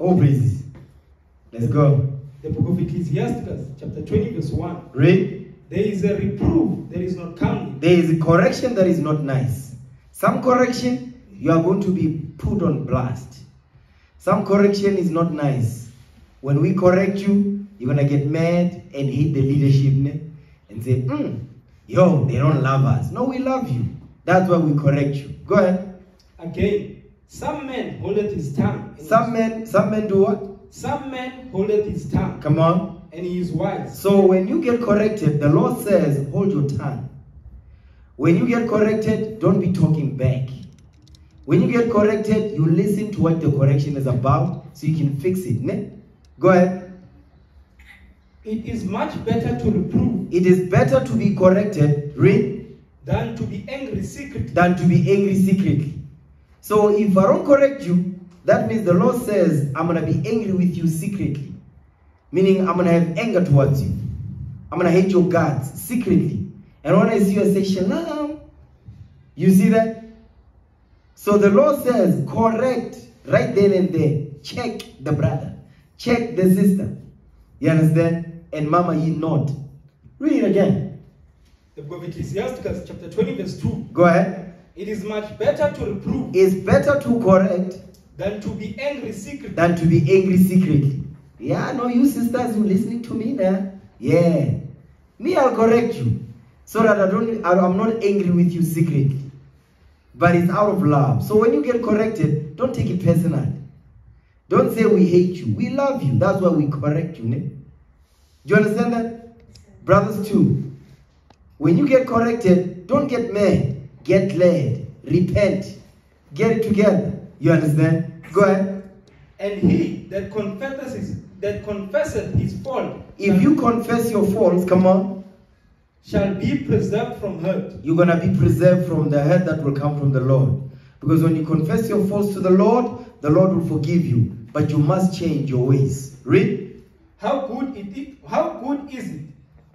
Oh, praises. Let's go. The book of Ecclesiasticus, chapter 20, verse 1. Read. There is a reproof that is not comely. There is a correction that is not nice. Some correction, you are going to be put on blast. Some correction is not nice. When we correct you, you're going to get mad and hate the leadership ne? and say, mm, yo, they don't love us. No, we love you. That's why we correct you. Go ahead. Again, some man holdeth his tongue. Some men, some men do what? Some man holdeth his tongue, Come on. and he is wise. So when you get corrected, the Lord says, hold your tongue. When you get corrected, don't be talking back. When you get corrected, you listen to what the correction is about so you can fix it. Ne? Go ahead. It is much better to reprove It is better to be corrected, read, than to be angry secretly. than to be angry secretly. So if I don't correct you, that means the Lord says, I'm going to be angry with you secretly. Meaning, I'm going to have anger towards you. I'm going to hate your guts secretly. And when I see you, I say, Shalom. You see that? So the Lord says, correct right then and there. Check the brother. Check the sister. You understand? And mama, you not. Read it again. The book of Ecclesiasticus, chapter 20, verse 2. Go ahead. It is much better to reprove It's better to correct than to be angry secretly. than to be angry secretly. Yeah, I know you sisters, you listening to me now. Yeah. Me, I'll correct you. So that I don't I'm not angry with you secretly. But it's out of love. So when you get corrected, don't take it personal. Don't say we hate you. We love you. That's why we correct you. Ne? Do you understand that? Brothers too. When you get corrected, don't get mad. Get glad. Repent. Get together. You understand? Go ahead. And he that confesses his, that confesseth his fault If you confess your faults, come on, shall be preserved from hurt. you're gonna be preserved from the hurt that will come from the Lord. Because when you confess your faults to the Lord, the Lord will forgive you. But you must change your ways. Read. How good it is, how good is it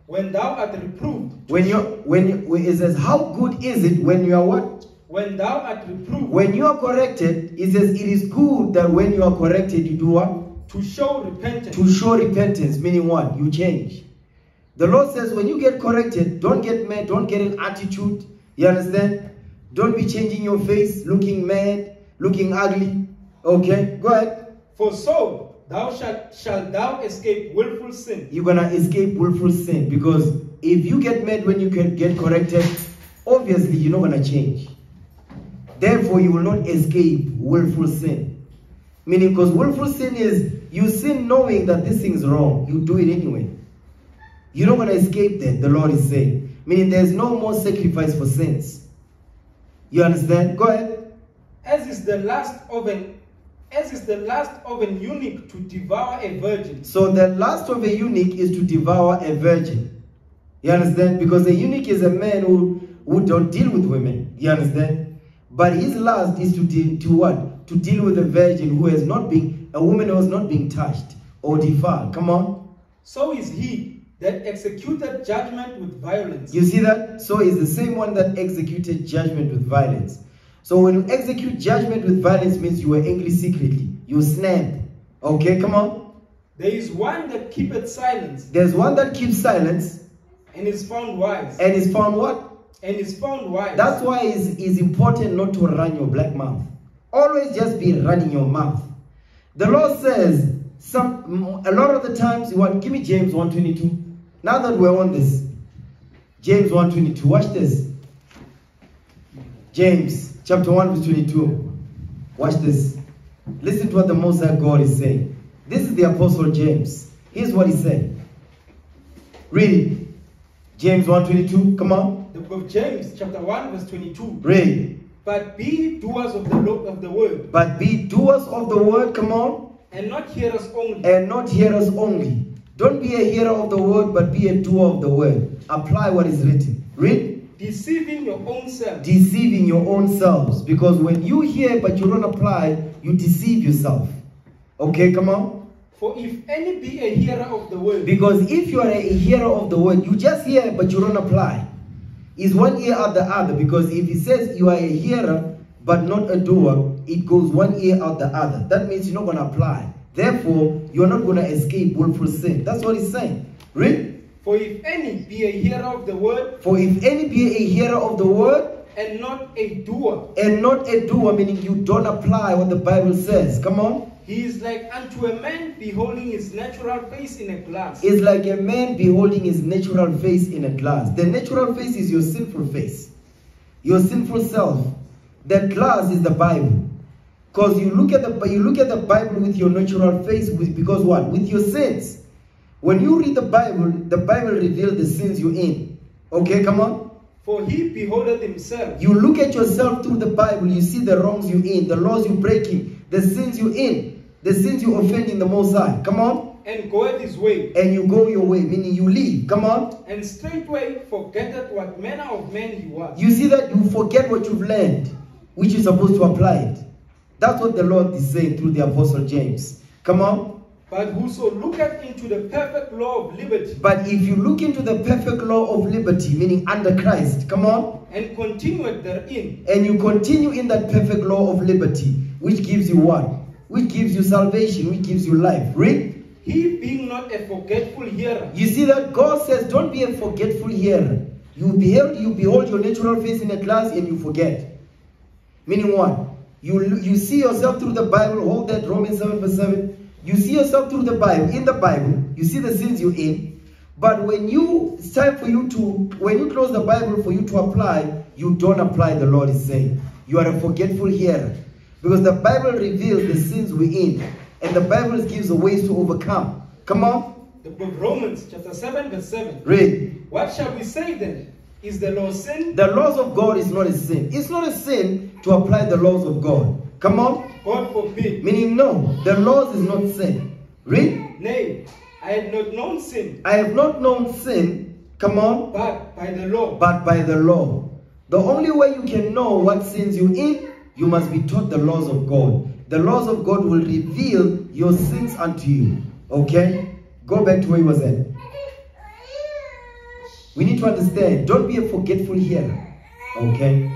when thou art reproved? When you when you, it says, how good is it when you are what? When thou art reproved When you are corrected, it says it is good that when you are corrected, you do what? to show repentance. To show repentance, meaning what? You change. The Lord says when you get corrected, don't get mad, don't get an attitude. You understand? Don't be changing your face, looking mad, looking ugly. Okay, go ahead. For so thou shalt shalt thou escape willful sin. You're gonna escape willful sin because if you get mad when you get, get corrected, obviously you're not gonna change. Therefore, you will not escape willful sin. Meaning, because willful sin is you sin knowing that this thing is wrong, you do it anyway. You're not gonna escape that, the Lord is saying. Meaning, there's no more sacrifice for sins. You understand? Go ahead. As is the last of an as is the last of an eunuch to devour a virgin. So the last of a eunuch is to devour a virgin. You understand? Because a eunuch is a man who, who don't deal with women. You understand? But his last is to deal to what? To deal with a virgin who has not been a woman who has not been touched or defiled. Come on. So is he that executed judgment with violence. You see that? So is the same one that executed judgment with violence. So when you execute judgment with violence means you were angry secretly. You snapped. Okay, come on. There is one that keepeth silence There's one that keeps silence and is found wise. and is found what? And is found wise. That's why it's, it's important not to run your black mouth. Always just be running your mouth. The Lord says, some a lot of the times, you want, give me James 122. Now that we're on this, James 122, watch this. James chapter 1 verse 22. Watch this. Listen to what the Most High God is saying. This is the Apostle James. Here's what he said. Read it. James 122. Come on. the book of James, chapter 1, verse 22. Read. But be doers of the lo- of the word, But be doers of the word, come on, and not hearers only, and not hearers only. Don't be a hearer of the word, but be a doer of the word. Apply what is written. Read. Deceiving your own self. Deceiving your own selves. Because when you hear but you don't apply, you deceive yourself. Okay, come on. For if any be a hearer of the word, Because if you are a hearer of the word, you just hear but you don't apply. Is one ear out the other. Because if it says you are a hearer but not a doer, it goes one ear out the other. That means you're not going to apply. Therefore, you're not going to escape willful sin. That's what he's saying. Read. For if any be a hearer of the word For if any be a hearer of the word and not a doer, and not a doer, meaning you don't apply what the Bible says, come on, he is like unto a man beholding his natural face in a glass. is like a man beholding his natural face in a glass. The natural face is your sinful face, your sinful self. The glass is the Bible. Because you look at the you look at the Bible with your natural face with because what? With your sins. When you read the Bible, the Bible reveals the sins you're in. Okay, come on. For he beholdeth himself, You look at yourself through the Bible, you see the wrongs you're in, the laws you're breaking, the sins you're in, the sins you're offending the Most High. Come on. and goeth his way, And you go your way, meaning you leave. Come on. and straightway forgetteth what manner of man he was. You see that you forget what you've learned, which you're supposed to apply it. That's what the Lord is saying through the Apostle James. Come on. But whoso looketh into the perfect law of liberty, But if you look into the perfect law of liberty, meaning under Christ, come on, and continue therein, and you continue in that perfect law of liberty, which gives you what? Which gives you salvation, which gives you life. Read. he being not a forgetful hearer, You see that God says, don't be a forgetful hearer. You behold, you behold your natural face in a glass and you forget. Meaning what? You, you see yourself through the Bible, hold that Romans 7 verse 7. You see yourself through the Bible, in the Bible, you see the sins you're in. But when you, it's time for you to, when you close the Bible for you to apply, you don't apply the Lord is saying. You are a forgetful hearer. Because the Bible reveals the sins we're in. And the Bible gives the ways to overcome. Come on, the book of Romans, chapter 7, verse 7. read. What shall we say then? Is the law sin? The laws of God is not a sin. It's not a sin to apply the laws of God. Come on. God forbid. Meaning, no, the laws is not sin. Read. Nay, I have not known sin, I have not known sin, come on, but by the law. but by the law. The only way you can know what sins you're in, you must be taught the laws of God. The laws of God will reveal your sins unto you. Okay? Go back to where you was at. We need to understand. Don't be a forgetful hearer. Okay?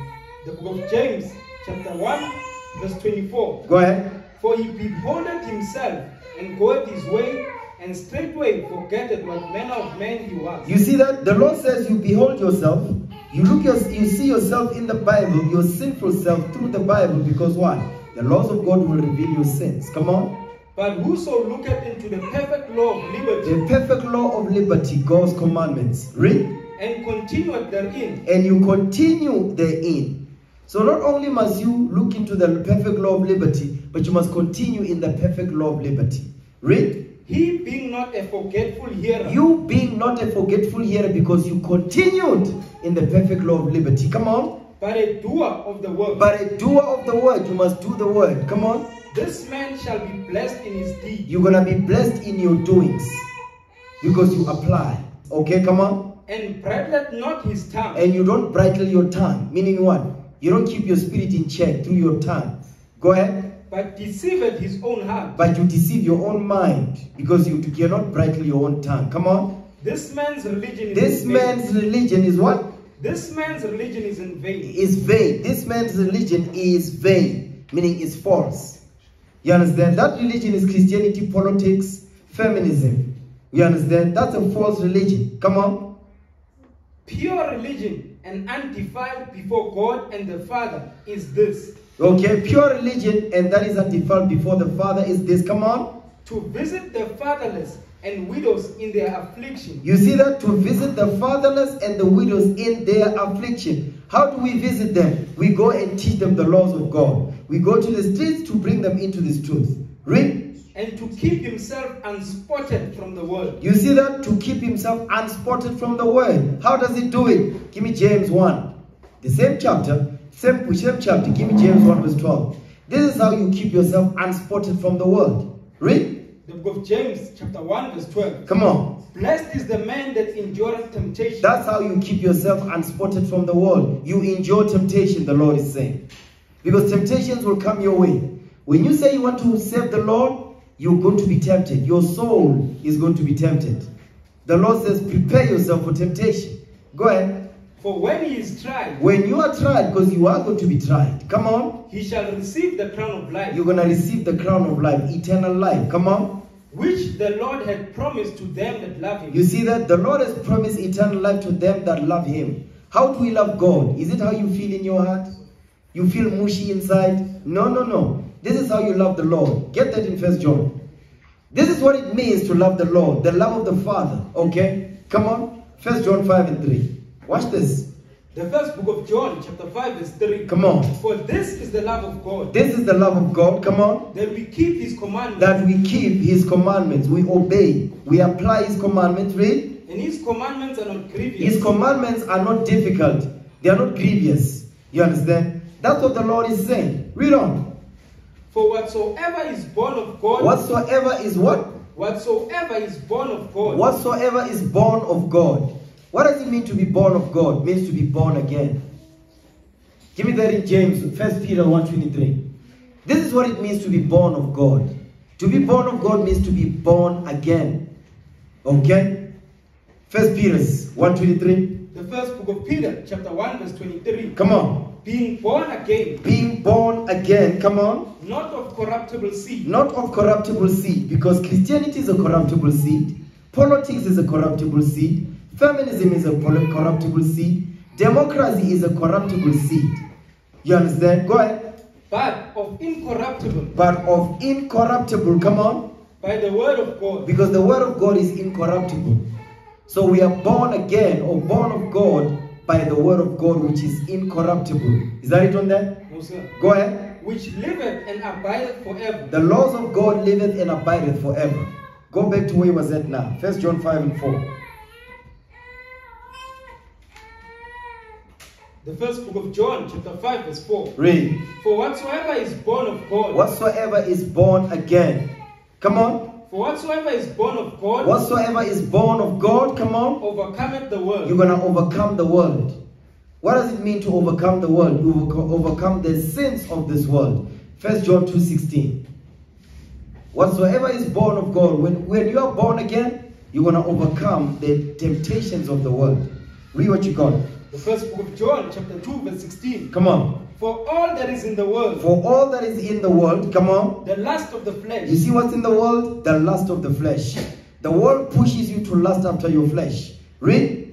The book of James, chapter 1, verse 24. Go ahead. For he beholdeth himself, and goeth his way, and straightway forgetteth what manner of man he was. You see that? The Lord says you behold yourself. You look your, you see yourself in the Bible, your sinful self through the Bible because why? The laws of God will reveal your sins. Come on. But whoso looketh into the perfect law of liberty, The perfect law of liberty, God's commandments. Read. and continueth therein, And you continue therein. So not only must you look into the perfect law of liberty, but you must continue in the perfect law of liberty. Read. he being not a forgetful hearer, You being not a forgetful hearer because you continued in the perfect law of liberty. Come on. but a doer of the work. But a doer of the word, you must do the word. Come on. this man shall be blessed in his deed, You're going to be blessed in your doings because you apply. Okay, come on. and bridleth not his tongue, And you don't bridle your tongue. Meaning what? You don't keep your spirit in check through your tongue. Go ahead. but deceiveth his own heart. But you deceive your own mind because you cannot bridle your own tongue. Come on. This man's religion is This vain. man's religion is what? This man's religion is in vain. Is vain. This man's religion is vain. Meaning it's false. You understand? That religion is Christianity, politics, feminism. You understand? That's a false religion. Come on. Pure religion and undefiled before God and the Father is this Okay, pure religion and that is undefiled before the Father is this. Come on. to visit the fatherless and widows in their affliction, You see that? To visit the fatherless and the widows in their affliction. How do we visit them? We go and teach them the laws of God. We go to the streets to bring them into this truth. Read. And to keep himself unspotted from the world. You see that? To keep himself unspotted from the world. How does he do it? Give me James 1. The same chapter, same, same chapter. Give me James 1 verse 12. This is how you keep yourself unspotted from the world. Read. The book of James, chapter 1, verse 12. Come on. Blessed is the man that endureth temptation, That's how you keep yourself unspotted from the world. You endure temptation, the Lord is saying. Because temptations will come your way. When you say you want to serve the Lord, you're going to be tempted. Your soul is going to be tempted. The Lord says, prepare yourself for temptation. Go ahead. For when he is tried, When you are tried, because you are going to be tried, come on, he shall receive the crown of life, you're going to receive the crown of life, eternal life. Come on. which the Lord had promised to them that love him. You see that? The Lord has promised eternal life to them that love Him. How do we love God? Is it how you feel in your heart? You feel mushy inside? No, no, no. This is how you love the Lord. Get that in First John. This is what it means to love the Lord, the love of the Father. Okay? Come on. First John 5 and 3. Watch this. The first book of John, chapter 5, verse 3. Come on. For this is the love of God, This is the love of God. Come on. that we keep his commandments. That we keep His commandments. We obey. We apply His commandments. Read. and his commandments are not grievous. His commandments are not difficult. They are not grievous. You understand? That's what the Lord is saying. Read on. For whatsoever is born of God, Whatsoever is what? whatsoever is born of God, Whatsoever is born of God. What does it mean to be born of God? It means to be born again. Give me that in James, 1 Peter 1.23. This is what it means to be born of God. To be born of God means to be born again. Okay? First Peter 1.23. the first book of Peter, chapter 1, verse 23. Come on. Being born again, Being born again. Come on. not of corruptible seed, not of corruptible seed, because Christianity is a corruptible seed, politics is a corruptible seed, feminism is a corruptible seed, democracy is a corruptible seed. You understand? Go ahead. but of incorruptible, But of incorruptible, come on, by the word of God, because the word of God is incorruptible. So we are born again or born of God by the word of God, which is incorruptible. Is that it on there? no sir, Go ahead. which liveth and abideth forever. The laws of God liveth and abideth forever. Go back to where he was at now. First John 5 and 4. The first book of John, chapter 5, verse 4. Read. For whatsoever is born of God, Whatsoever is born again. Come on. For whatsoever is born of God, Whatsoever is born of God, come on. overcometh the world. You're going to overcome the world. What does it mean to overcome the world? You overcome the sins of this world. First John 2.16. Whatsoever is born of God, when, when you are born again, you're going to overcome the temptations of the world. Read what you got. The first book of John, chapter 2, verse 16. Come on. For all that is in the world, For all that is in the world, come on. the lust of the flesh, You see what's in the world? The lust of the flesh. The world pushes you to lust after your flesh. Read.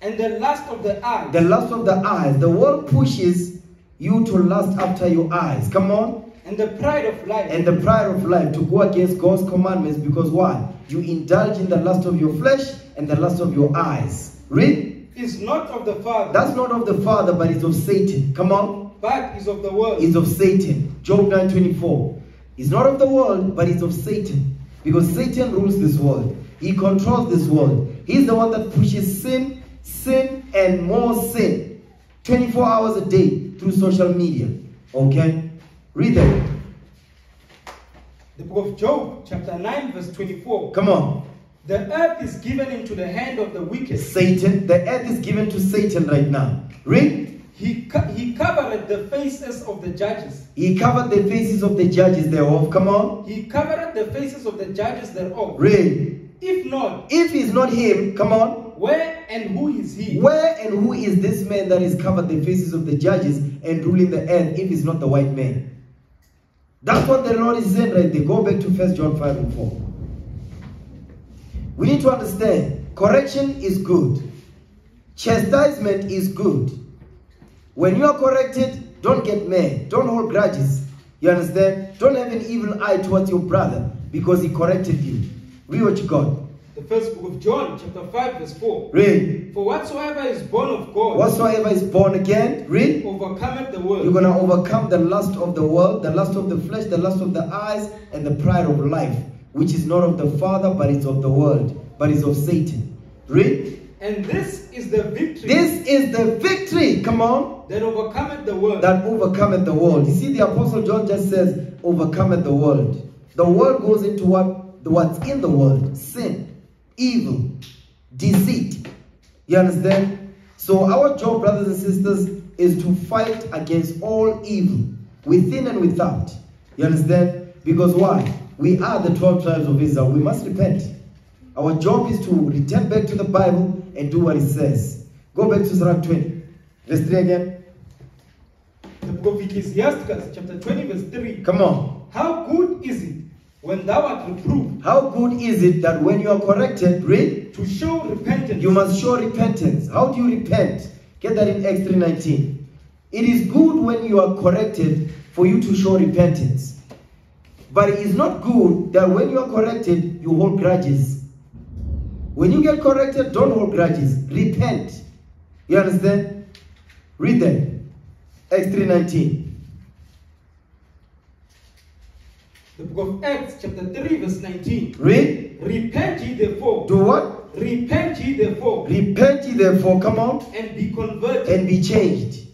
and the lust of the eye, The lust of the eyes. The world pushes you to lust after your eyes. Come on. and the pride of life, And the pride of life to go against God's commandments because why? You indulge in the lust of your flesh and the lust of your eyes. Read. is not of the Father, That's not of the Father, but it's of Satan. Come on. But is of the world. is of Satan. Job 9:24. It's not of the world, but it's of Satan. Because Satan rules this world. He controls this world. He's the one that pushes sin, sin, and more sin 24 hours a day through social media. Okay? Read that. The book of Job, chapter 9, verse 24. Come on. The earth is given into the hand of the wicked. Satan. The earth is given to Satan right now. Read. He, co- he covered the faces of the judges. He covered the faces of the judges thereof. Come on. He covered the faces of the judges thereof. Read. If not, If it's not him, come on. where and who is he? Where and who is this man that has covered the faces of the judges and ruling the earth if it's not the white man? That's what the Lord is saying right there. Go back to 1 John 5 and 4. We need to understand correction is good, chastisement is good. When you are corrected, don't get mad, don't hold grudges. You understand? Don't have an evil eye towards your brother because he corrected you. Read what you got. The first book of John, chapter 5, verse 4. Read. For whatsoever is born of God Whatsoever is born again, read. overcometh the world. You're going to overcome the lust of the world, the lust of the flesh, the lust of the eyes, and the pride of life, which is not of the Father, but it's of the world, but it's of Satan. Read. And this is the victory This is the victory, come on, that overcometh the world. that overcometh the world. You see, the Apostle John just says, overcometh the world. The world goes into what what's in the world sin, evil, deceit. You understand? So, our job, brothers and sisters, is to fight against all evil, within and without. You understand? Because why? We are the 12 tribes of Israel. We must repent. Our job is to return back to the Bible and do what it says. Go back to Sirach 20. Verse 3 again. The book of Ecclesiasticus, chapter 20, verse 3. Come on. How good is it when thou art reproved How good is it that when you are corrected, read, to show repentance? you must show repentance. How do you repent? Get that in Acts 3.19. It is good when you are corrected for you to show repentance. But it is not good that when you are corrected, you hold grudges. When you get corrected, don't hold grudges. Repent. You understand? Read that. Acts 3.19. The book of Acts, chapter 3, verse 19. Read. Repent ye therefore. Do what? Repent ye therefore. Repent ye therefore, come on, And be converted. and be changed.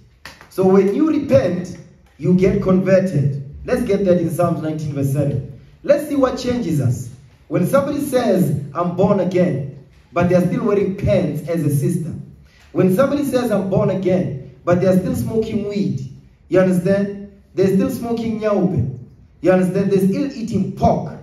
So when you repent, you get converted. Let's get that in Psalms 19, verse 7. Let's see what changes us. When somebody says, I'm born again, but they're still wearing pants as a sister. When somebody says, I'm born again, but they're still smoking weed. You understand? They're still smoking nyaope. You understand? They're still eating pork.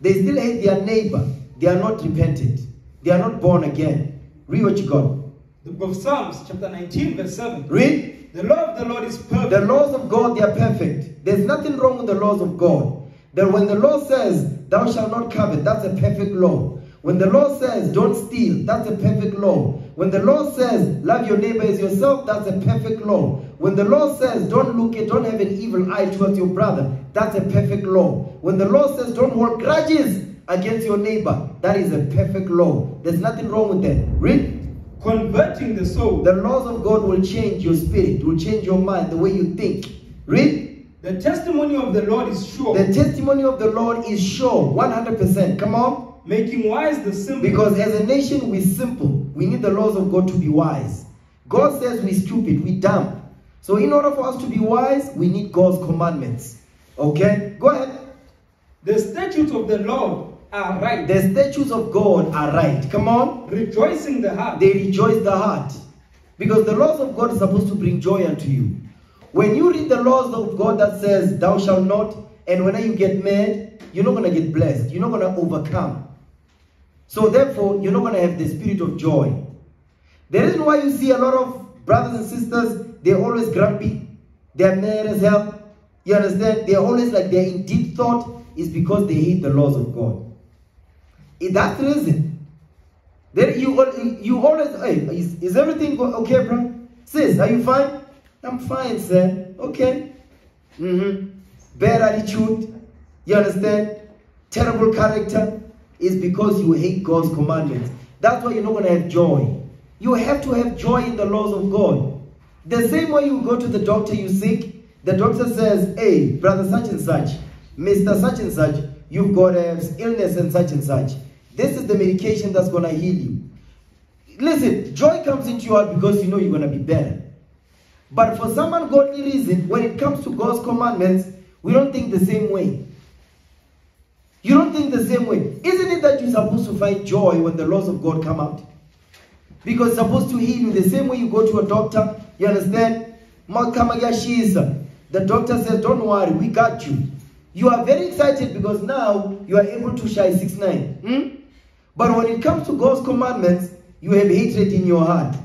They still hate their neighbor. They are not repentant. They are not born again. Read what you got. The book of Psalms, chapter 19, verse 7. Read. The law of the Lord is perfect. The laws of God, they are perfect. There's nothing wrong with the laws of God. That when the law says, thou shalt not covet, that's a perfect law. When the law says, don't steal, that's a perfect law. When the law says, love your neighbor as yourself, that's a perfect law. When the law says, don't look at, don't have an evil eye towards your brother, that's a perfect law. When the law says, don't hold grudges against your neighbor, that is a perfect law. There's nothing wrong with that. Read. Converting the soul. The laws of God will change your spirit, will change your mind, the way you think. Read. The testimony of the Lord is sure. The testimony of the Lord is sure, 100%. Come on. Making wise the simple. Because as a nation, we're simple. We need the laws of God to be wise. God says we're stupid, we're dumb. So in order for us to be wise, we need God's commandments. Okay? Go ahead. the statutes of the Lord are right, The statutes of God are right. Come on. rejoicing the heart. They rejoice the heart. Because the laws of God are supposed to bring joy unto you. When you read the laws of God that says, thou shalt not, and when you get mad, you're not going to get blessed. You're not going to overcome. So therefore, you're not going to have the spirit of joy. The reason why you see a lot of brothers and sisters, they're always grumpy. They're mad as hell. You understand? They're always like they're in deep thought is because they hate the laws of God. It, that's the reason. Then you you always hey is, is everything okay, bro? Sis, are you fine? I'm fine, sir. Okay. Mm-hmm. Bad attitude. You understand? Terrible character is because you hate God's commandments. That's why you're not gonna have joy. You have to have joy in the laws of God. The same way you go to the doctor, you sick. The doctor says, "Hey, brother, such and such, Mister such and such, you've got a illness and such and such. This is the medication that's gonna heal you." Listen, joy comes into your heart because you know you're gonna be better. But for some ungodly reason, when it comes to God's commandments, we don't think the same way. You don't think the same way. Isn't it that you're supposed to find joy when the laws of God come out? Because it's supposed to heal you the same way you go to a doctor. You understand? The doctor says, Don't worry, we got you. You are very excited because now you are able to shine 6 9. Hmm? But when it comes to God's commandments, you have hatred in your heart.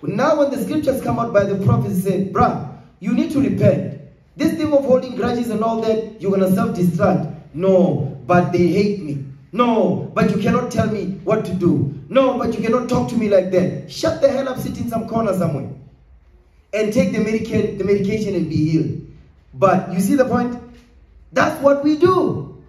Now, when the scriptures come out by the prophets, say, Bruh, you need to repent. This thing of holding grudges and all that, you're going to self destruct. No, but they hate me. No, but you cannot tell me what to do. No, but you cannot talk to me like that. Shut the hell up, sit in some corner somewhere. And take the, medica- the medication and be healed. But you see the point? That's what we do.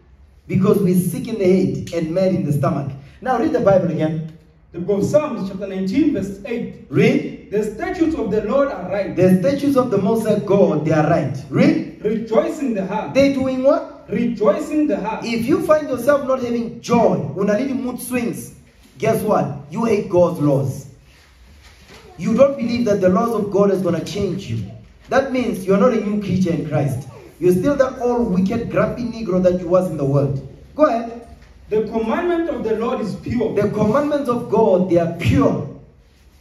Because we're sick in the head and mad in the stomach. Now read the Bible again. The book of Psalms, chapter 19, verse 8. Read. The statutes of the Lord are right, The statutes of the Most High God, they are right. Read. Rejoice in the heart. They're doing what? Rejoicing the heart. If you find yourself not having joy, when a little mood swings, guess what? You hate God's laws. You don't believe that the laws of God is going to change you. That means you're not a new creature in Christ. You're still that old, wicked, grumpy Negro that you was in the world. Go ahead. The commandment of the Lord is pure, The commandments of God, they are pure.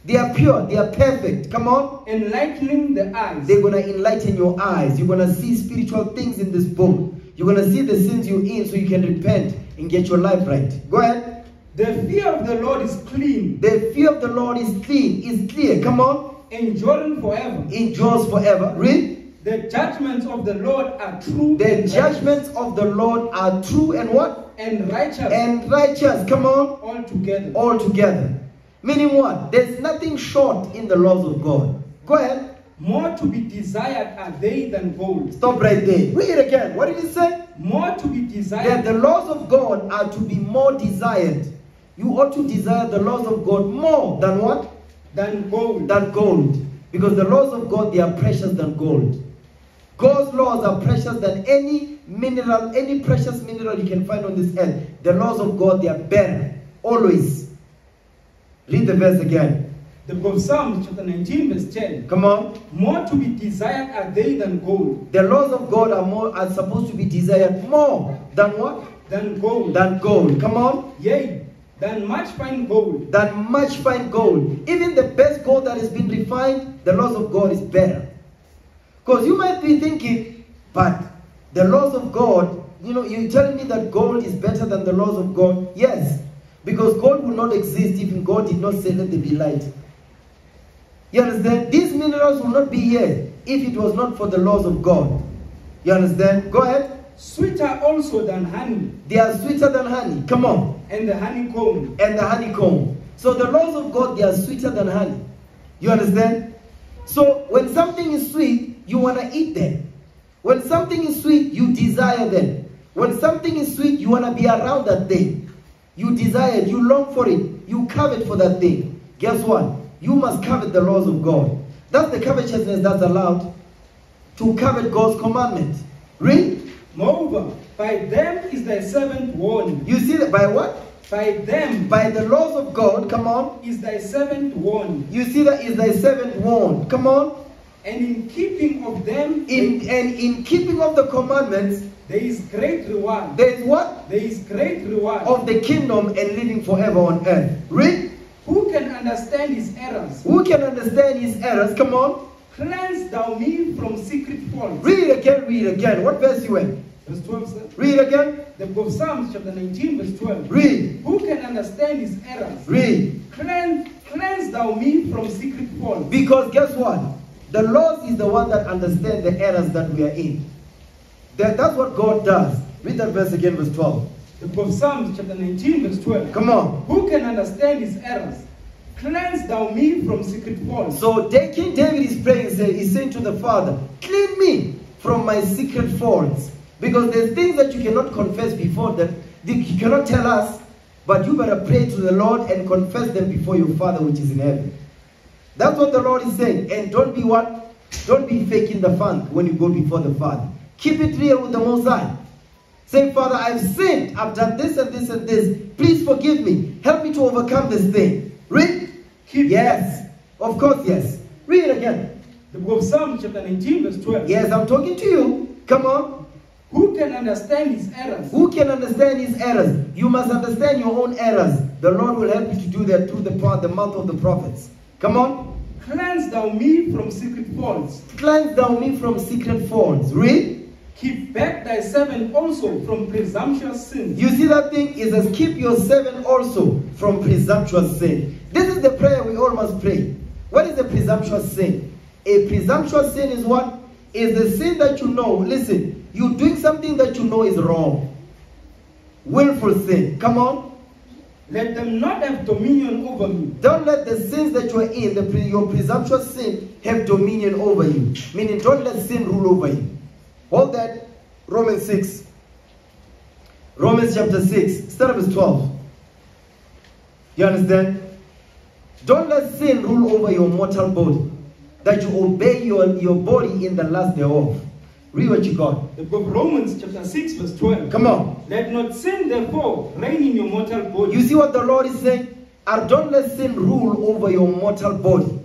They are pure. They are perfect. Come on. enlightening the eyes. They're going to enlighten your eyes. You're going to see spiritual things in this book. You're going to see the sins you're in so you can repent and get your life right. Go ahead. The fear of the Lord is clean, The fear of the Lord is clean, is clear. Come on. enduring forever. Endures forever. Read. The judgments of the Lord are true The judgments of the Lord are true and what? and righteous And righteous. Come on. All together. All together. Meaning what? There's nothing short in the laws of God. Go ahead. More to be desired are they than gold. Stop right there. Read it again. What did he say? More to be desired. That the laws of God are to be more desired. You ought to desire the laws of God more than what? than gold. Than gold. Because the laws of God, they are precious than gold. God's laws are precious than any mineral, any precious mineral you can find on this earth. The laws of God, they are better. Always. Read the verse again. The book of Psalms chapter 19 verse 10. Come on. More to be desired are they than gold, The laws of God are more are supposed to be desired more than what? than gold. Than gold. Come on. Yea, than much fine gold. Than much fine gold. Even the best gold that has been refined, the laws of God is better. Because you might be thinking, but the laws of God, you know, you're telling me that gold is better than the laws of God? Yes. Because gold would not exist if God did not say, let there be light. You understand? These minerals will not be here if it was not for the laws of God. You understand? Go ahead. Sweeter also than honey, They are sweeter than honey. Come on. and the honeycomb. And the honeycomb. So the laws of God, they are sweeter than honey. You understand? So when something is sweet, you want to eat them. When something is sweet, you desire them. When something is sweet, you want to be around that thing. You desire it, you long for it, you covet for that thing. Guess what? You must covet the laws of God. That's the covetousness that's allowed to covet God's commandment. Read. Moreover, by them is thy servant warned. You see that by what? By them By the laws of God. Come on. is thy servant warned. You see that is thy servant warned. Come on. And in keeping of them, In and in keeping of the commandments, there is great reward. there is what? There is great reward. Of the kingdom and living forever on earth. Read. Who can understand his errors? Who can understand his errors? Come on. Cleanse thou me from secret faults. Read again, read again. What verse you in? Verse 12 says, Read again. the book of Psalms chapter 19 verse 12. Read. Who can understand his errors? Read. Cleanse, cleanse thou me from secret faults. Because guess what? The Lord is the one that understands the errors that we are in. That, that's what God does. Read that verse again, verse 12. The book of Psalms chapter 19 verse 12. Come on. Who can understand his errors? Cleanse thou me from secret faults. So King David is praying, he's saying to the Father, clean me from my secret faults. Because there's things that you cannot confess before that You cannot tell us, but you better pray to the Lord and confess them before your Father which is in heaven. That's what the Lord is saying. And don't be what? Don't be faking the funk when you go before the Father. Keep it real with the Most High. Say, Father, I've sinned. I've done this and this and this. Please forgive me. Help me to overcome this thing. Read. Keep Yes. Of course, yes. Read it again. The book of Psalms chapter 19 verse 12. Yes, I'm talking to you. Come on. Who can understand his errors? Who can understand his errors? You must understand your own errors. The Lord will help you to do that through the, the mouth of the prophets. Come on. Cleanse thou me from secret faults. Cleanse thou me from secret faults. Read. Keep back thy servant also from presumptuous sin. You see that thing? It says, keep your servant also from presumptuous sin. This is the prayer we all must pray. What is a presumptuous sin? A presumptuous sin is what? Is the sin that you know. Listen, you're doing something that you know is wrong. Willful sin. Come on. Let them not have dominion over me. Don't let the sins that you are in, the your presumptuous sin, have dominion over you. Meaning, don't let sin rule over you. Hold that. Romans 6. Romans chapter 6. Start verse 12. You understand? Don't let sin rule over your mortal body. That you obey your, your body in the lust thereof. Read what you got. The book of Romans chapter 6 verse 12. Come on. Let not sin therefore reign in your mortal body. You see what the Lord is saying? And don't let sin rule over your mortal body.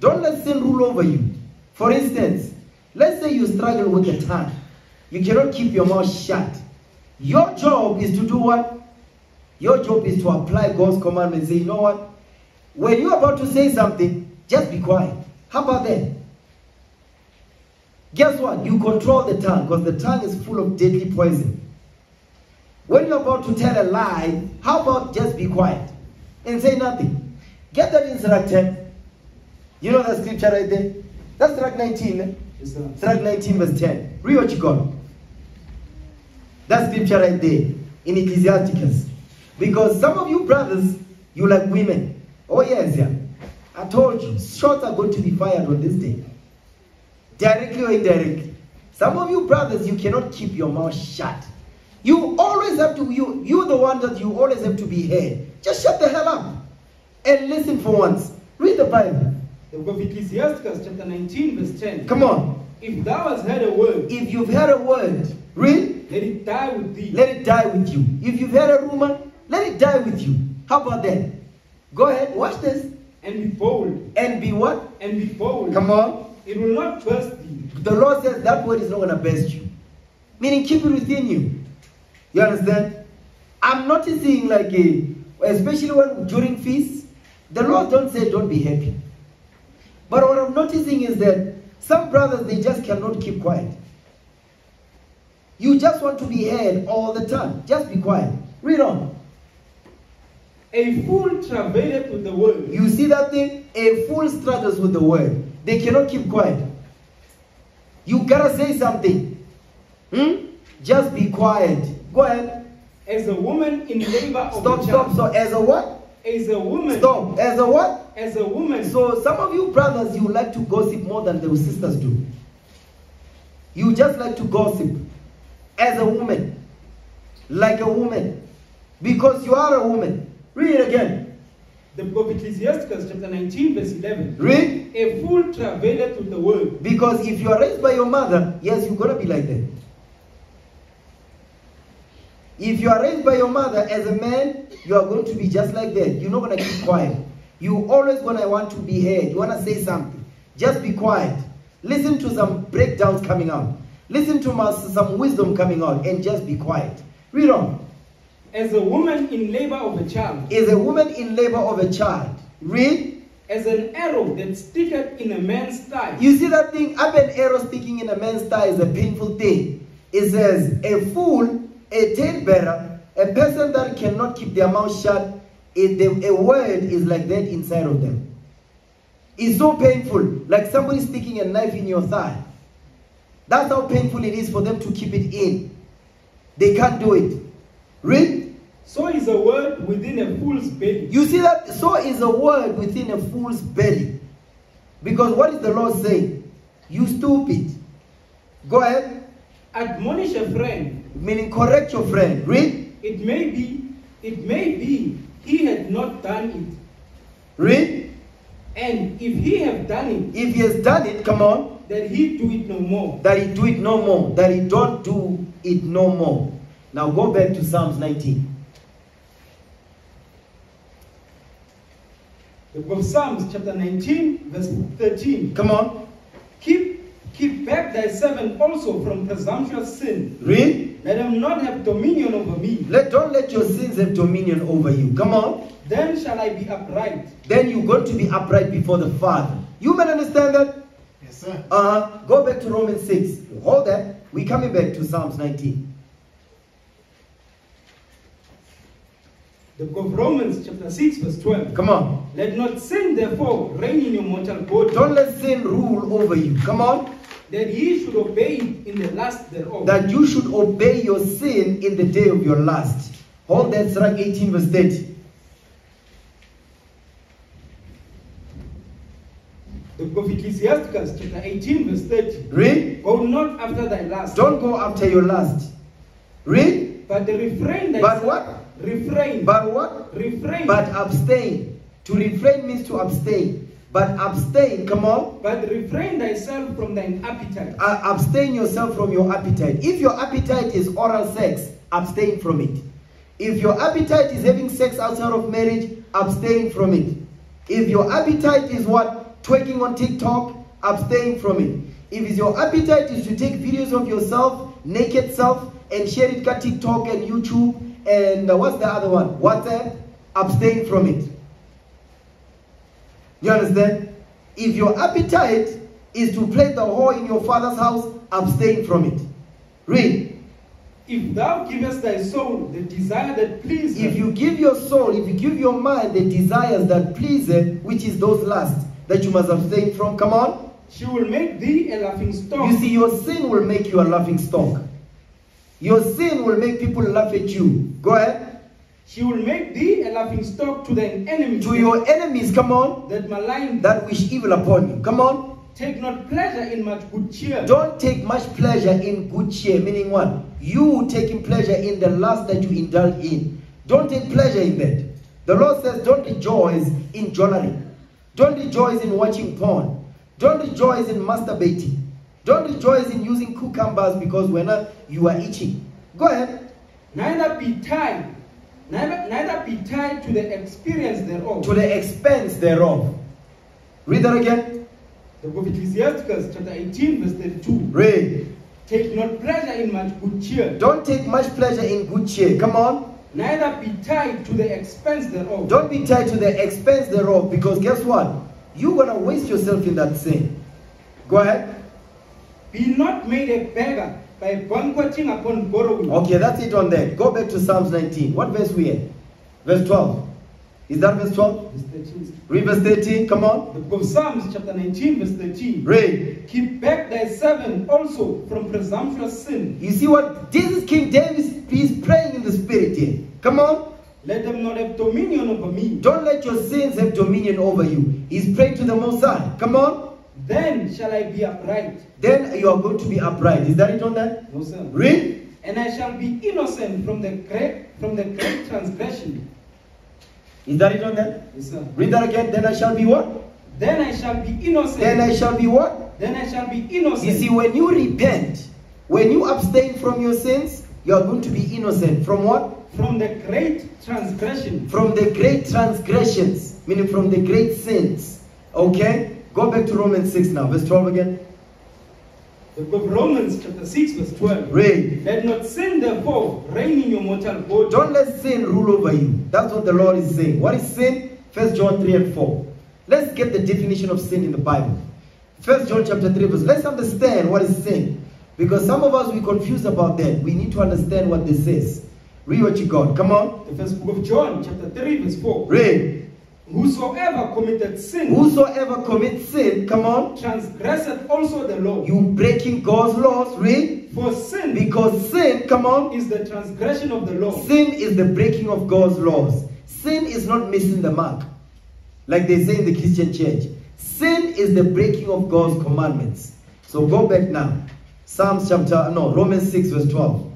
Don't let sin rule over you. For instance, let's say you struggle with the tongue. You cannot keep your mouth shut. Your job is to do what? Your job is to apply God's commandment. Say, you know what? When you're about to say something, just be quiet. How about that? Guess what? You control the tongue because the tongue is full of deadly poison. When you're about to tell a lie, how about just be quiet and say nothing? Get that in Sirach 10. You know that scripture right there? That's Sirach 19. Eh? Yes, sir. Sirach 19 verse 10. Read what you got. That scripture right there in Ecclesiasticus. Because some of you brothers, you like women. Oh yes, yeah. I told you, shots are going to be fired on this day. Directly or indirectly. Some of you brothers, you cannot keep your mouth shut. You always have to, you, you're the one that you always have to be heard. Just shut the hell up and listen for once. Read the Bible. The book of Ecclesiasticus, chapter 19, verse 10. Come on. If thou hast heard a word, If you've heard a word, read, let it die with thee. let it die with you. If you've heard a rumor, let it die with you. How about that? Go ahead, watch this. and be bold, And be what? and be bold. Come on. It will not burst thee. The Lord says that word is not going to burst you. Meaning, keep it within you. You understand? I'm noticing, like, a, especially when during feasts, the Lord don't say don't be happy. But what I'm noticing is that some brothers, they just cannot keep quiet. You just want to be heard all the time. Just be quiet. Read on. A fool travaileth with the word. You see that thing? A fool struggles with the word. They cannot keep quiet. You gotta say something. Hmm? Just be quiet. Go ahead. As a woman in labor of Stop, stop. So as a what? As a woman. Stop. As a what? As a woman. So some of you brothers, you like to gossip more than the sisters do. You just like to gossip as a woman, like a woman, because you are a woman. Read it again. The book of Ecclesiasticus, chapter 19, verse 11. Read. A fool travaileth with the world. Because if you are raised by your mother, yes, you're gonna be like that. If you are raised by your mother as a man, you are going to be just like that. You're not gonna keep quiet. You always gonna want to be heard. You wanna say something. Just be quiet. Listen to some breakdowns coming out. Listen to some wisdom coming out, and just be quiet. Read on. As a woman in labor of a child. Is a woman in labor of a child. Read. As an arrow that sticketh in a man's thigh. You see that thing? Up an arrow sticking in a man's thigh is a painful thing. It says, a fool, a talebearer, a person that cannot keep their mouth shut, the, a word is like that inside of them. It's so painful, like somebody sticking a knife in your thigh. That's how painful it is for them to keep it in. They can't do it. Read. So is a word within a fool's belly. You see that? So is a word within a fool's belly. Because what is the Lord saying? You stupid. Go ahead. Admonish a friend. Meaning correct your friend. Read. It may be, it may be, he had not done it. Read. And if he have done it, If he has done it, come on. that he do it no more. That he do it no more. That he don't do it no more. Now go back to Psalms 19. The book of Psalms, chapter 19, verse 13. Come on. Keep, keep back thy servant also from presumptuous sin. Read. Let him not have dominion over me. Let, don't let your sins have dominion over you. Come on. Then shall I be upright. Then you're going to be upright before the Father. You men understand that? Yes, sir. Uh, go back to Romans 6. Hold that. We're coming back to Psalms 19. The book of Romans, chapter 6, verse 12. Come on. Let not sin, therefore, reign in your mortal body, Don't let sin rule over you. Come on. That ye should obey in the lust thereof. That you should obey your sin in the day of your last. Hold that, Sirach 18, verse 30. the book of Ecclesiasticus, chapter 18, verse 30. Read. Go not after thy lust, Don't go after your lust. Read. but refrain thyself. But what? Refrain. But what? refrain. But abstain. To refrain means to abstain. But abstain, come on. but refrain thyself from thine appetite. Uh, abstain yourself from your appetite. If your appetite is oral sex, abstain from it. If your appetite is having sex outside of marriage, abstain from it. If your appetite is what? Twerking on TikTok, abstain from it. If your appetite is to take videos of yourself, naked self, and share it on TikTok and YouTube, and uh, what's the other one? WhatsApp, abstain from it. You understand? If your appetite is to play the whore in your father's house, abstain from it. Read. If thou givest thy soul the desire that pleases If you give your soul, if you give your mind the desires that please it, which is those lusts that you must abstain from, come on. she will make thee a laughing stock. You see, your sin will make you a laughing stock. Your sin will make people laugh at you. Go ahead. She will make thee a laughing stock to thine enemies. To your enemies, come on, that malign that wish evil upon you. Come on. take not pleasure in much good cheer. Don't take much pleasure in good cheer, meaning what? You taking pleasure in the lust that you indulge in. Don't take pleasure in that. The Lord says, don't rejoice in jewelry. Don't rejoice in watching porn. Don't rejoice in masturbating. Don't rejoice in using cucumbers because when you are itching. Go ahead. Neither be tied, neither, neither be tied to the experience thereof. To the expense thereof. Read that again. The book of Ecclesiasticus, chapter 18, verse 32. Read. Take not pleasure in much good cheer, Don't take much pleasure in good cheer. Come on. neither be tied to the expense thereof. Don't be tied to the expense thereof because guess what? You're going to waste yourself in that sin. Go ahead. Be not made a beggar by banqueting upon borrowing. Okay, that's it on that. Go back to Psalms 19. What verse we at? Verse 12. Is that verse 12? Verse 13. Read verse 13. Come on. The book of Psalms, chapter 19, verse 13. Read. Keep back thy servant also from presumptuous sin. You see what? This is King David. He's praying in the spirit here. Come on. Let them not have dominion over me. Don't let your sins have dominion over you. He's praying to the Most High. Come on. Then shall I be upright. Then you are going to be upright. Is that it on that? No, sir. Read. And I shall be innocent from the great from the great transgression. Is that it on that? Yes, sir. Read that again. Then I shall be what? Then I shall be innocent. Then I shall be what? Then I shall be innocent. You see, when you repent, when you abstain from your sins, you are going to be innocent. From what? from the great transgression. From the great transgressions, meaning from the great sins. Okay? Go back to Romans 6 now, verse 12 again. The book of Romans chapter 6 verse 12. Read. Let not sin therefore reign in your mortal body. Don't let sin rule over you. That's what the Lord is saying. What is sin? First John 3 and 4. Let's get the definition of sin in the Bible. First John chapter 3 verse. Let's understand what is sin. Because some of us we confused about that. We need to understand what this is. Read what you got. Come on. The first book of John chapter 3 verse 4. Read. Whosoever committed sin Whosoever commits sin, come on. transgresseth also the law. You breaking God's laws. Read. For sin Because sin, come on. is the transgression of the law. Sin is the breaking of God's laws. Sin is not missing the mark, like they say in the Christian church. Sin is the breaking of God's commandments. So go back now. Psalms chapter, no, Romans 6, verse 12.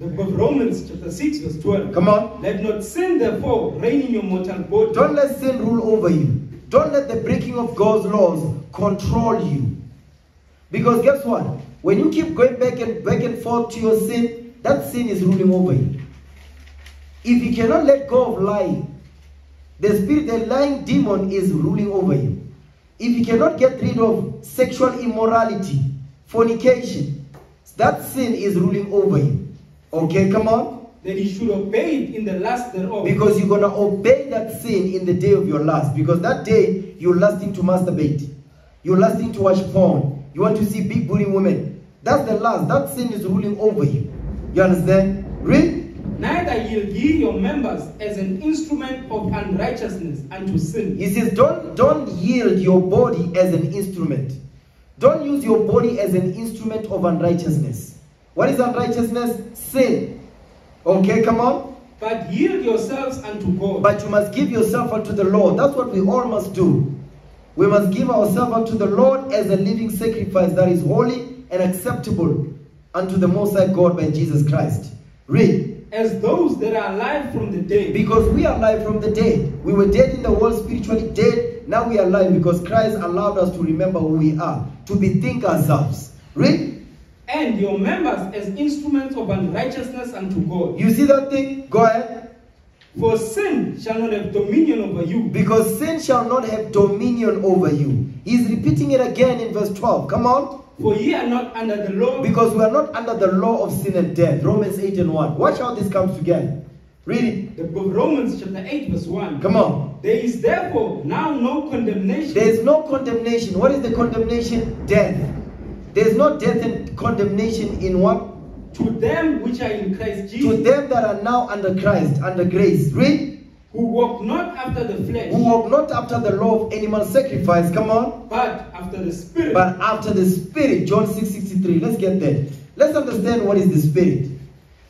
The book of Romans chapter 6 verse 12. Come on. Let not sin therefore reign in your mortal body. Don't let sin rule over you. Don't let the breaking of God's laws control you. Because guess what? When you keep going back and back and forth to your sin, that sin is ruling over you. If you cannot let go of lying, the spirit, the lying demon is ruling over you. If you cannot get rid of sexual immorality, fornication, that sin is ruling over you. Okay, come on? Then he should obey it in the last thereof. Because you're going to obey that sin in the day of your last. Because that day, you're lusting to masturbate. You're lusting to watch porn. You want to see big booty women. That's the last. That sin is ruling over you. You understand? Read. Neither yield ye your members as an instrument of unrighteousness unto sin. He says, don't, don't yield your body as an instrument. Don't use your body as an instrument of unrighteousness. What is unrighteousness? Sin. Okay, come on. But yield yourselves unto God. But you must give yourself unto the Lord. That's what we all must do. We must give ourselves unto the Lord as a living sacrifice that is holy and acceptable unto the Most High God by Jesus Christ. Read. as those that are alive from the dead. Because we are alive from the dead. We were dead in the world, spiritually dead. Now we are alive because Christ allowed us to remember who we are, to bethink ourselves. Read. And your members as instruments of unrighteousness unto God. You see that thing? Go ahead. For sin shall not have dominion over you. Because sin shall not have dominion over you. He's repeating it again in verse 12. Come on. For ye are not under the law, Because we are not under the law of sin and death. Romans 8 and 1. Watch how this comes together. Read it. the book of Romans chapter 8 verse 1. Come on. There is therefore now no condemnation There is no condemnation. What is the condemnation? Death. There is no death and condemnation in what? To them which are in Christ Jesus. To them that are now under Christ, under grace. Read. who walk not after the flesh, Who walk not after the law of animal sacrifice. Come on. but after the Spirit. But after the Spirit. John 6 63. Let's get there. Let's understand what is the Spirit.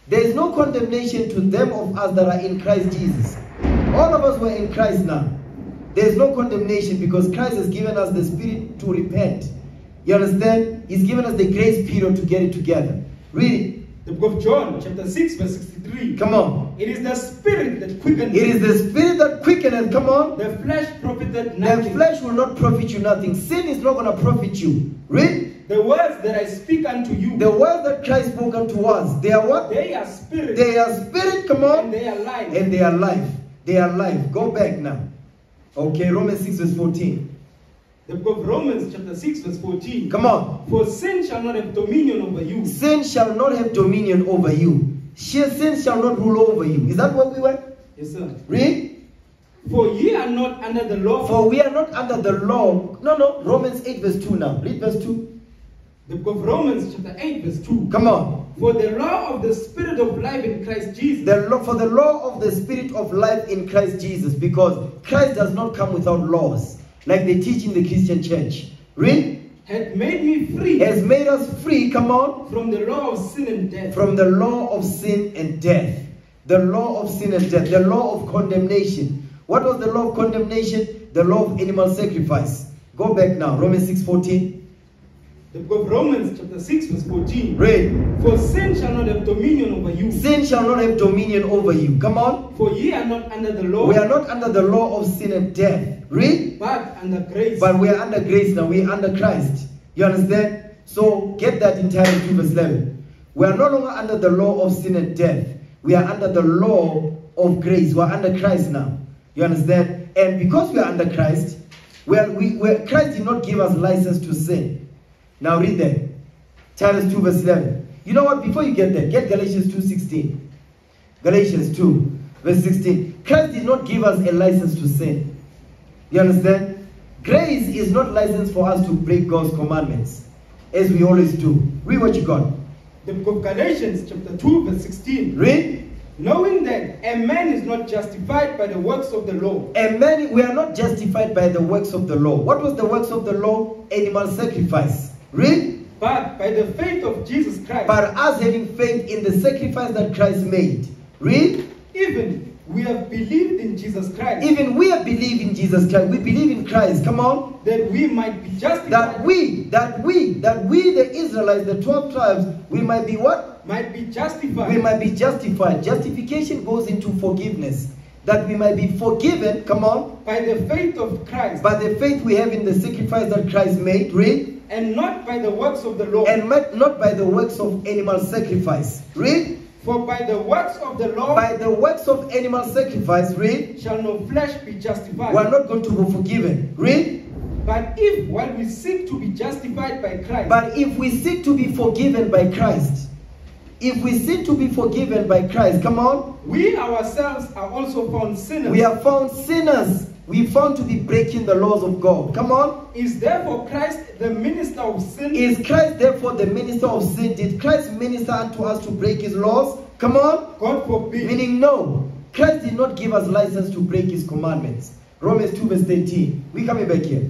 There is no condemnation to them of us that are in Christ Jesus. All of us were in Christ now. There is no condemnation because Christ has given us the Spirit to repent. You understand? He's given us the grace period to get it together. Read it. The book of John, chapter 6, verse 63. Come on. It is the Spirit that quickens. It is the Spirit that quickeneth. Come on. The flesh profited nothing. The flesh will not profit you nothing. Sin is not going to profit you. Read. The words that I speak unto you, The words that Christ spoke unto us, they are what? they are spirit They are spirit, come and on, they are life. and they are life. They are life. Go back now. Okay, Romans 6 verse 14. The book of Romans, chapter 6, verse 14. Come on. For sin shall not have dominion over you, Sin shall not have dominion over you. Sheer sin shall not rule over you. Is that what we were? yes, sir. Read. For ye are not under the law, For we are not under the law. No, no. Romans 8 verse 2 now. Read verse 2. the book of Romans, chapter 8, verse 2. Come on. For the law of the Spirit of life in Christ Jesus The law, for the law of the spirit of life in Christ Jesus, because Christ does not come without laws, like they teach in the Christian church. Read. had made me free Has made us free, come on, from the law of sin and death. from the law of sin and death. The law of sin and death. The law of condemnation. What was the law of condemnation? The law of animal sacrifice. Go back now. Romans 6 14. The book of Romans, chapter 6, verse 14. Read. For sin shall not have dominion over you. Sin shall not have dominion over you. Come on. For ye are not under the law, We are not under the law of sin and death. Read. but under grace. But we are under grace now. We are under Christ. You understand? So get that in Titus 2 verse 11. We are no longer under the law of sin and death. We are under the law of grace. We are under Christ now. You understand? And because we are under Christ, we are, we, we Christ did not give us license to sin. Now read that. Titus 2 verse 11. You know what? Before you get there, get Galatians 2 16. Galatians 2 verse 16. Christ did not give us a license to sin. You understand? Grace is not license for us to break God's commandments, as we always do. Read what you got. The book of Galatians, chapter 2, verse 16. Read. Knowing that a man is not justified by the works of the law, And many, we are not justified by the works of the law. What was the works of the law? Animal sacrifice. Read. but by the faith of Jesus Christ. But us having faith in the sacrifice that Christ made. Read. even we have believed in Jesus Christ, Even we have believed in Jesus Christ. We believe in Christ. Come on. that we might be justified, That we, that we, that we, the Israelites, the 12 tribes, we might be what? might be justified we might be justified. Justification goes into forgiveness. That we might be forgiven, come on, by the faith of Christ, by the faith we have in the sacrifice that Christ made, read, and not by the works of the law. and not by the works of animal sacrifice, read, For by the works of the law by the works of animal sacrifice, read, shall no flesh be justified. we are not going to be forgiven, read, But if while we seek to be justified by Christ, but if we seek to be forgiven by Christ, if we seek to be forgiven by Christ, come on, we ourselves are also found sinners, we are found sinners. We found to be breaking the laws of God. Come on. Is therefore Christ the minister of sin? Is Christ therefore the minister of sin? Did Christ minister unto us to break his laws? Come on. God forbid. Meaning, no. Christ did not give us license to break his commandments. Romans 2 verse 13. we coming back here.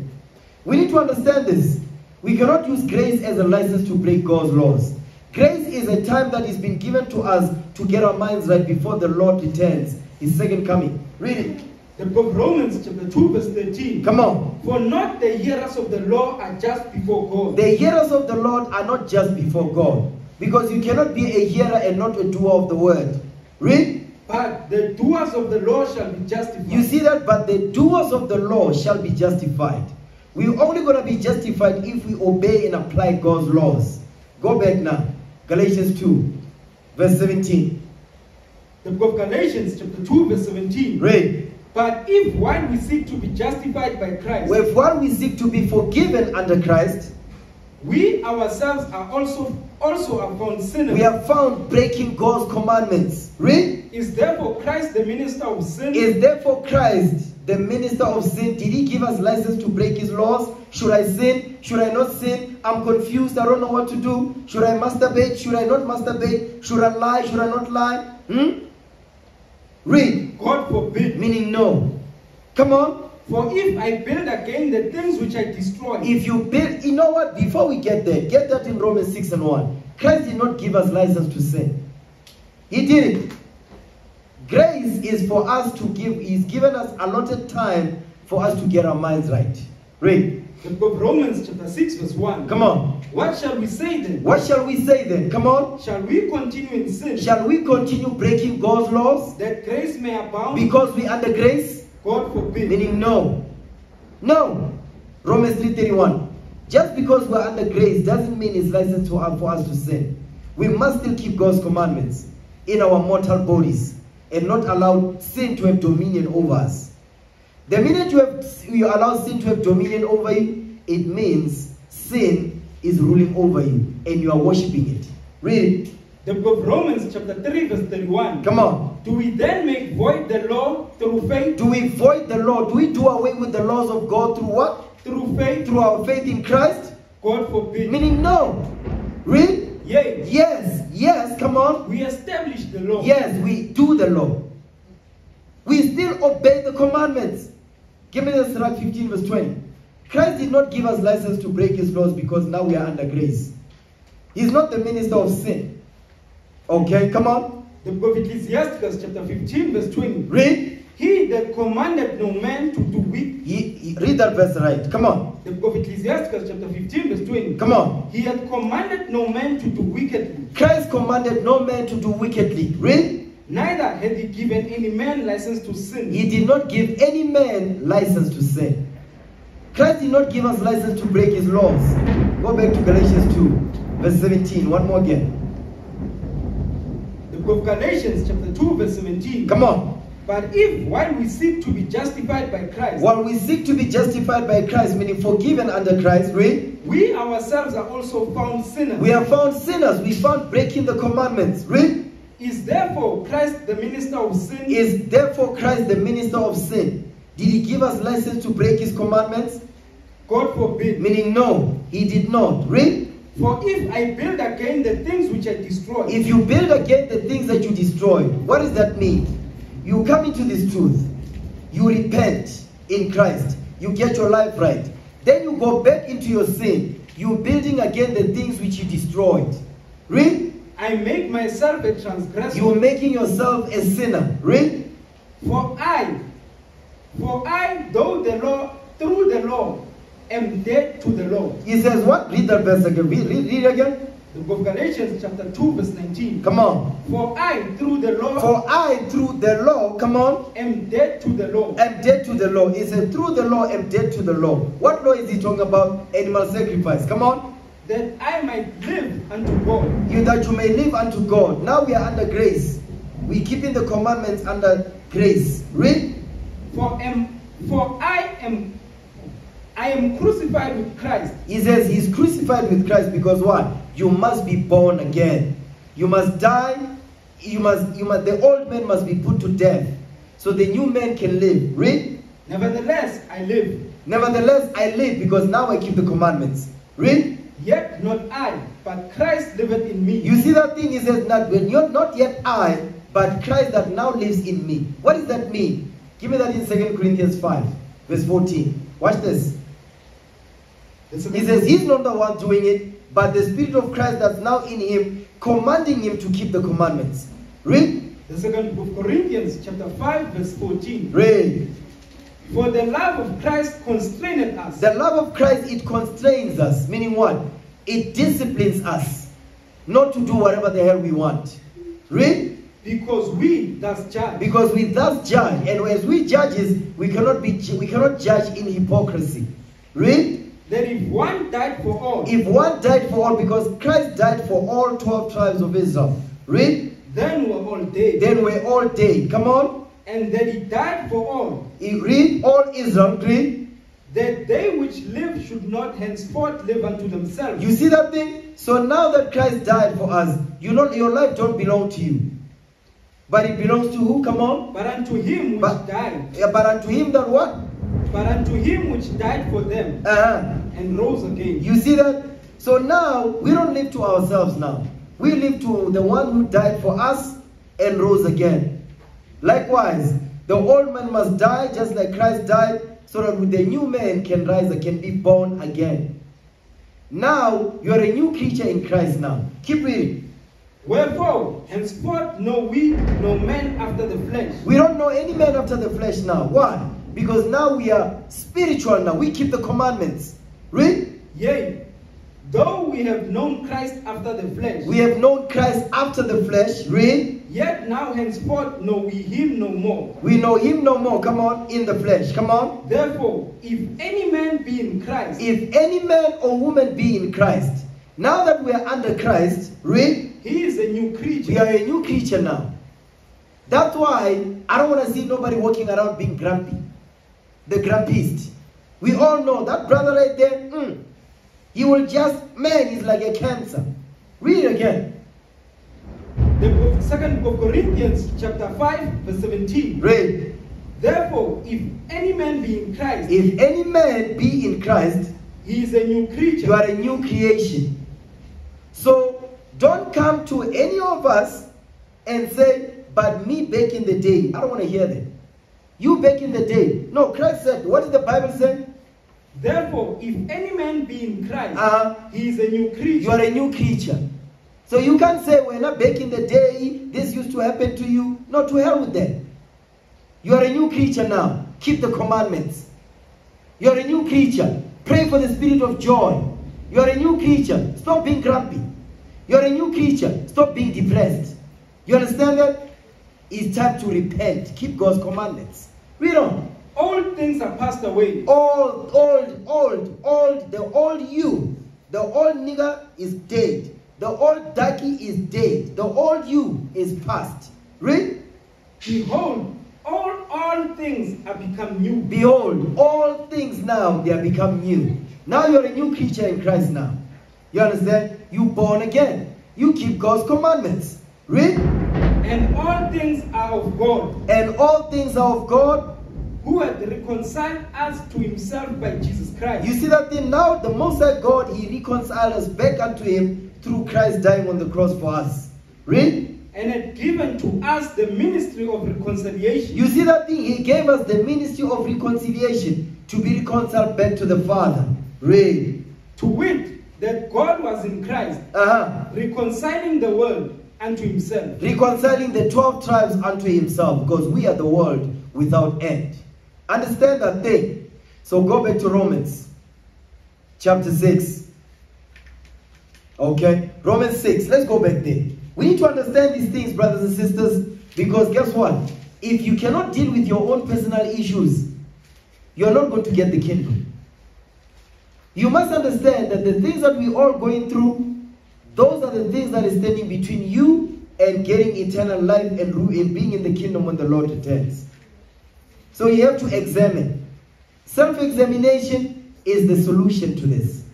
We need to understand this. We cannot use grace as a license to break God's laws. Grace is a time that is been given to us to get our minds right before the Lord returns, his second coming. Read it. The book of Romans chapter 2 verse 13. Come on. For not the hearers of the law are just before God. The hearers of the Lord are not just before God. Because you cannot be a hearer and not a doer of the word. Read. But the doers of the law shall be justified. You see that? But the doers of the law shall be justified. We're only going to be justified if we obey and apply God's laws. Go back now. Galatians 2, verse 17. The book of Galatians chapter 2 verse 17. Read. But if while we seek to be justified by Christ, If while we seek to be forgiven under Christ, we ourselves are also also are found sinners, we are found breaking God's commandments. Read. is therefore Christ the minister of sin? Is therefore Christ the minister of sin? Did he give us license to break his laws? Should I sin? Should I not sin? I'm confused. I don't know what to do. Should I masturbate? Should I not masturbate? Should I lie? Should I not lie? Hmm? Read. God forbid. Meaning no. Come on. For if I build again the things which I destroyed, If you build, you know what? Before we get there, get that in Romans 6 and 1. Christ did not give us license to sin. He did it. Grace is for us to give, He's given us allotted time for us to get our minds right. Read. The book of Romans chapter 6 verse 1. Come on. What shall we say then? What shall we say then? Come on. Shall we continue in sin Shall we continue breaking God's laws that grace may abound? because we are under grace? God forbid. Meaning no. No. Romans 3.31. Just because we're under grace doesn't mean it's licensed to, for us to sin. We must still keep God's commandments in our mortal bodies and not allow sin to have dominion over us. The minute you, have, you allow sin to have dominion over you, it means sin is ruling over you and you are worshipping it. Read. The book of Romans chapter 3 verse 31. Come on. Do we then make void the law through faith? Do we void the law? Do we do away with the laws of God through what? Through faith? Through our faith in Christ? God forbid. Meaning no. Read. Yea, Yes, yes, come on. we establish the law. Yes, we do the law. We still obey the commandments. Give me the Sirach 15, verse 20. Christ did not give us license to break his laws because now we are under grace. He's not the minister of sin. Okay, come on. The book of Ecclesiasticus chapter 15 verse 20. Read. He that commanded no man to do wicked. He, he- read that verse right. Come on. The book of Ecclesiasticus chapter 15 verse 20. Come on. He had commanded no man to do wickedly, Christ commanded no man to do wickedly. Read. Neither had he given any man license to sin. He did not give any man license to sin. Christ did not give us license to break his laws. Go back to Galatians 2, verse 17. One more again. The book of Galatians chapter 2 verse 17. Come on. But if while we seek to be justified by Christ, While we seek to be justified by Christ, meaning forgiven under Christ, read. we ourselves are also found sinners, We are found sinners. We found breaking the commandments. Read. Is therefore Christ the minister of sin? Is therefore Christ the minister of sin? Did he give us license to break his commandments? God forbid. Meaning, no, he did not. Read. For if I build again the things which I destroyed, If you build again the things that you destroyed, what does that mean? You come into this truth, you repent in Christ, you get your life right. Then you go back into your sin, You're building again the things which you destroyed. Read. I make myself a transgressor. You are making yourself a sinner. Read. For I, for I, though the law, through the law, am dead to the law. He says what? Read that verse again. Read, read, read again. The book of Galatians chapter 2 verse 19. Come on. For I, through the law, For I, through the law, come on, am dead to the law. am dead to the law. He said, through the law, am dead to the law. What law is he talking about? Animal sacrifice. Come on. That I might live unto God. You that you may live unto God. Now we are under grace. We keeping the commandments under grace. Read. For am for I am I am crucified with Christ. He says he's crucified with Christ because what? You must be born again. You must die. You must. You must. The old man must be put to death, so the new man can live. Read. Nevertheless, I live. Nevertheless, I live because now I keep the commandments. Read. Yet not I, but Christ liveth in me. You see that thing? He says, not when you're not yet I, but Christ that now lives in me. What does that mean? Give me that in 2 Corinthians 5, verse 14. Watch this. He says he's not the one doing it, but the Spirit of Christ that's now in him, commanding him to keep the commandments. Read. The second book of Corinthians, chapter 5, verse 14. Read. For the love of Christ constraineth us. The love of Christ, it constrains us. Meaning what? It disciplines us not to do whatever the hell we want. Read. Because we thus judge. Because we thus judge, and as we judges, we cannot be we cannot judge in hypocrisy. Read. That if one died for all, If one died for all, because Christ died for all 12 tribes of Israel. Read. then we're all dead. Then we're all dead. Come on. And that he died for all, He Read all Israel. Read. that they which live should not henceforth live unto themselves. You see that thing? So now that Christ died for us, you know your life don't belong to you. But it belongs to who? Come on. but unto him which But- died, Yeah, but unto him that what? but unto him which died for them, Uh-huh. and rose again. You see that? So now we don't live to ourselves now. We live to the one who died for us and rose again. Likewise, the old man must die just like Christ died, so that the new man can rise and can be born again. Now you are a new creature in Christ now. Keep reading. Wherefore, henceforth know we no man after the flesh. We don't know any man after the flesh now. Why? Because now we are spiritual now. We keep the commandments. Read. Yea, though we have known Christ after the flesh, We have known Christ after the flesh. Read. yet now henceforth know we him no more. We know him no more. Come on, in the flesh. Come on. Therefore, if any man be in Christ, If any man or woman be in Christ, now that we are under Christ, read, he is a new creature. we are a new creature now. That's why I don't want to see nobody walking around being grumpy. The grumpist. We all know that brother right there, mm, he will just, man, is like a cancer. Read it again. The book, second book of Corinthians, chapter 5, verse 17. Read. Therefore, if any man be in Christ, If any man be in Christ, he is a new creature. you are a new creation. So don't come to any of us and say, but me back in the day. I don't want to hear that. You back in the day. No, Christ said, what did the Bible say? Therefore, if any man be in Christ, Uh-huh. he is a new creature. You are a new creature. So you can't say, when I back in the day, this used to happen to you. Not to hell with that. You are a new creature now. Keep the commandments. You are a new creature. Pray for the spirit of joy. You are a new creature. Stop being grumpy. You are a new creature. Stop being depressed. You understand that? It's time to repent. Keep God's commandments. Read on. All things are passed away. Old, old, old, old, the old you, the old nigger is dead. The old ducky is dead. The old you is past. Read. Behold, all all things are become new. Behold, all things now they are become new. Now you're a new creature in Christ now. You understand? You born again. You keep God's commandments. Read. And all things are of God, And all things are of God. Who hath reconciled us to himself by Jesus Christ. You see that thing now? The Most High God, He reconciled us back unto Him through Christ dying on the cross for us. Read. and had given to us the ministry of reconciliation. You see that thing? He gave us the ministry of reconciliation to be reconciled back to the Father. Read. to wit, that God was in Christ, Uh-huh. reconciling the world unto himself, Reconciling the 12 tribes unto himself because we are the world without end. Understand that thing. So go back to Romans chapter 6. Okay? Romans 6. Let's go back there. We need to understand these things, brothers and sisters, because guess what? If you cannot deal with your own personal issues, you're not going to get the kingdom. You must understand that the things that we all going through, those are the things that is standing between you and getting eternal life and and being in the kingdom when the Lord returns. So you have to examine. Self-examination is the solution to this.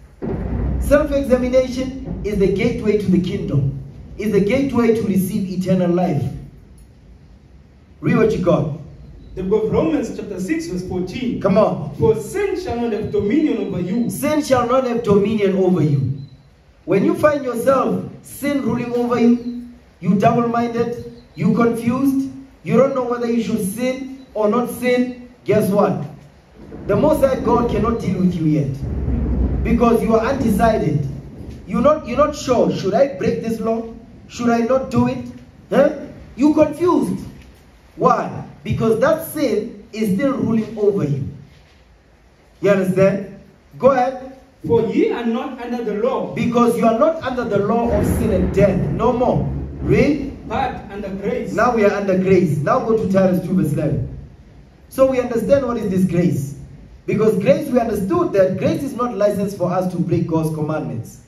Self-examination is the gateway to the kingdom. Is the gateway to receive eternal life. Read what you got. The book of Romans chapter 6 verse 14. Come on. For sin shall not have dominion over you, Sin shall not have dominion over you. When you find yourself sin ruling over you, you double-minded, you confused, you don't know whether you should sin or not sin, guess what? The Most High God cannot deal with you yet. Because you are undecided. You're not, you're not sure, should I break this law? Should I not do it? Huh? You confused. Why? Because that sin is still ruling over you. You understand? Go ahead. for ye are not under the law, Because you are not under the law of sin and death. No more. Read. but under grace. Now we are under grace. Now go to Titus 2 verse 11. So we understand what is this grace. Because grace, we understood that grace is not license for us to break God's commandments.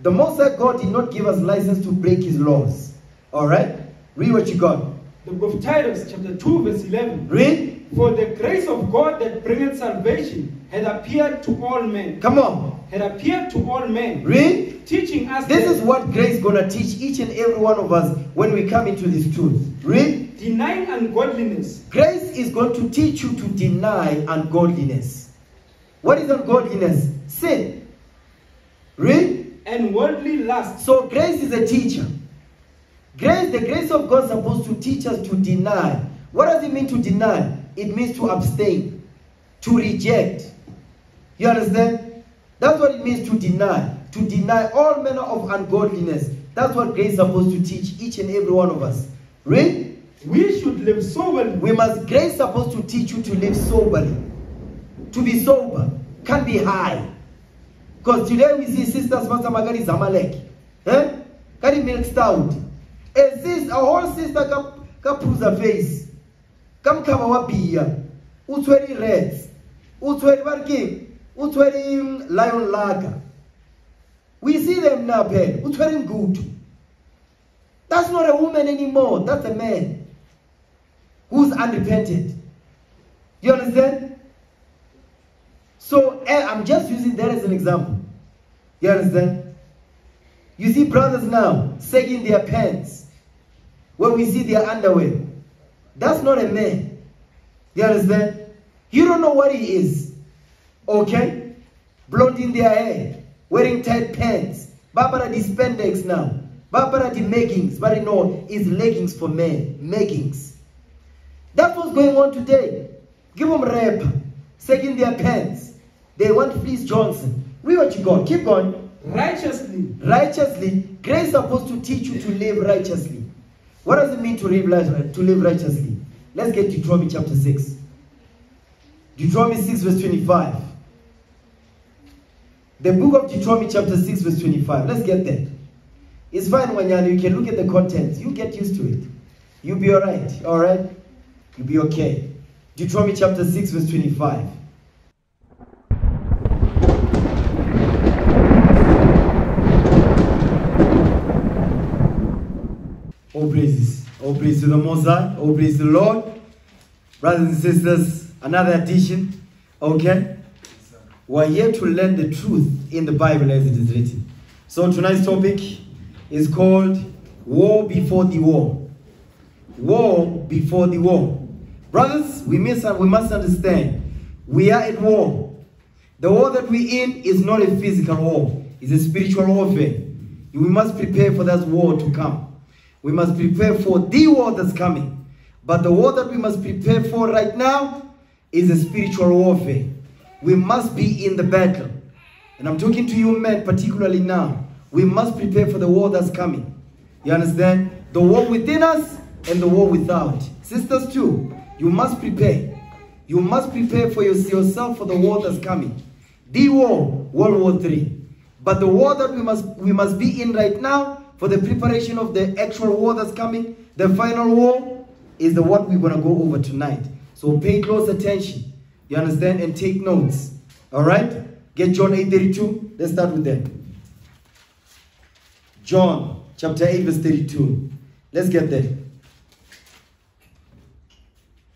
The Most High God did not give us license to break His laws. All right? Read what you got. The book of Titus chapter 2 verse 11. Read. For the grace of God that bringeth salvation had appeared to all men. Come on. Had appeared to all men. Read. Teaching us This is what grace is gonna teach each and every one of us when we come into this truth. Read. Denying ungodliness, Grace is going to teach you to deny ungodliness. What is ungodliness? Sin. Read. and worldly lust, So grace is a teacher. Grace, the grace of God is supposed to teach us to deny. What does it mean to deny? It means to abstain, to reject. You understand? That's what it means to deny. To deny all manner of ungodliness. That's what grace is supposed to teach each and every one of us. Read. We should live soberly, We must grace supposed to teach you to live soberly. To be sober. Can't be high. Because today we see sisters master magari zamalek. Eh? Kari milk stout. A a whole sister ka ka phuza face. Ka mkhaba wa beer. U tshwere reds. U tshwere ba re keng? Lion lager. We see them now. U tshwere ngutu. That's not a woman anymore. That's a man who's unrepentant. You understand? So eh, I'm just using that as an example. You understand? You see brothers now sagging their pants when we see their underwear. That's not a man. You understand? You don't know what he is. Okay? Blonding their hair, wearing tight pants. Barbara the spandex now. Barbara the leggings. But you know, it's leggings for men. Leggings. That's what's going on today. Give them rap, sagging their pants. They want Fleece Johnson. Read what you got. Keep going. righteously, Righteously, grace is supposed to teach you to live righteously. What does it mean to live, right- to live righteously? Let's get to Deuteronomy chapter 6. Deuteronomy 6, verse 25. The book of Deuteronomy chapter 6, verse 25. Let's get there. It's fine, Wanyana. You can look at the contents. You get used to it. You'll be alright. Alright? You'll be okay. Deuteronomy chapter 6, verse 25. All praises. All praise to the Most High. All praise to the Lord. Brothers and sisters, another edition. Okay? We're here to learn the truth in the Bible as it is written. So tonight's topic is called War Before the War. War before the war. Brothers, we must, we must understand we are at war. The war that we're in is not a physical war, it's a spiritual warfare. We must prepare for that war to come. We must prepare for the war that's coming. But the war that we must prepare for right now is a spiritual warfare. We must be in the battle. And I'm talking to you men particularly now. We must prepare for the war that's coming. You understand? The war within us and the war without. Sisters too, you must prepare. You must prepare for yourself for the war that's coming. The war, World War III. But the war that we must we must be in right now for the preparation of the actual war that's coming, the final war, is the what we're gonna go over tonight. So pay close attention. You understand? And take notes. Alright? Get John 8:32. Let's start with that. John chapter 8, verse 32. Let's get there.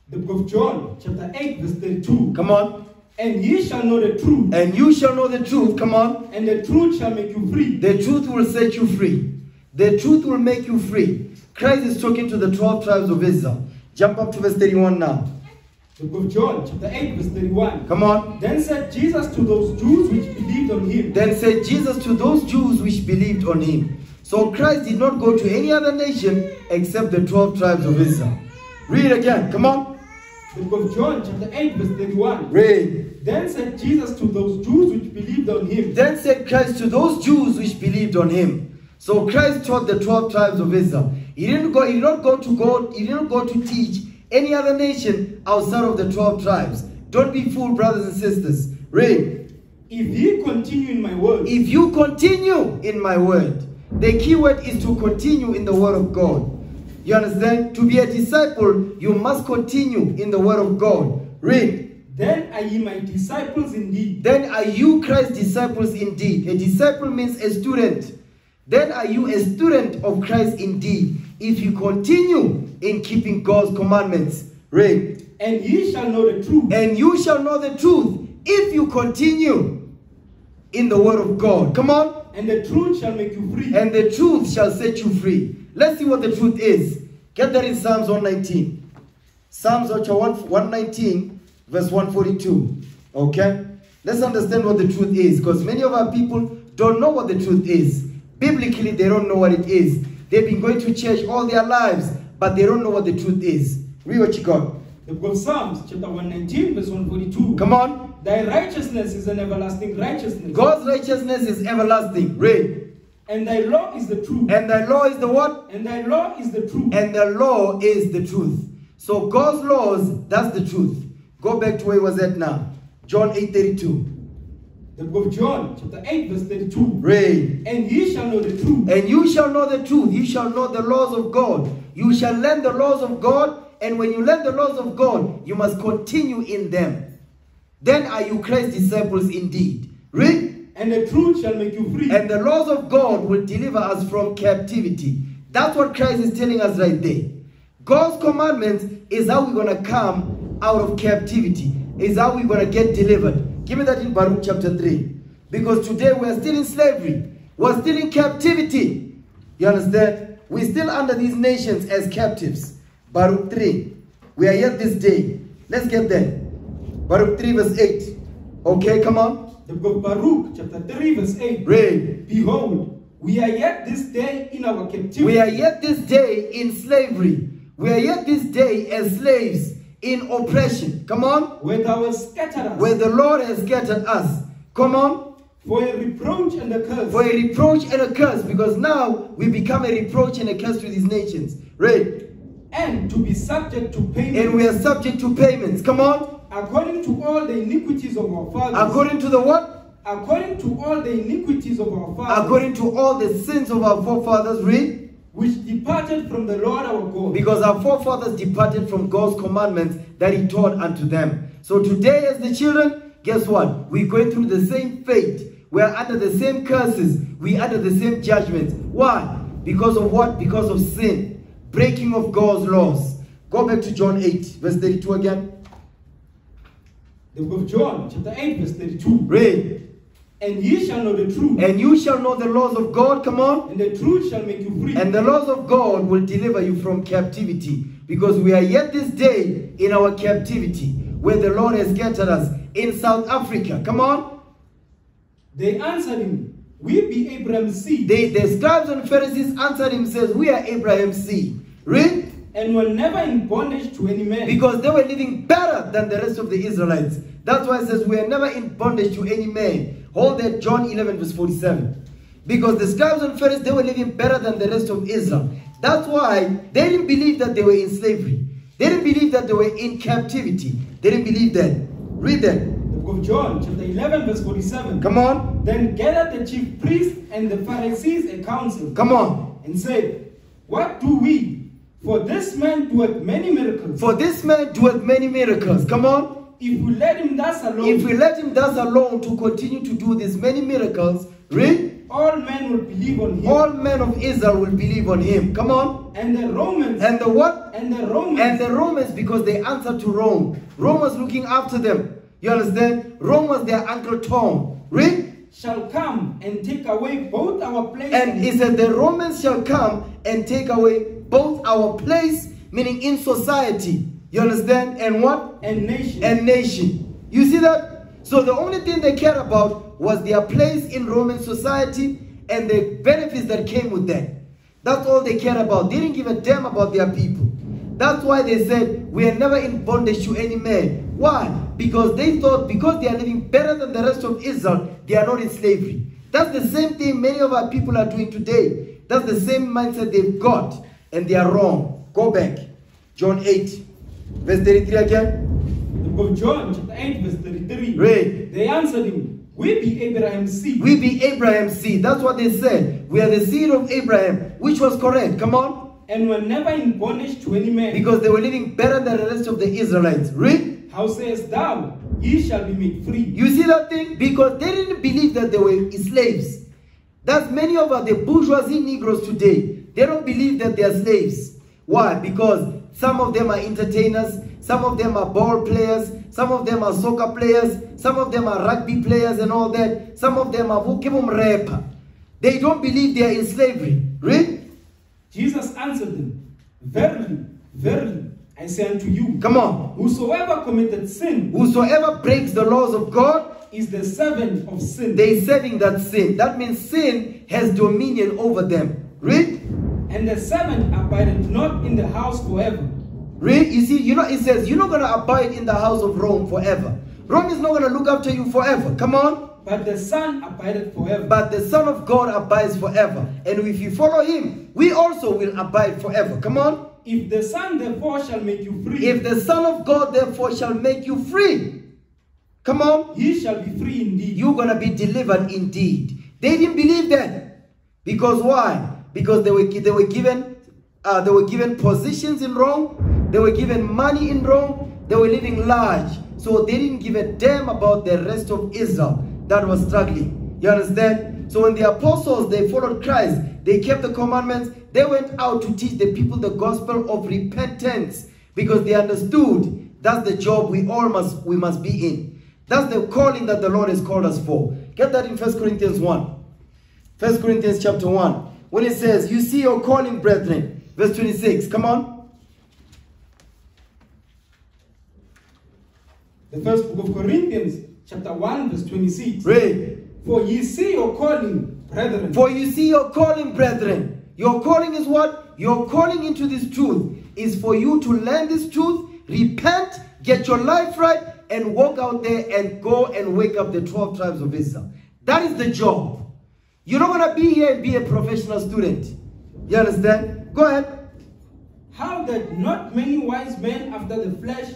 The book of John, chapter 8, verse 32. Come on. And ye shall know the truth, And you shall know the truth. Come on. and the truth shall make you free. The truth will set you free. The truth will make you free. Christ is talking to the 12 tribes of Israel. Jump up to verse 31 now. The book of John, chapter 8, verse 31. Come on. Then said Jesus to those Jews which believed on him, Then said Jesus to those Jews which believed on him. So Christ did not go to any other nation except the 12 tribes of Israel. Read again. Come on. The book of John, chapter 8, verse 31. Read. Then said Jesus to those Jews which believed on him, Then said Christ to those Jews which believed on him. So Christ taught the 12 tribes of Israel. He didn't go, he did not go to go, he didn't go to teach any other nation outside of the 12 tribes. Don't be fooled, brothers and sisters. Read. If ye continue in my word, If you continue in my word, the key word is to continue in the word of God. You understand? To be a disciple, you must continue in the word of God. Read. then are ye my disciples indeed. Then are you Christ's disciples indeed. A disciple means a student. Then are you a student of Christ indeed. If you continue in keeping God's commandments. Read. And ye shall know the truth, And you shall know the truth if you continue in the word of God. Come on. And the truth shall make you free. And the truth shall set you free. Let's see what the truth is. Get that in Psalms 119. Psalms chapter 1 119, verse 142. Okay? Let's understand what the truth is because many of our people don't know what the truth is. Biblically, they don't know what it is. They've been going to church all their lives, but they don't know what the truth is. Read what you got. The book of Psalms, chapter 119, verse 142. Come on. Thy righteousness is an everlasting righteousness. God's righteousness is everlasting. Read. And thy law is the truth. And thy law is the what? And thy law is the truth. And the law is the truth. So God's laws, that's the truth. Go back to where he was at now. John 8 32. The book of John, chapter 8, verse 32. Read. And ye shall know the truth. And you shall know the truth. You shall know the laws of God. You shall learn the laws of God. And when you learn the laws of God, you must continue in them. Then are you Christ's disciples indeed. Read. And the truth shall make you free. And the laws of God will deliver us from captivity. That's what Christ is telling us right there. God's commandments is how we're going to come out of captivity, is how we're going to get delivered. Give me that in Baruch chapter 3. Because today we're still in slavery, we're still in captivity. You understand? We're still under these nations as captives. Baruch 3. We are yet this day. Let's get there. Baruch 3, verse 8. Okay, come on. The book of Baruch, chapter 3, verse 8. Read. Behold, we are yet this day in our captivity. We are yet this day in slavery. We are yet this day as slaves in oppression. Come on. where thou hast scattered us Where the Lord has scattered us. Come on. for a reproach and a curse. For a reproach and a curse. Because now we become a reproach and a curse to these nations. Read. and to be subject to payment And we are subject to payments. Come on. According to all the iniquities of our fathers. According to the what? according to all the iniquities of our fathers. According to all the sins of our forefathers. Read. which departed from the Lord our God. Because our forefathers departed from God's commandments that He taught unto them. So today, as the children, guess what? We're going through the same fate. We're under the same curses. We're under the same judgments. Why? Because of what? Because of sin. Breaking of God's laws. Go back to John 8, verse 32 again. The book of John, chapter 8, verse 32. Read. And ye shall know the truth, And you shall know the laws of God. Come on. and the truth shall make you free. And the laws of God will deliver you from captivity. Because we are yet this day in our captivity, where the Lord has scattered us in South Africa. Come on. they answered him, We be Abraham's seed, They, the scribes and Pharisees answered him, says, We are Abraham's seed. Read. And were never in bondage to any man. Because they were living better than the rest of the Israelites. That's why it says, We are never in bondage to any man. Hold that, John 11, verse 47. Because the scribes and Pharisees, they were living better than the rest of Israel. That's why they didn't believe that they were in slavery. They didn't believe that they were in captivity. They didn't believe that. Read that. the book of John, chapter 11, verse 47. Come on. Then gathered the chief priests and the Pharisees a council, Come on. and said, What do we? For this man doeth many miracles. For this man doeth many miracles. Come on. If we let him thus alone, If we let him thus alone to continue to do these many miracles, read, all men will believe on him. all men of Israel will believe on him. Come on. and the Romans And the what? and the Romans And the Romans, because they answered to Rome. Rome was looking after them. You understand? Rome was their Uncle Tom. Read. shall come and take away both our place And he said, The Romans shall come and take away both our place, meaning in society. You understand? And what? and nation. and nation. You see that? So the only thing they cared about was their place in Roman society and the benefits that came with that. That's all they cared about. They didn't give a damn about their people. That's why they said, we are never in bondage to any man. Why? Because they thought because they are living better than the rest of Israel, they are not in slavery. That's the same thing many of our people are doing today. That's the same mindset they've got, and they are wrong. Go back. John 8, verse 33 again. the book of John, chapter 8, verse 33. Read. They answered him, We be Abraham's seed. We be Abraham's seed. That's what they said. We are the seed of Abraham, which was correct. Come on. and were never in bondage to any man. Because they were living better than the rest of the Israelites. Read. How sayest thou, ye shall be made free? You see that thing? Because they didn't believe that they were slaves. That's many of us, the bourgeoisie Negroes today. They don't believe that they are slaves. Why? Because some of them are entertainers, some of them are ball players, some of them are soccer players, some of them are rugby players and all that. Some of them are vukibum rapper. They don't believe they are in slavery. Read. Jesus answered them, Verily, verily, I say unto you, Come on. whosoever committed sin Whosoever breaks the laws of God, is the servant of sin. they serving that sin. That means sin has dominion over them. Read. And the servant abided not in the house forever, Read. You see, you know, it says you're not gonna abide in the house of Rome forever. Rome is not gonna look after you forever. Come on. but the Son abided forever. But the Son of God abides forever. And if you follow him, we also will abide forever. Come on. if the Son therefore shall make you free, If the Son of God therefore shall make you free, come on, ye shall be free indeed. you're gonna be delivered indeed. They didn't believe that. Because why? Because they were they were given uh, they were given positions in Rome, they were given money in Rome, they were living large. So they didn't give a damn about the rest of Israel that was struggling. You understand? So when the apostles they followed Christ, they kept the commandments, they went out to teach the people the gospel of repentance because they understood that's the job we all must we must be in. That's the calling that the Lord has called us for. Get that in 1 Corinthians 1. 1 Corinthians chapter 1. When it says, You see your calling, brethren. Verse 26. Come on. The first book of Corinthians, chapter 1, verse 26. Read. For you see your calling, brethren, For you see your calling, brethren. Your calling is what? Your calling into this truth is for you to learn this truth, repent, get your life right, and walk out there and go and wake up the 12 tribes of Israel. That is the job. You're not going to be here and be a professional student. You understand? Go ahead. how that not many wise men after the flesh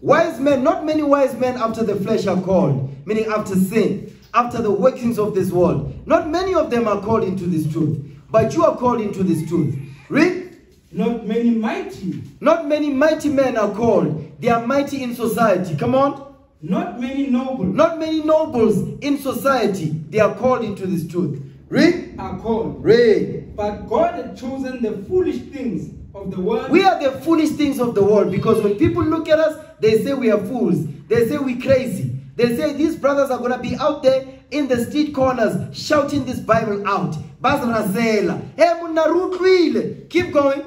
Wise men, not many wise men after the flesh are called, meaning after sin, after the workings of this world. Not many of them are called into this truth, but you are called into this truth. Read. not many mighty, Not many mighty men are called. They are mighty in society. Come on. Not many nobles. Not many nobles in society. They are called into this truth. Read. are called. Read. But God had chosen the foolish things of the world We are the foolish things of the world because when people look at us, they say we are fools. They say we're crazy. They say these brothers are going to be out there in the street corners shouting this Bible out. Bas razela. Hey, muna rutlwile. Keep going.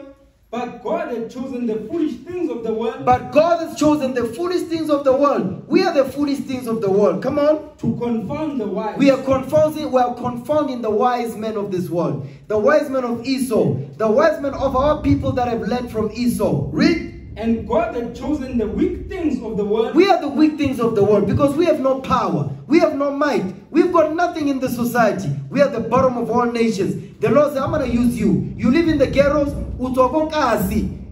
But God had chosen the foolish things of the world But God has chosen the foolish things of the world. We are the foolish things of the world. Come on. to confound the wise. We are confounding, we are confounding the wise men of this world. The wise men of Esau. The wise men of our people that have learned from Esau. Read. And God had chosen the weak things of the world We are the weak things of the world because we have no power. We have no might. We've got nothing in the society. We are the bottom of all nations. The Lord said, I'm going to use you. You live in the ghettos.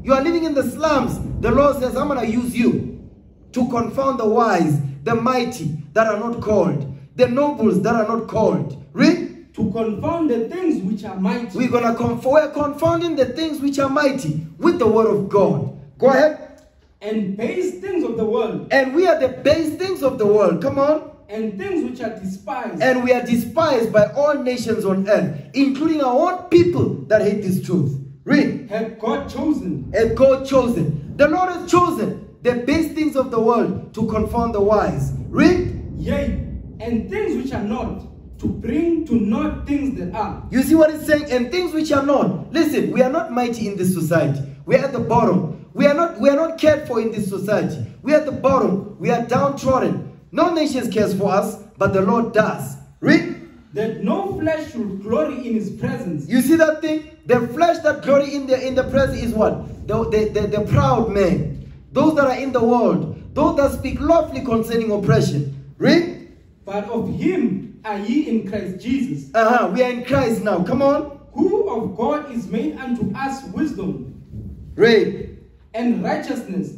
You are living in the slums. The Lord says, I'm going to use you to confound the wise, the mighty that are not called, the nobles that are not called. Read. to confound the things which are mighty We're going to conf- we're confounding the things which are mighty with the word of God. Go ahead. and base things of the world And we are the base things of the world. Come on. and things which are despised And we are despised by all nations on earth, including our own people that hate this truth. Read. have God chosen Have God chosen. The Lord has chosen the base things of the world to confound the wise. Read. yea and things which are not to bring to naught things that are You see what it's saying? And things which are not. Listen, we are not mighty in this society. We are at the bottom. We are not we are not cared for in this society. We are at the bottom. We are downtrodden. No nation cares for us, but the Lord does. Read. that no flesh should glory in his presence You see that thing? The flesh that glory in the in the present is what? The, the, the, the proud men. Those that are in the world. Those that speak lawfully concerning oppression. Read. but of him are ye in Christ Jesus Uh-huh. We are in Christ now. Come on. who of God is made unto us wisdom Read. And righteousness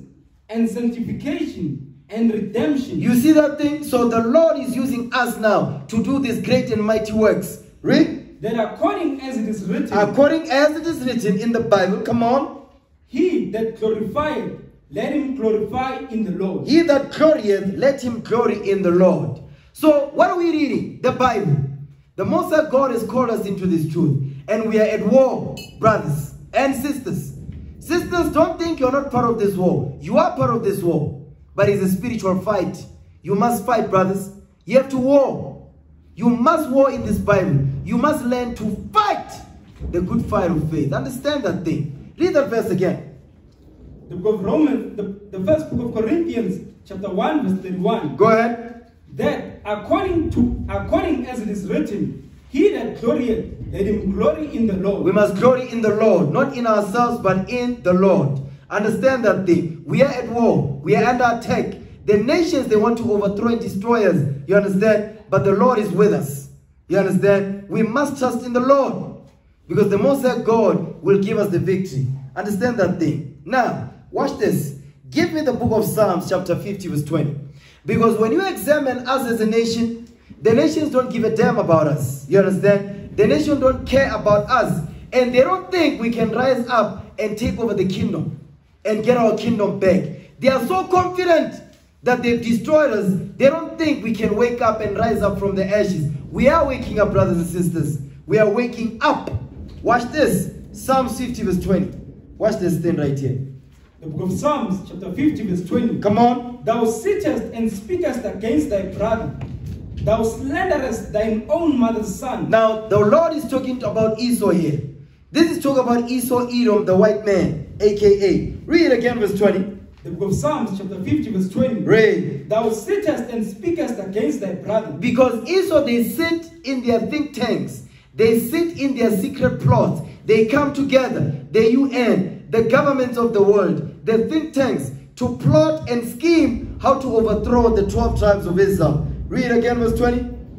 and sanctification and redemption You see that thing? So the Lord is using us now to do these great and mighty works. Read. that according as it is written According as it is written in the Bible. Come on. he that glorifieth let him glorify in the Lord He that glorieth, let him glory in the Lord. So, what are we reading? The Bible. The Most High God has called us into this truth. And we are at war, brothers and sisters. Sisters, don't think you're not part of this war. You are part of this war. But it's a spiritual fight. You must fight, brothers. You have to war. You must war in this Bible. You must learn to fight the good fight of faith. Understand that thing. Read that verse again. The book of Romans, the, the first book of Corinthians, chapter 1, verse 31. Go ahead. That according to according as it is written, he that glorieth, let him glory in the Lord. We must glory in the Lord, not in ourselves, but in the Lord. Understand that thing. We are at war. We are under attack. The nations, they want to overthrow and destroy us. You understand? But the Lord is with us. You understand? We must trust in the Lord. Because the Most High God will give us the victory. Understand that thing. Now, watch this. Give me the book of Psalms, chapter 50, verse 20. Because when you examine us as a nation, the nations don't give a damn about us. You understand? The nation don't care about us. And they don't think we can rise up and take over the kingdom and get our kingdom back. They are so confident that they've destroyed us. They don't think we can wake up and rise up from the ashes. We are waking up, brothers and sisters. We are waking up. Watch this. Psalms 50 verse 20. Watch this thing right here. The book of Psalms, chapter 50, verse 20. Come on. Thou sittest and speakest against thy brother. Thou slanderest thine own mother's son. Now, the Lord is talking about Esau here. This is talking about Esau Edom, the white man, aka. Read it again, verse 20. The book of Psalms, chapter 50, verse 20. Read. Thou sittest and speakest against thy brother. Because Esau, they sit in their think tanks. They sit in their secret plots. They come together, the UN, the governments of the world, the think tanks, to plot and scheme how to overthrow the 12 tribes of Israel. Read again, verse 20.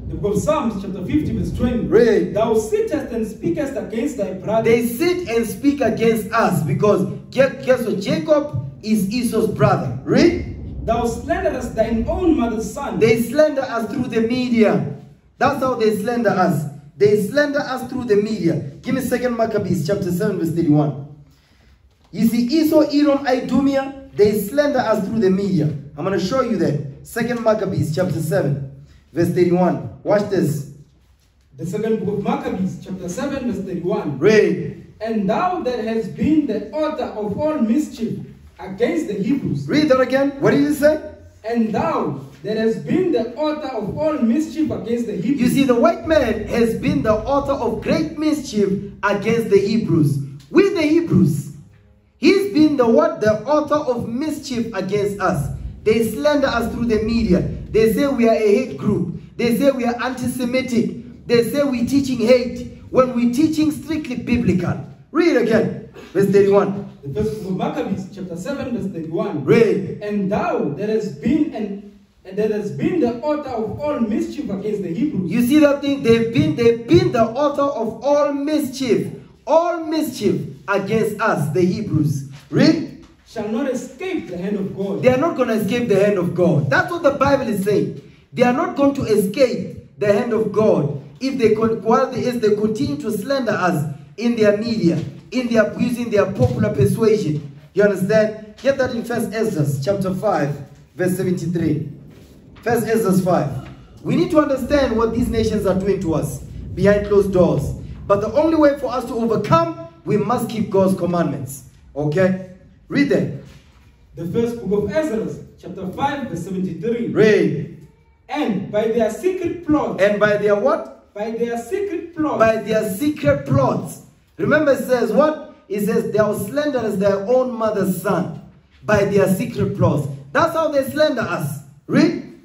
The book of Psalms, chapter 50, verse 20. Read. Thou sittest and speakest against thy brother. They sit and speak against us because guess what? Jacob is Esau's brother. Read. Thou slanderest thine own mother's son. They slander us through the media. That's how they slander us. They slander us through the media. Give me second Maccabees chapter 7 verse 31. You see Esau, Edom, Idumea, they slander us through the media. I'm going to show you that. Second Maccabees chapter 7 verse 31. Watch this. The second book of Maccabees, chapter 7, verse 31. Read. And thou that hast been the author of all mischief against the Hebrews. Read that again. What did you say? And thou that has been the author of all mischief against the Hebrews. You see, the white man has been the author of great mischief against the Hebrews. With the Hebrews. He's been the what? The author of mischief against us. They slander us through the media. They say we are a hate group. They say we are anti-Semitic. They say we're teaching hate when we're teaching strictly biblical. Read again. Verse 31. The first book of Maccabees, chapter 7, verse 31. Read. And thou that has been and, and that has been the author of all mischief against the Hebrews. You see that thing? They've been, they've been the author of all mischief. All mischief against us, the Hebrews. Read. Shall not escape the hand of God. They are not going to escape the hand of God. That's what the Bible is saying. They are not going to escape the hand of God if they as they continue to slander us in their media, in their using their popular persuasion. You understand? Get that in First Esdras chapter 5, verse 73. First Esdras 5. We need to understand what these nations are doing to us behind closed doors. But the only way for us to overcome, we must keep God's commandments. Okay? Read them. The first book of Esdras, chapter 5, verse 73. Read. And by their secret plots, And by their what? by their secret plots, By their secret plots. Remember, it says what? It says they are as their own mother's son. By their secret plots. That's how they slander us. Read.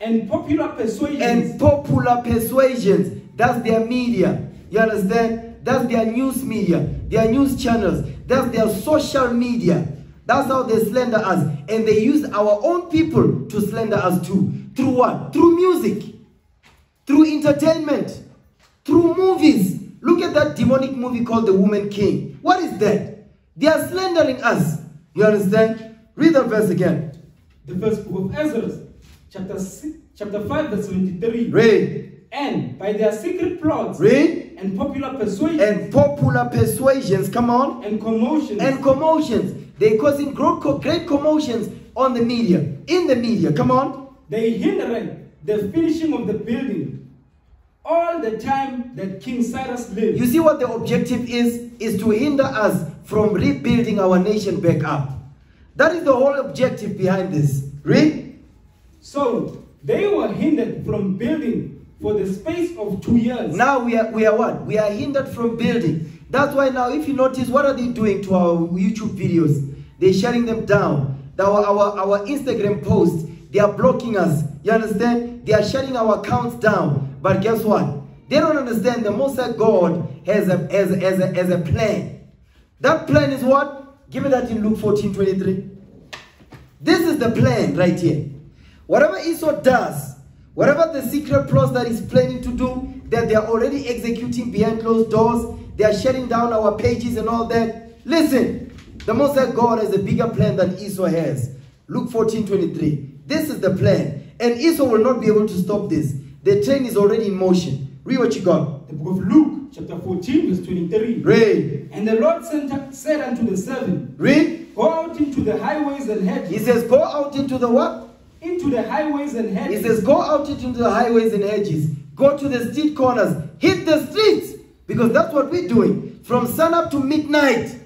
and popular persuasions, And popular persuasions. That's their media. You understand? That's their news media, their news channels. That's their social media. That's how they slander us. And they use our own people to slander us too. Through what? Through music. Through entertainment. Through movies. Look at that demonic movie called The Woman King. What is that? They are slandering us. You understand? Read that verse again. the first book of Esdras, chapter, si- chapter 5, verse 23. Read. And by their secret plots Read. and popular persuasions And popular persuasions. Come on. and commotions, and commotions. They're causing great, great commotions on the media, in the media. Come on. they hindered the finishing of the building all the time that King Cyrus lived. You see what the objective is? Is to hinder us from rebuilding our nation back up. That is the whole objective behind this. Read. So they were hindered from building for the space of two years. Now we are we are what? We are hindered from building. That's why now if you notice what are they doing to our YouTube videos? they're shutting them down. Our, our, our Instagram posts, they are blocking us. You understand? They are shutting our accounts down. But guess what? They don't understand the Most High God has a, has, a, has, a, has a plan. That plan is what? Give me that in Luke 14 23. This is the plan right here. Whatever Esau does, whatever the secret plots that is planning to do, that they are already executing behind closed doors, they are shutting down our pages and all that. Listen, the Most High God has a bigger plan than Esau has. Luke 14 23. This is the plan. And Esau will not be able to stop this. The train is already in motion. Read what you got. The book of Luke, chapter 14, verse 23. Read. And the Lord sent, said unto the servant, Read. Go out into the highways and hedges. He says, Go out into the what? Into the highways and He says, Go out into the highways and hedges. Go to the street corners. Hit the streets. Because that's what we're doing. From sun up to midnight,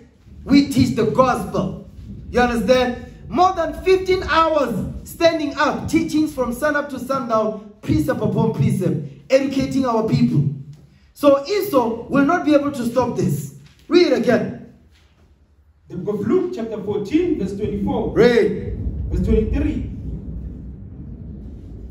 we teach the gospel. You understand? More than 15 hours standing up, teachings from sun up to sundown, precept upon precept, educating our people. So Esau will not be able to stop this. Read again. The book of Luke, chapter 14, verse 24. Read. Verse 23.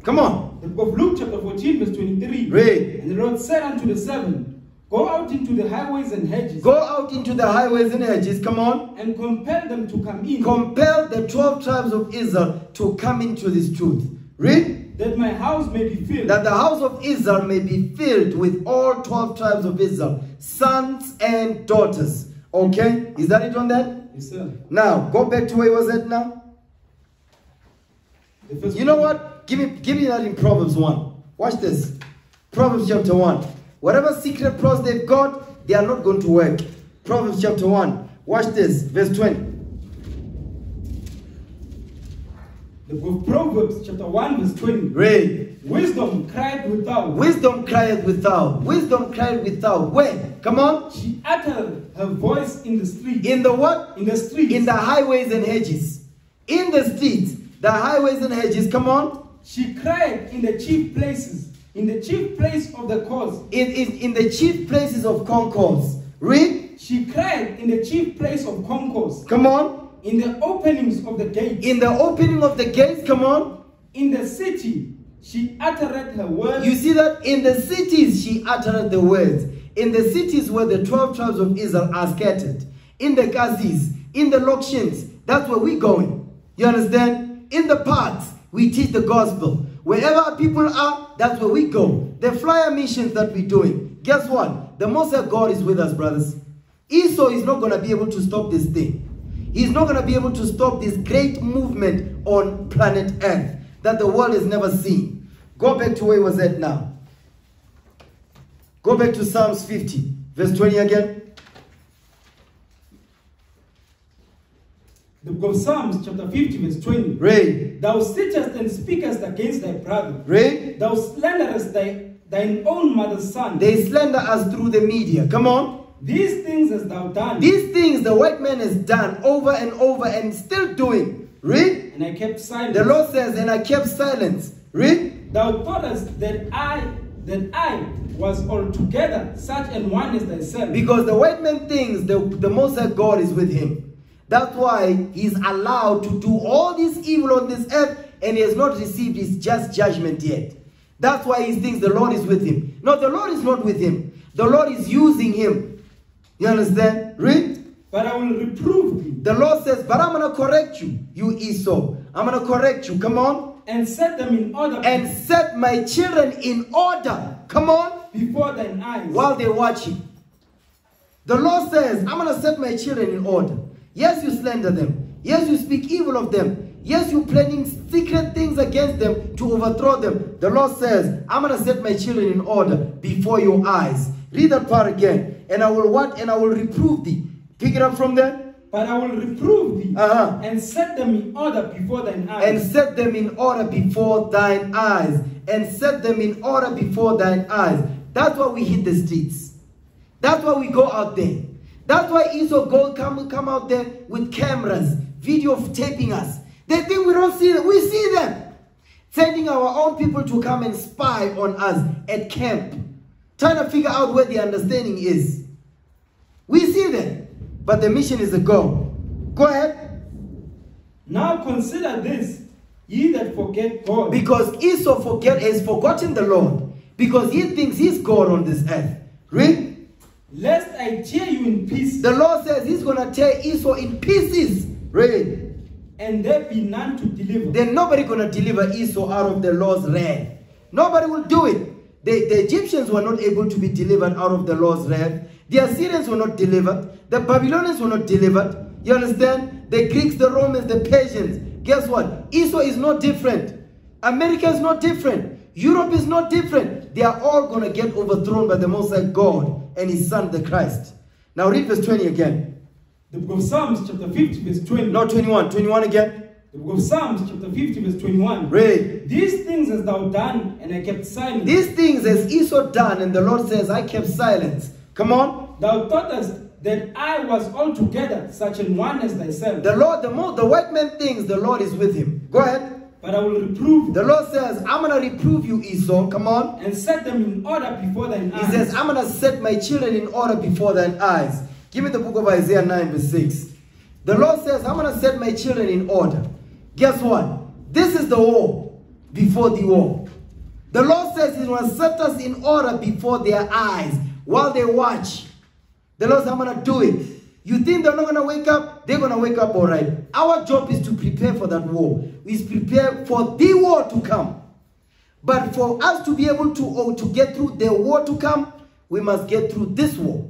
Come on. The book of Luke, chapter 14, verse 23. Read. And the Lord said unto the servant, Go out into the highways and hedges, Go out into the highways and hedges. Come on. and compel them to come in, compel the 12 tribes of Israel to come into this truth. Read. that my house may be filled. That the house of Israel may be filled with all 12 tribes of Israel, sons and daughters. Okay? Is that it on that? Yes, sir. Now, go back to where was it now? You know what? Give me, give me that in Proverbs 1. Watch this. Proverbs chapter 1. Whatever secret plots they've got, they are not going to work. Proverbs chapter 1. Watch this. Verse 20. The book of Proverbs, chapter 1, verse 20. Read. Wisdom cried without. Wisdom cried without. Wisdom cried without. Where? Come on. She uttered her voice in the street. In the what? In the streets. In the highways and hedges. In the streets, the highways and hedges. Come on. She cried in the chief places, in the chief place of the cause. In, in, in the chief places of concourse. Read. She cried in the chief place of concourse, Come on. in the openings of the gates. In the opening of the gates. Come on. In the city, she uttered her words. You see that in the cities she uttered the words. In the cities where the 12 tribes of Israel are scattered. In the Kasis, in the Lokshins, that's where we're going. You understand? In the parks, we teach the gospel. Wherever people are, that's where we go. The flyer missions that we're doing. Guess what? The Most High God is with us, brothers. Esau is not going to be able to stop this thing. He's not going to be able to stop this great movement on planet Earth that the world has never seen. Go back to where he was at now. Go back to Psalms 50, verse 20 again. The book of Psalms, chapter 50, verse 20. Read. Thou sittest and speakest against thy brother. Read. Thou slanderest thy, thine own mother's son. They slander us through the media. Come on. These things hast thou done. These things the white man has done over and over and still doing. Read. and I kept silence. The Lord says, and I kept silence. Read. Thou thoughtest that I that I was altogether such an one as thyself. Because the white man thinks the, the Most High God is with him. That's why he's allowed to do all this evil on this earth and he has not received his just judgment yet. That's why he thinks the Lord is with him. No, the Lord is not with him. The Lord is using him. You understand? Read. But I will reprove thee The Lord says, but I'm going to correct you, you Esau. I'm going to correct you. Come on. and set them in order And set my children in order. Come on. before thine eyes. while they're watching. The Lord says, I'm going to set my children in order. Yes, you slander them. Yes, you speak evil of them. Yes, you're planning secret things against them to overthrow them. The Lord says, I'm going to set my children in order before your eyes. Read that part again. And I will what? And I will reprove thee. Pick it up from there. But I will reprove thee Uh-huh. and set them in order before thine eyes. and set them in order before thine eyes. And set them in order before thine eyes. That's why we hit the streets. That's why we go out there. That's why Esau go come, come out there with cameras, video of taping us. They think we don't see them. We see them. Sending our own people to come and spy on us at camp. Trying to figure out where the understanding is. We see them. But the mission is a go. Go ahead. Now consider this, ye that forget God, Because Esau forget, has forgotten the Lord. Because he thinks he's God on this earth. Read. Lest I tear you in pieces, The Lord says he's going to tear Esau in pieces. Read. and there be none to deliver. Then nobody going to deliver Esau out of the Lord's wrath. Nobody will do it. The, the Egyptians were not able to be delivered out of the Lord's wrath. The Assyrians were not delivered. The Babylonians were not delivered. You understand? The Greeks, the Romans, the Persians. Guess what? Esau is not different. America is not different. Europe is not different. They are all going to get overthrown by the Most High God and His Son, the Christ. Now read verse 20 again. The book of Psalms, chapter 50, verse 20. Not 21. 21 again. The book of Psalms, chapter 50, verse 21. Read. These things hast thou done, and I kept silent. These things has Esau done, and the Lord says, I kept silence. Come on. Thou thoughtest that I was altogether such an one as thyself. The Lord, the more the white man thinks the Lord is with him. Go ahead. But I will reprove The Lord says, I'm gonna reprove you, Esau. Come on. and set them in order before thine eyes. He says, I'm gonna set my children in order before thine eyes. Give me the book of Isaiah 9, verse 6. The Lord says, I'm gonna set my children in order. Guess what? This is the war before the war. The Lord says He's gonna set us in order before their eyes while they watch. The Lord says, I'm gonna do it. You think they're not gonna wake up? They're gonna wake up all right. Our job is to prepare for that war. Is prepare for the war to come. But for us to be able to or to get through the war to come, we must get through this war.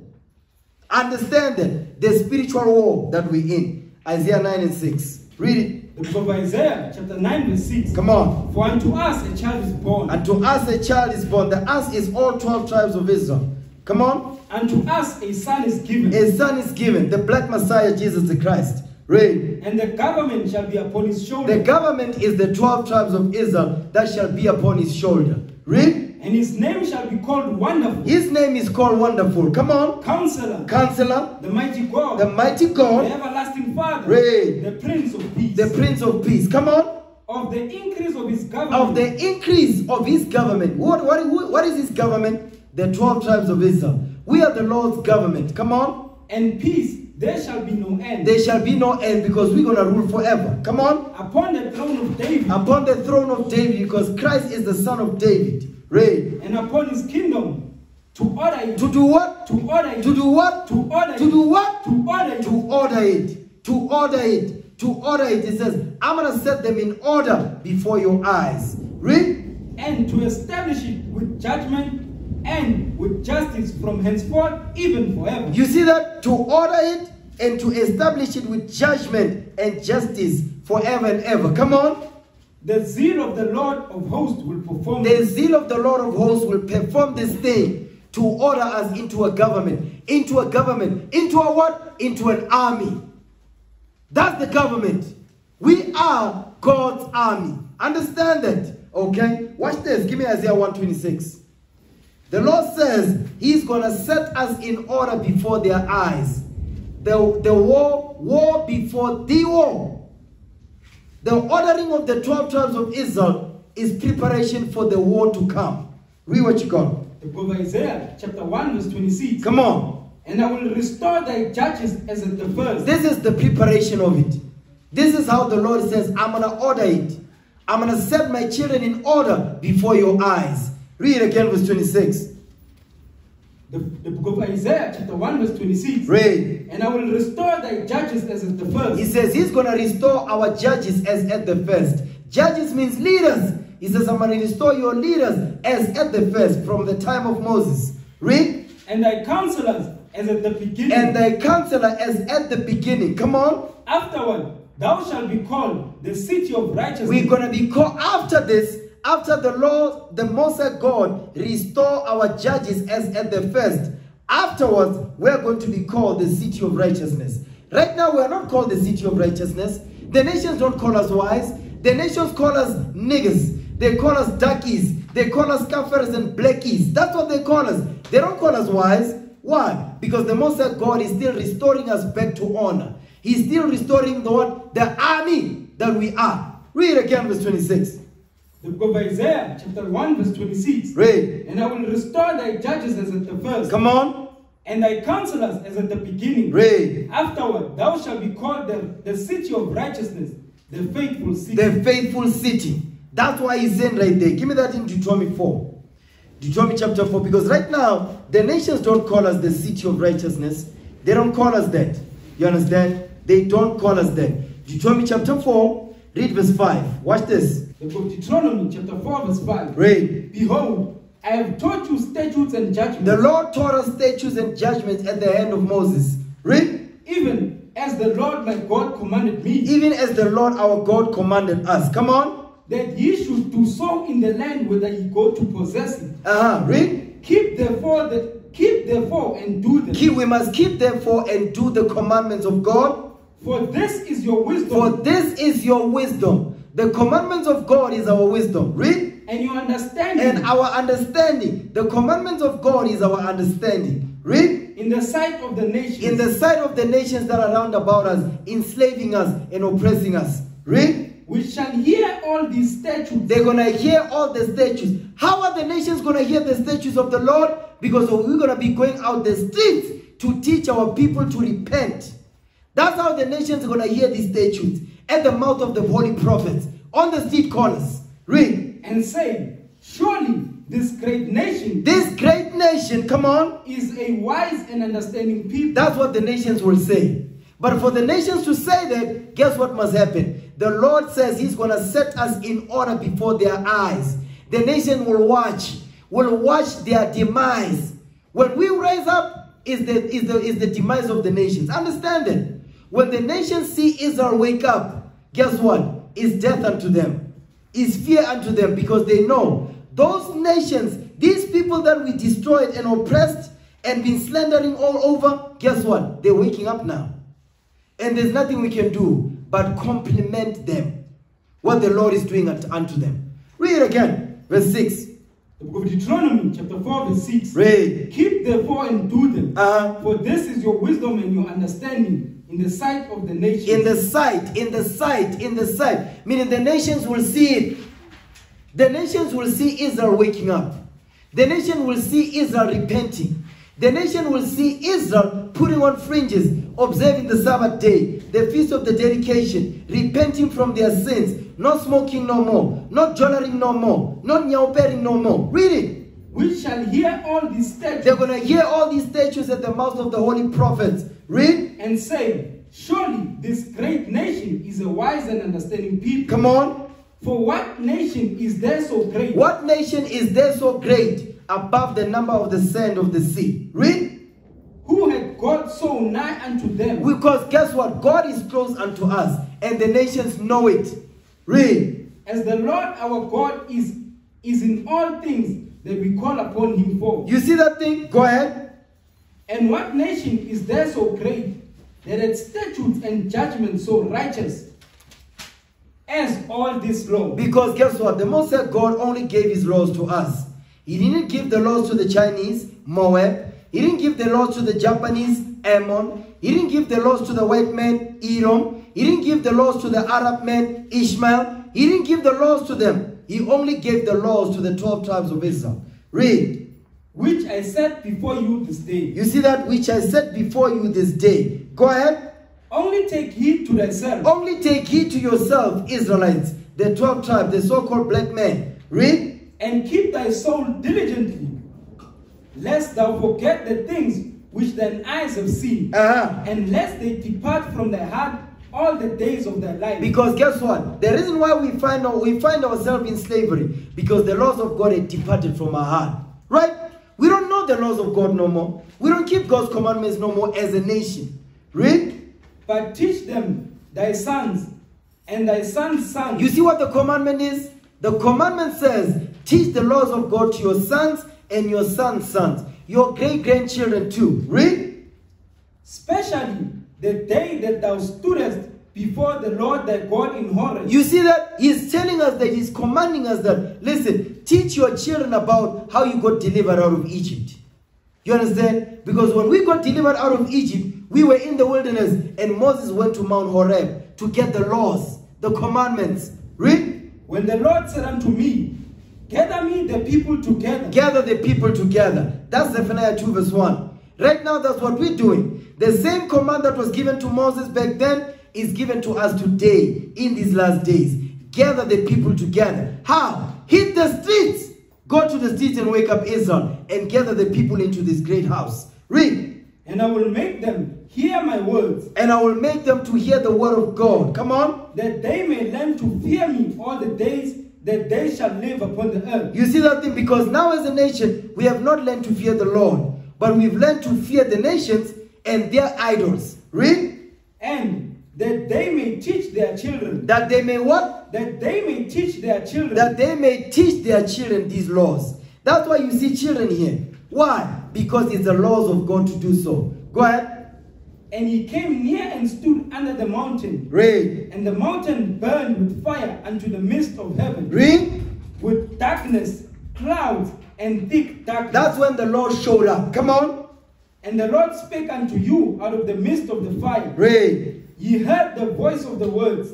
Understand the spiritual war that we're in. Isaiah 9 and 6. Read it. The book of Isaiah, chapter 9, verse 6. Come on. For unto us a child is born, And to us a child is born. The us is all 12 tribes of Israel. Come on. And to us a son is given, A son is given, the black Messiah, Jesus the Christ. Read. and the government shall be upon his shoulder. The government is the 12 tribes of Israel that shall be upon his shoulder. Read. and his name shall be called Wonderful, His name is called Wonderful. Come on. Counselor, Counselor, the mighty God, the mighty God. the everlasting Father, Read. the Prince of Peace. the Prince of Peace. Come on. of the increase of his government. Of the increase of his government. What, what, what is his government? The 12 tribes of Israel. We are the Lord's government. Come on. and peace, there shall be no end. There shall be no end because we're going to rule forever. Come on. upon the throne of David, Upon the throne of David because Christ is the son of David. Read. and upon his kingdom, to order it, To do what? to order it, To do what? to order it, To do what? to order it, to order it, to order it, to order it. It says, I'm going to set them in order before your eyes. Read. and to establish it with judgment and with justice from henceforth, even forever. You see that? To order it and to establish it with judgment and justice forever and ever. Come on. The zeal of the Lord of hosts will perform The zeal of the Lord of hosts will perform this thing to order us into a government, into a government, into a what? Into an army. That's the government. We are God's army. Understand that? Okay? Watch this. Give me Isaiah 126. The Lord says He's gonna set us in order before their eyes. The, the war, war before the war. The ordering of the 12 tribes of Israel is preparation for the war to come. Read what you got. The book of Isaiah, chapter 1, verse 26. Come on. And I will restore thy judges as at the first, This is the preparation of it. This is how the Lord says, I'm going to order it. I'm going to set my children in order before your eyes. Read again, verse 26. the, the book of Isaiah, chapter 1, verse 26. Read. And I will restore thy judges as at the first. He says he's going to restore our judges as at the first. Judges means leaders. He says, I'm going to restore your leaders as at the first from the time of Moses. Read. and thy counselors as at the beginning. And thy counselor as at the beginning. Come on. Afterward, thou shalt be called the city of righteousness. We're going to be called after this, after the Lord, the High God, restore our judges as at the first. Afterwards, we're going to be called the city of righteousness. Right now, we're not called the city of righteousness. The nations don't call us wise. The nations call us niggas. They call us duckies. They call us kafirs and blackies. That's what they call us. They don't call us wise. Why? Because the Most God is still restoring us back to honor. He's still restoring the what? The army that we are. Read again, verse 26. The book of Isaiah, chapter 1, verse 26. Read. And I will restore thy judges as at the first, Come on. and thy counselors as at the beginning. Read. Afterward, thou shalt be called the, the city of righteousness, the faithful city. the faithful city. That's why he's saying right there. Give me that in Deuteronomy 4. Deuteronomy chapter 4. Because right now, the nations don't call us the city of righteousness. They don't call us that. You understand? They don't call us that. Deuteronomy chapter 4, read verse 5. Watch this. The book Deuteronomy chapter 4 verse 5. Read. Behold, I have taught you statutes and judgments, The Lord taught us statutes and judgments at the hand of Moses. Read. even as the Lord my God commanded me, Even as the Lord our God commanded us. Come on. that ye should do so in the land whither ye go to possess it. Uh-huh. Read. Keep therefore the keep therefore and do them. Keep, we must keep therefore and do the commandments of God. For this is your wisdom For this is your wisdom. The commandments of God is our wisdom. Read. and your understanding And our understanding. The commandments of God is our understanding. Read. in the sight of the nations. In the sight of the nations that are round about us, enslaving us and oppressing us. Read. we shall hear all these statutes They're going to hear all the statutes. How are the nations going to hear the statutes of the Lord? Because we're going to be going out the streets to teach our people to repent. That's how the nations are going to hear these statutes at the mouth of the holy prophets on the street corners. Read. and say, Surely this great nation This great nation, come on, is a wise and understanding people. that's what the nations will say. But for the nations to say that, guess what must happen? The Lord says He's going to set us in order before their eyes. The nation will watch, will watch their demise. When we rise up, is the is the is the demise of the nations. Understand it. When the nations see Israel wake up, guess what? Is death unto them, is fear unto them, because they know those nations, these people that we destroyed and oppressed and been slandering all over, guess what? They're waking up now. And there's nothing we can do but compliment them. What the Lord is doing unto them. Read it again. Verse 6. The book of Deuteronomy, chapter 4, verse 6. Read. Keep therefore and do them. Uh-huh. For this is your wisdom and your understanding in the sight of the nations. In the sight, in the sight, in the sight. Meaning the nations will see it. The nations will see Israel waking up. The nation will see Israel repenting. The nation will see Israel putting on fringes, observing the Sabbath day, the feast of the dedication, repenting from their sins, not smoking no more, not jollering no more, not nyaupering no more. Read it. We shall hear all these statutes They're going to hear all these statutes at the mouth of the holy prophets. Read. and say, Surely this great nation is a wise and understanding people. Come on. For what nation is there so great? What nation is there so great above the number of the sand of the sea? Read. Who had God so nigh unto them? Because guess what? God is close unto us, and the nations know it. Read. As the Lord our God is, is in all things that we call upon him for. You see that thing? Go ahead. And what nation is there so great that had statutes and judgments so righteous as all this law? Because guess what? The Most High God only gave his laws to us. He didn't give the laws to the Chinese, Moab. He didn't give the laws to the Japanese, Ammon. He didn't give the laws to the white man, Edom. He didn't give the laws to the Arab man, Ishmael. He didn't give the laws to them. He only gave the laws to the 12 tribes of Israel. Read. Which I set before you this day. You see that which I set before you this day. Go ahead. Only take heed to thyself, Only take heed to yourself, Israelites, the 12 tribes, the so-called black man. Read. and keep thy soul diligently, lest thou forget the things which thine eyes have seen, Uh-huh. and lest they depart from thy heart all the days of thy life. Because guess what? The reason why we find our, we find ourselves in slavery because the laws of God had departed from our heart. Right? We don't know the laws of God no more. We don't keep God's commandments no more as a nation. Read. but teach them thy sons and thy sons' sons. You see what the commandment is? The commandment says, teach the laws of God to your sons and your sons' sons, your great grandchildren too. Read. especially the day that thou stoodest before the Lord thy God in Horeb. You see that? He's telling us that he's commanding us that, listen, teach your children about how you got delivered out of Egypt. You understand? Because when we got delivered out of Egypt, we were in the wilderness and Moses went to Mount Horeb to get the laws, the commandments. Read. when the Lord said unto me, Gather me the people together, Gather the people together. That's Zephaniah 2 verse 1. Right now, that's what we're doing. The same command that was given to Moses back then is given to us today in these last days. Gather the people together. How? Hit the streets. Go to the streets and wake up Israel and gather the people into this great house. Read. And I will make them hear my words, And I will make them to hear the word of God. Come on. that they may learn to fear me all the days that they shall live upon the earth. You see that thing? Because now as a nation, we have not learned to fear the Lord, but we've learned to fear the nations and their idols. Read. And that they may teach their children, That they may what? that they may teach their children, That they may teach their children these laws. That's why you see children here. Why? Because it's the laws of God to do so. Go ahead. and he came near and stood under the mountain. Read. And the mountain burned with fire unto the midst of heaven, Read. with darkness, clouds, and thick darkness. That's when the Lord showed up. Come on. And the Lord spake unto you out of the midst of the fire. Read. Ye heard the voice of the words,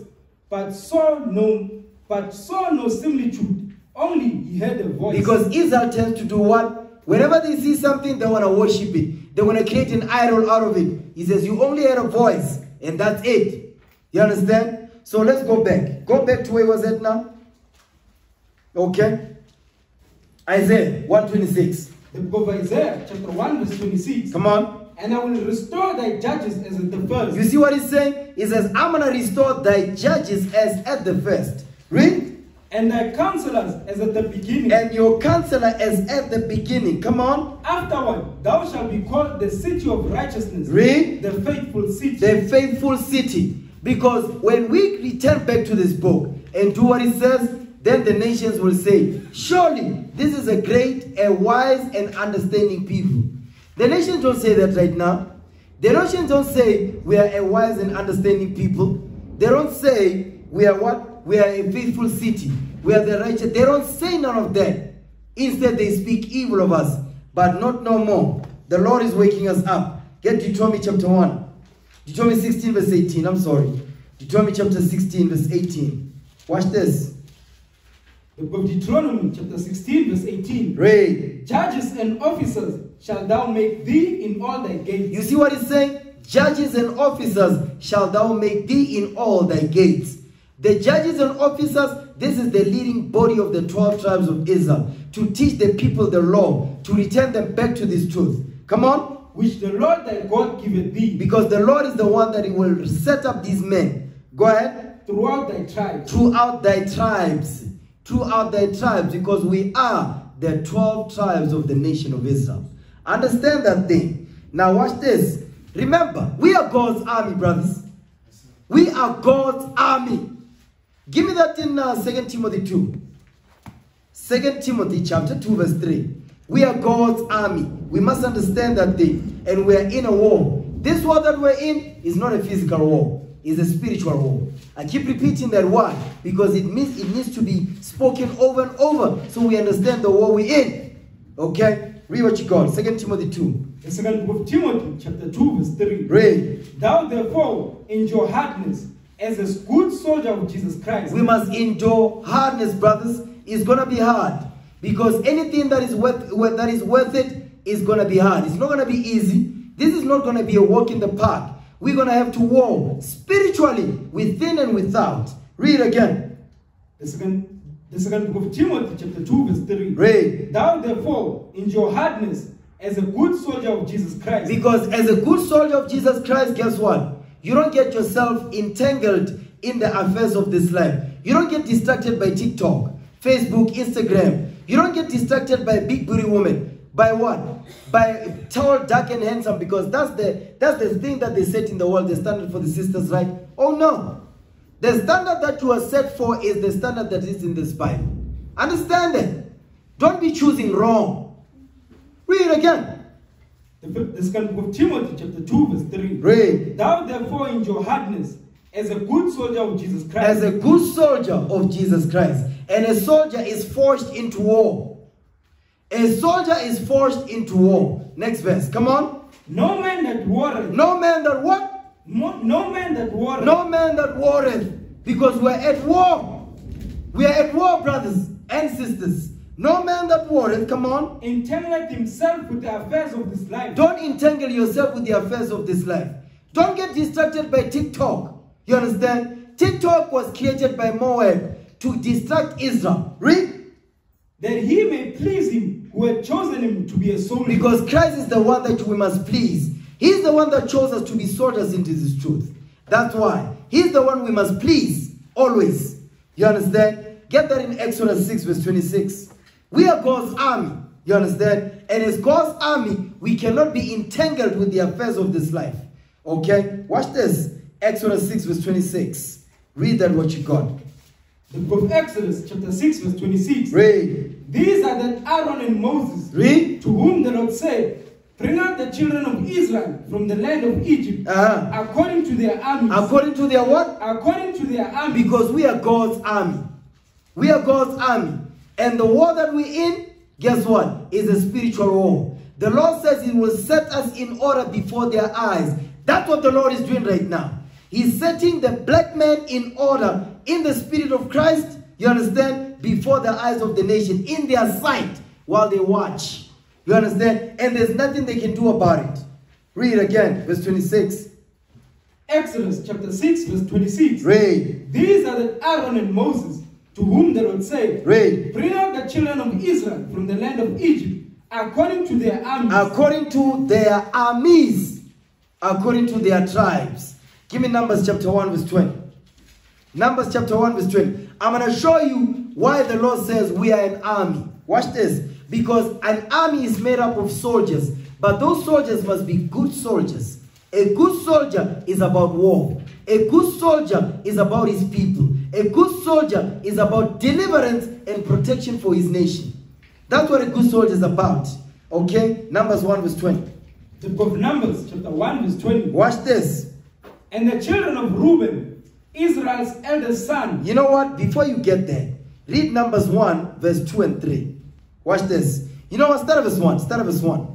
but saw no, but saw no similitude. Only ye heard the voice. Because Israel tends to do what? Whenever they see something, they want to worship it. They want to create an idol out of it. He says, You only heard a voice, and that's it. You understand? So let's go back. Go back to where was it now? Okay. Isaiah 126. The book of Isaiah, chapter 1, verse 26. Come on. And I will restore thy judges as at the first. You see what he's saying? He says, I'm going to restore thy judges as at the first. Read. and thy counselors as at the beginning. And your counselor as at the beginning. Come on. Afterward, thou shalt be called the city of righteousness, Read. the faithful city. the faithful city. Because when we return back to this book and do what it says, then the nations will say, Surely this is a great, a wise, and understanding people. The nations don't say that right now. The nations don't say we are a wise and understanding people. They don't say we are what? We are a faithful city. We are the righteous. They don't say none of that. Instead, they speak evil of us, but not no more. The Lord is waking us up. Get Deuteronomy chapter 1. Deuteronomy 16 verse 18. I'm sorry. Deuteronomy chapter 16 verse 18. Watch this. The book of Deuteronomy, chapter 16, verse 18. Read. Judges and officers shall thou make thee in all thy gates. You see what he's saying? Judges and officers shall thou make thee in all thy gates. The judges and officers, this is the leading body of the 12 tribes of Israel to teach the people the law, to return them back to this truth. Come on. which the Lord thy God giveth thee Because the Lord is the one that he will set up these men. Go ahead. throughout thy tribes. throughout thy tribes. Throughout their tribes, because we are the 12 tribes of the nation of Israel. Understand that thing. Now, watch this. Remember, we are God's army, brothers. We are God's army. Give me that in uh, 2 Timothy 2. 2 Timothy chapter 2, verse 3. We are God's army. We must understand that thing. And we are in a war. This war that we're in is not a physical war, it's a spiritual war. I keep repeating that why? Because it means it needs to be spoken over and over so we understand the war we're in. Okay? Read what you got. 2 Timothy 2. The second book of Timothy, chapter 2, verse 3. Read. Thou therefore endure hardness as a good soldier of Jesus Christ. We must endure hardness, brothers. It's gonna be hard because anything that is worth worth- that is worth it is gonna be hard. It's not gonna be easy. This is not gonna be a walk in the park. We're gonna have to war spiritually, within and without. Read again. The second, the second book of Timothy, chapter 2, verse 3. Read. Thou therefore endure hardness as a good soldier of Jesus Christ. Because as a good soldier of Jesus Christ, guess what? You don't get yourself entangled in the affairs of this life. You don't get distracted by TikTok, Facebook, Instagram. You don't get distracted by big booty women. By what? By tall, dark, and handsome. Because that's the that's the thing that they set in the world, the standard for the sisters, right? Oh no. The standard that you are set for is the standard that is in this Bible. Understand it. Don't be choosing wrong. Read again. The, second book of Timothy, chapter 2, verse 3. Read. Thou therefore endure hardness as a good soldier of Jesus Christ. as a good soldier of Jesus Christ. And a soldier is forged into war. A soldier is forced into war. Next verse. Come on. no man that warreth, No man that what? no, no man that warreth, No man that warreth. Because we're at war. We are at war, brothers and sisters. No man that warreth. Come on. entangleth himself with the affairs of this life. Don't entangle yourself with the affairs of this life. Don't get distracted by TikTok. You understand? TikTok was created by Moab to distract Israel. Read. that he may please him who had chosen him to be a soldier. Because Christ is the one that we must please. He's the one that chose us to be soldiers into this truth. That's why. He's the one we must please always. You understand? Get that in Exodus 6, verse 26. We are God's army. You understand? And as God's army, we cannot be entangled with the affairs of this life. Okay? Watch this. Exodus 6, verse 26. Read that what you got. The book of Exodus, chapter 6, verse 26. Read. These are that Aaron and Moses, Read. to whom the Lord said, Bring out the children of Israel from the land of Egypt, Uh-huh. according to their armies. According to their what? according to their armies. Because we are God's army. We are God's army. And the war that we're in, guess what? Is a spiritual war. The Lord says He will set us in order before their eyes. That's what the Lord is doing right now. He's setting the black man in order in the spirit of Christ, you understand, before the eyes of the nation, in their sight, while they watch. You understand? And there's nothing they can do about it. Read again, verse 26. Exodus chapter 6, verse 26. Read. These are the Aaron and Moses, to whom the Lord said, Read. Bring out the children of Israel from the land of Egypt, according to their armies. according to their armies, according to their tribes. Give me Numbers chapter 1, verse 20. Numbers chapter 1, verse 20. I'm going to show you why the Lord says we are an army. Watch this. Because an army is made up of soldiers, but those soldiers must be good soldiers. A good soldier is about war. A good soldier is about his people. A good soldier is about deliverance and protection for his nation. That's what a good soldier is about. Okay? Numbers 1 verse 20. the book of Numbers, chapter 1, verse 20. Watch this. And the children of Reuben, Israel's eldest son, You know what? Before you get there, read Numbers 1 verse 2 and 3. Watch this. You know what? Start at verse 1. Start at verse 1.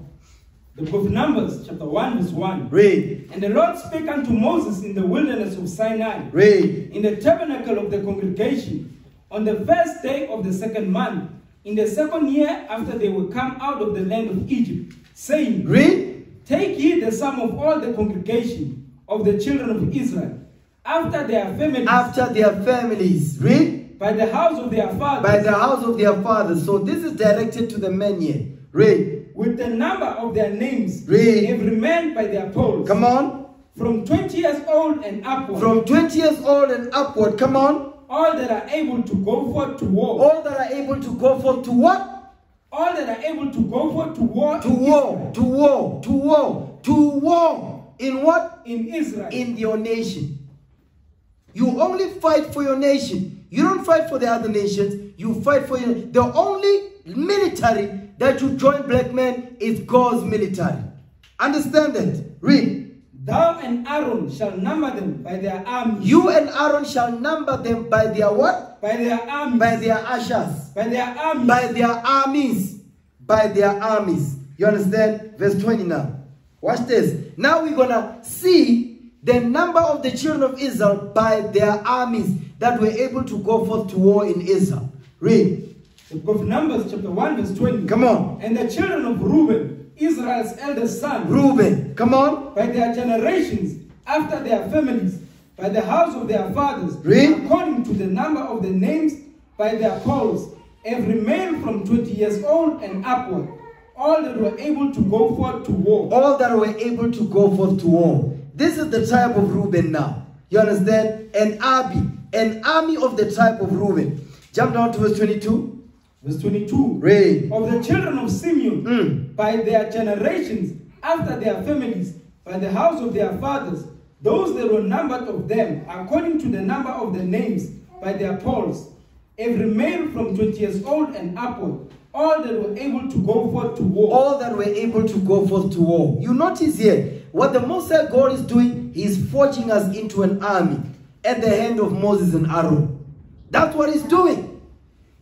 the book of Numbers, chapter 1, verse 1. Read. And the Lord spake unto Moses in the wilderness of Sinai, Read. in the tabernacle of the congregation, on the first day of the second month, in the second year after they were come out of the land of Egypt, saying, Read. Take ye the sum of all the congregation of the children of Israel, after their families, After their families. Read. by the house of their fathers, By the house of their fathers. So this is directed to the men here. Read. with the number of their names, Read. every man by their polls, Come on. from 20 years old and upward, From 20 years old and upward. Come on. all that are able to go forth to war, All that are able to go forth to what? all that are able to go forth to war, To war. To war. To war. To war. In what? In Israel. in your nation. You only fight for your nation. You don't fight for the other nations. You fight for your. The only military that you join, black men, is God's military. Understand that? Read. Thou and Aaron shall number them by their armies, You and Aaron shall number them by their what? by their armies, By their ashes. by their armies, By their armies. By their armies. You understand? Verse 20 now. Watch this. Now we're gonna see the number of the children of Israel by their armies that were able to go forth to war in Israel. Read. the book of Numbers, chapter 1, verse 20. Come on. And the children of Reuben, Israel's eldest son, Reuben. Come on. by their generations, after their families, by the house of their fathers, Read. according to the number of the names by their calls, every male from 20 years old and upward, all that were able to go forth to war. All that were able to go forth to war. This is the tribe of Reuben now. You understand? An army. An army of the tribe of Reuben. Jump down to verse 22. Verse 22. Read. Of the children of Simeon, Mm. by their generations, after their families, by the house of their fathers, those that were numbered of them, according to the number of the names, by their polls, every male from 20 years old and upward, all that were able to go forth to war. all that were able to go forth to war. You notice here, what the Most High God is doing, He is forging us into an army at the hand of Moses and Aaron. That's what He's doing.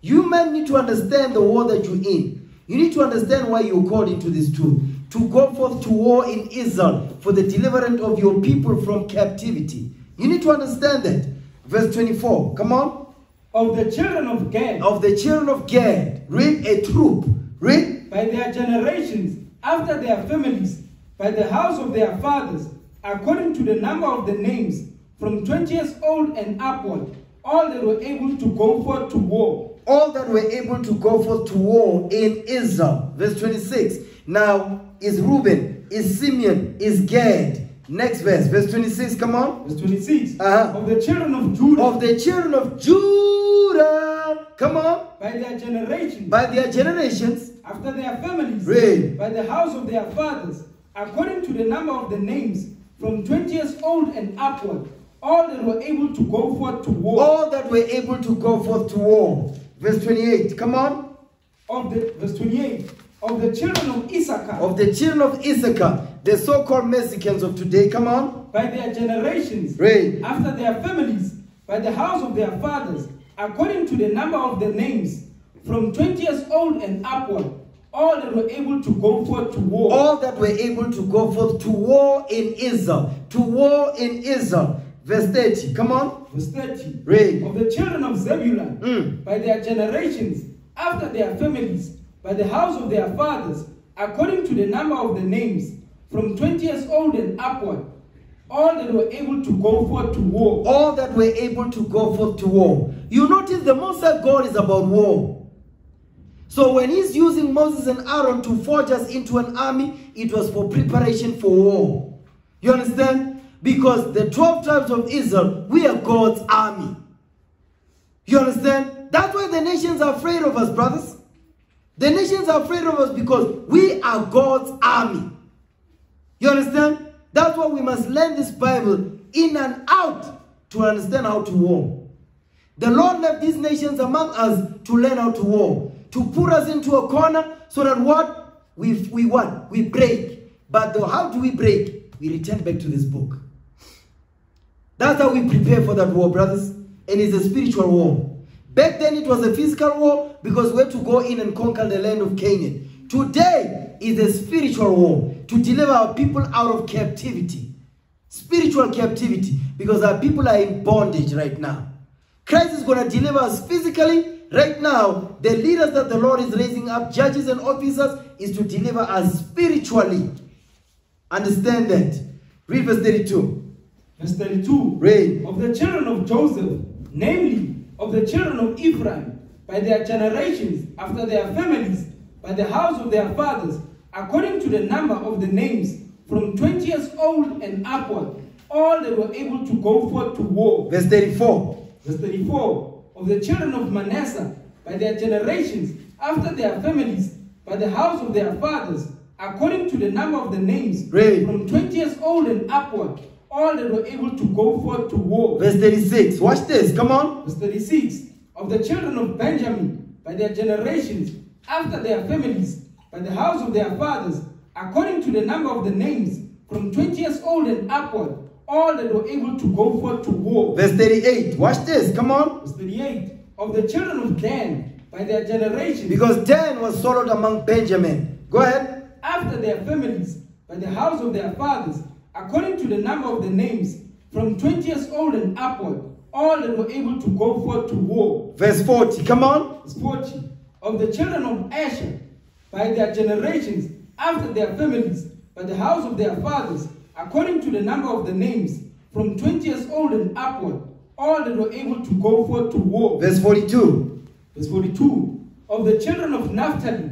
You men need to understand the war that you're in. You need to understand why you're called into this truth. To go forth to war in Israel for the deliverance of your people from captivity. You need to understand that. Verse 24. Come on. Of the children of Gad, Of the children of Gad. Read a troop. Read. by their generations, after their families, by the house of their fathers, according to the number of the names, from 20 years old and upward, all that were able to go forth to war. all that were able to go forth to war in Israel. Verse 26. Now is Reuben, is Simeon, is Gad. Next verse, verse 26, come on. Verse 26. Uh-huh. Of the children of Judah, Of the children of Judah, come on, by their generations, by their generations, after their families, Read. by the house of their fathers, according to the number of the names, from 20 years old and upward, all that were able to go forth to war. all that were able to go forth to war. Verse 28, come on. Of the verse 28. Of the children of Issachar, Of the children of Issachar, the so called Mexicans of today, come on. by their generations, Right. after their families, by the house of their fathers, according to the number of the names, from 20 years old and upward, all that were able to go forth to war. all that were able to go forth to war in Israel, to war in Israel. Verse 30, come on. Verse 30. Read. Of the children of Zebulun, Mm. by their generations, after their families, by the house of their fathers, according to the number of the names, from 20 years old and upward, all that were able to go forth to war. All that were able to go forth to war. You notice the Most God is about war. So when he's using Moses and Aaron to forge us into an army, it was for preparation for war. You understand? Because the 12 tribes of Israel, we are God's army. You understand? That's why the nations are afraid of us, brothers. The nations are afraid of us because we are God's army. You understand? That's why we must learn this Bible in and out to understand how to war. The Lord left these nations among us to learn how to war, to put us into a corner so that what? We, we what? We break. But the, how do we break? We return back to this book. That's how we prepare for that war, brothers. And it's a spiritual war. Back then it was a physical war because we had to go in and conquer the land of Canaan. Today is a spiritual war to deliver our people out of captivity. Spiritual captivity because our people are in bondage right now. Christ is going to deliver us physically. Right now, the leaders that the Lord is raising up, judges and officers, is to deliver us spiritually. Understand that. Read verse 32. Verse 32. Read. Of the children of Joseph, namely of the children of Ephraim, by their generations, after their families, by the house of their fathers, according to the number of the names, from 20 years old and upward, all that were able to go forth to war. Verse 34. Verse 34 Of the children of Manasseh, by their generations, after their families, by the house of their fathers, according to the number of the names, Read. from 20 years old and upward, all that were able to go forth to war. Verse 36. Watch this. Come on. Verse 36 Of the children of Benjamin, by their generations, after their families, by the house of their fathers, according to the number of the names, from 20 years old and upward, all that were able to go forth to war. Verse 38. Watch this. Come on. Verse 38 Of the children of Dan, by their generation. Because Dan was swallowed among Benjamin. Go ahead. after their families, by the house of their fathers, according to the number of the names, from 20 years old and upward, all that were able to go forth to war. Verse 40. Come on. Verse 40 Of the children of Asher, by their generations, after their families, by the house of their fathers, according to the number of the names, from 20 years old and upward, all that were able to go forth to war. Verse 42. Verse 42 Of the children of Naphtali,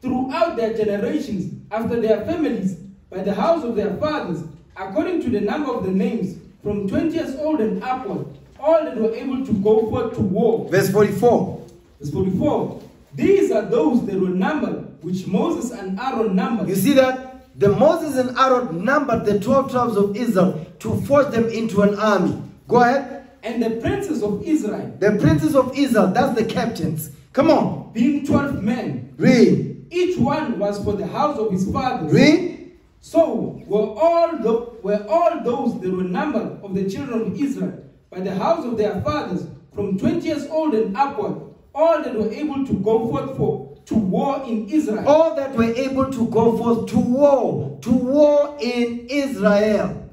throughout their generations, after their families, by the house of their fathers, according to the number of the names, from 20 years old and upward, all that were able to go forth to war. Verse 44. Verse 44 These are those that were numbered, which Moses and Aaron numbered. You see that? The Moses and Aaron numbered the 12 tribes of Israel to force them into an army. Go ahead. And the princes of Israel, The princes of Israel, that's the captains. Come on. being 12 men, Read. each one was for the house of his father. Read. So were all the, were all those that were numbered of the children of Israel by the house of their fathers from 20 years old and upward, all that were able to go forth for to war in Israel. All that were able to go forth to war, to war in Israel.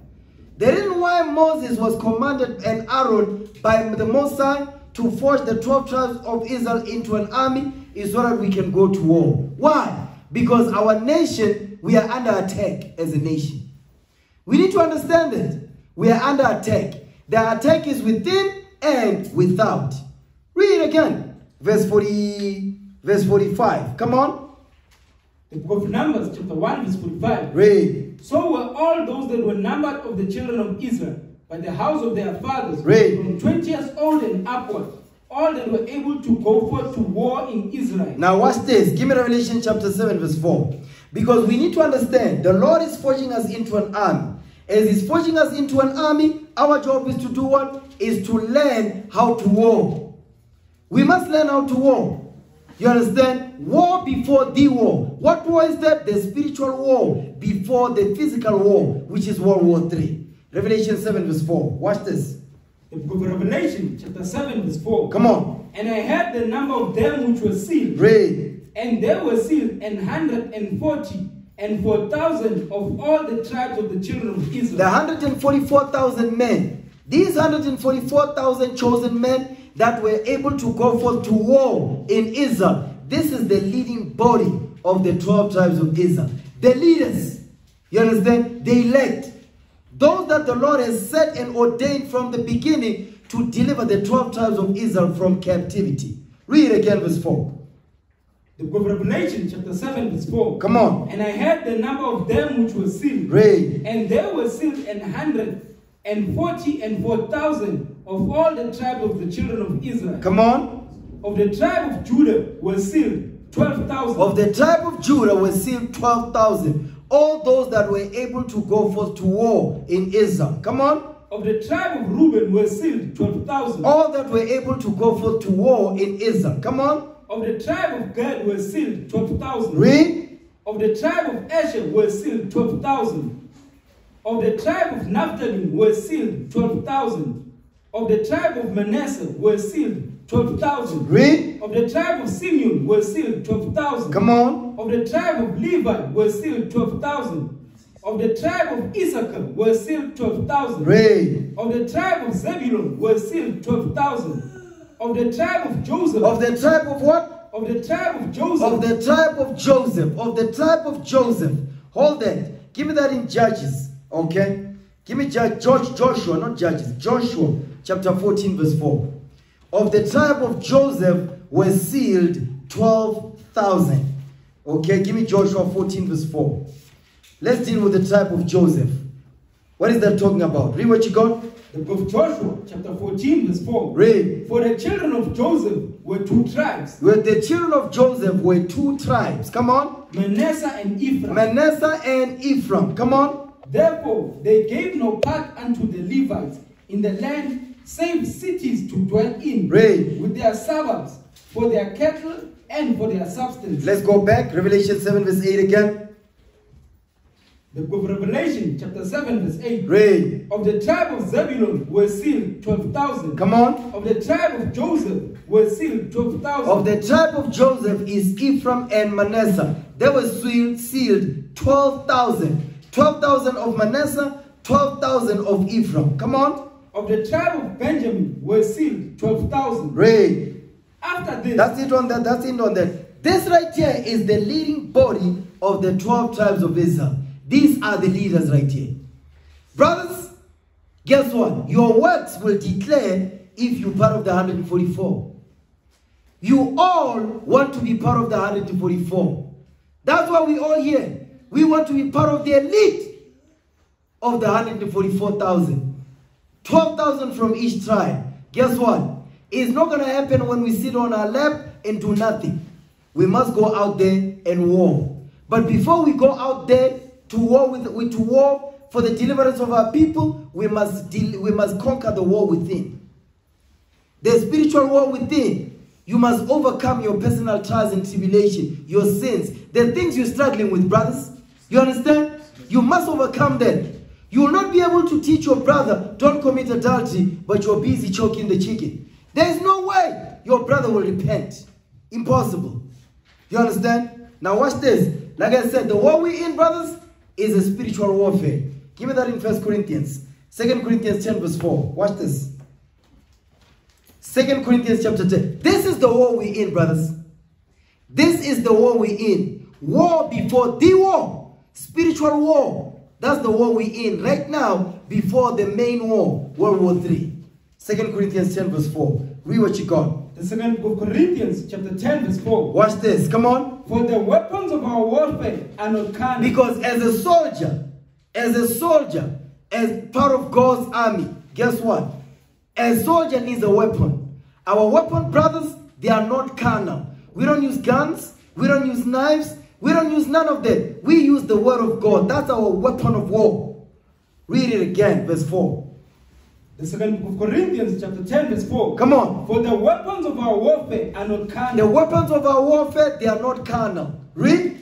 The reason why Moses was commanded and Aaron by the Most High to forge the 12 tribes of Israel into an army is so that we can go to war. Why? Because our nation, we are under attack as a nation. We need to understand that. We are under attack. The attack is within and without. Read again. Verse 40, verse 45. Come on. The book of Numbers, chapter 1, verse 45. Read. So were all those that were numbered of the children of Israel by the house of their fathers, Read. from 20 years old and upward, all that were able to go forth to war in Israel. Now watch this. Give me Revelation chapter 7, verse 4. Because we need to understand the Lord is forging us into an army. As He's forging us into an army, our job is to do what? Is to learn how to war. We must learn how to war. You understand? War before the war. What war is that? The spiritual war before the physical war, which is World War III. Revelation 7, verse 4. Watch this. The book of Revelation, chapter 7, verse 4. Come on. And I heard the number of them which were sealed. Read. And there were sealed an hundred and forty and four thousand of all the tribes of the children of Israel. The 144,000 men, these 144,000 chosen men that were able to go forth to war in Israel, this is the leading body of the 12 tribes of Israel. The leaders, you understand? The elect. Those that the Lord has set and ordained from the beginning to deliver the 12 tribes of Israel from captivity. Read again, verse 4. The book of Revelation, chapter 7, verse 4. Come on. And I heard the number of them which were sealed. Read. And there were sealed an hundred and forty and four thousand of all the tribes of the children of Israel. Come on. Of the tribe of Judah were sealed twelve thousand. Of the tribe of Judah were sealed 12,000. All those that were able to go forth to war in Israel. Come on. Of the tribe of Reuben were sealed twelve thousand. All that were able to go forth to war in Israel. Come on. Of the tribe of Gad were sealed twelve thousand. Read. Of the tribe of Asher were sealed twelve thousand. Of the tribe of Naphtali were sealed twelve thousand. Of the tribe of Manasseh were sealed twelve thousand. Read. Of the tribe of Simeon were sealed twelve thousand. Come on. Of the tribe of Levi were sealed twelve thousand. Of the tribe of Issachar were sealed twelve thousand. Read. Of the tribe of Zebulun were sealed twelve thousand. Of the tribe of Joseph. Of the tribe of what? of the tribe of Joseph. Of the tribe of Joseph. Of the tribe of Joseph. Hold that. Give me that in Judges. Okay? Give me Judge, Joshua, not Judges. Joshua chapter 14, verse 4. Of the tribe of Joseph were sealed 12,000. Okay? Give me Joshua 14, verse 4. Let's deal with the tribe of Joseph. What is that talking about? Read what you got. The book of Joshua, chapter 14, verse 4. Read. For the children of Joseph were two tribes, Where the children of Joseph were two tribes. Come on. Manasseh and Ephraim. Manasseh and Ephraim. Come on. Therefore, they gave no part unto the Levites in the land, save cities to dwell in, Read. with their suburbs, for their cattle and for their substance. Let's go back. Revelation 7, verse 8 again. The book of Revelation, chapter 7, verse 8. Read. Of the tribe of Zebulun were sealed 12,000. Come on. Of the tribe of Joseph were sealed 12,000. Of the tribe of Joseph is Ephraim and Manasseh. They were sealed, sealed 12,000. 12,000 of Manasseh, 12,000 of Ephraim. Come on. Of the tribe of Benjamin were sealed 12,000. Read. After this, That's it on that. That's it on that. This right here is the leading body of the 12 tribes of Israel. These are the leaders right here. Brothers, guess what? Your works will declare if you're part of the 144. You all want to be part of the 144. That's why we all here. We want to be part of the elite of the 144,000. 12,000 from each tribe. Guess what? It's not going to happen when we sit on our lap and do nothing. We must go out there and war. But before we go out there to war with, with to war for the deliverance of our people, we must we must conquer the war within. The spiritual war within. You must overcome your personal trials and tribulation, your sins, the things you're struggling with, brothers. You understand? You must overcome that. You will not be able to teach your brother, don't commit adultery, but you're busy choking the chicken. There is no way your brother will repent. Impossible. You understand? Now watch this. Like I said, the war we in, brothers, is a spiritual warfare. Give me that in First Corinthians. Second Corinthians 10 verse 4. Watch this. Second Corinthians chapter 10. This is the war we in, brothers. This is the war we in. War before the war. Spiritual war. That's the war we're in right now before the main war, World War III. 2 Corinthians 10 verse 4. Read what you got. The second book of Corinthians, chapter 10, verse 4. Watch this. Come on. For the weapons of our warfare are not carnal. Because as a soldier, as a soldier, as part of God's army, guess what? A soldier needs a weapon. Our weapon, brothers, they are not carnal. We don't use guns. We don't use knives. We don't use none of that. We use the word of God. That's our weapon of war. Read it again, verse 4. The second book of Corinthians, chapter 10, verse 4. Come on. For the weapons of our warfare are not carnal. The weapons of our warfare, they are not carnal. Read.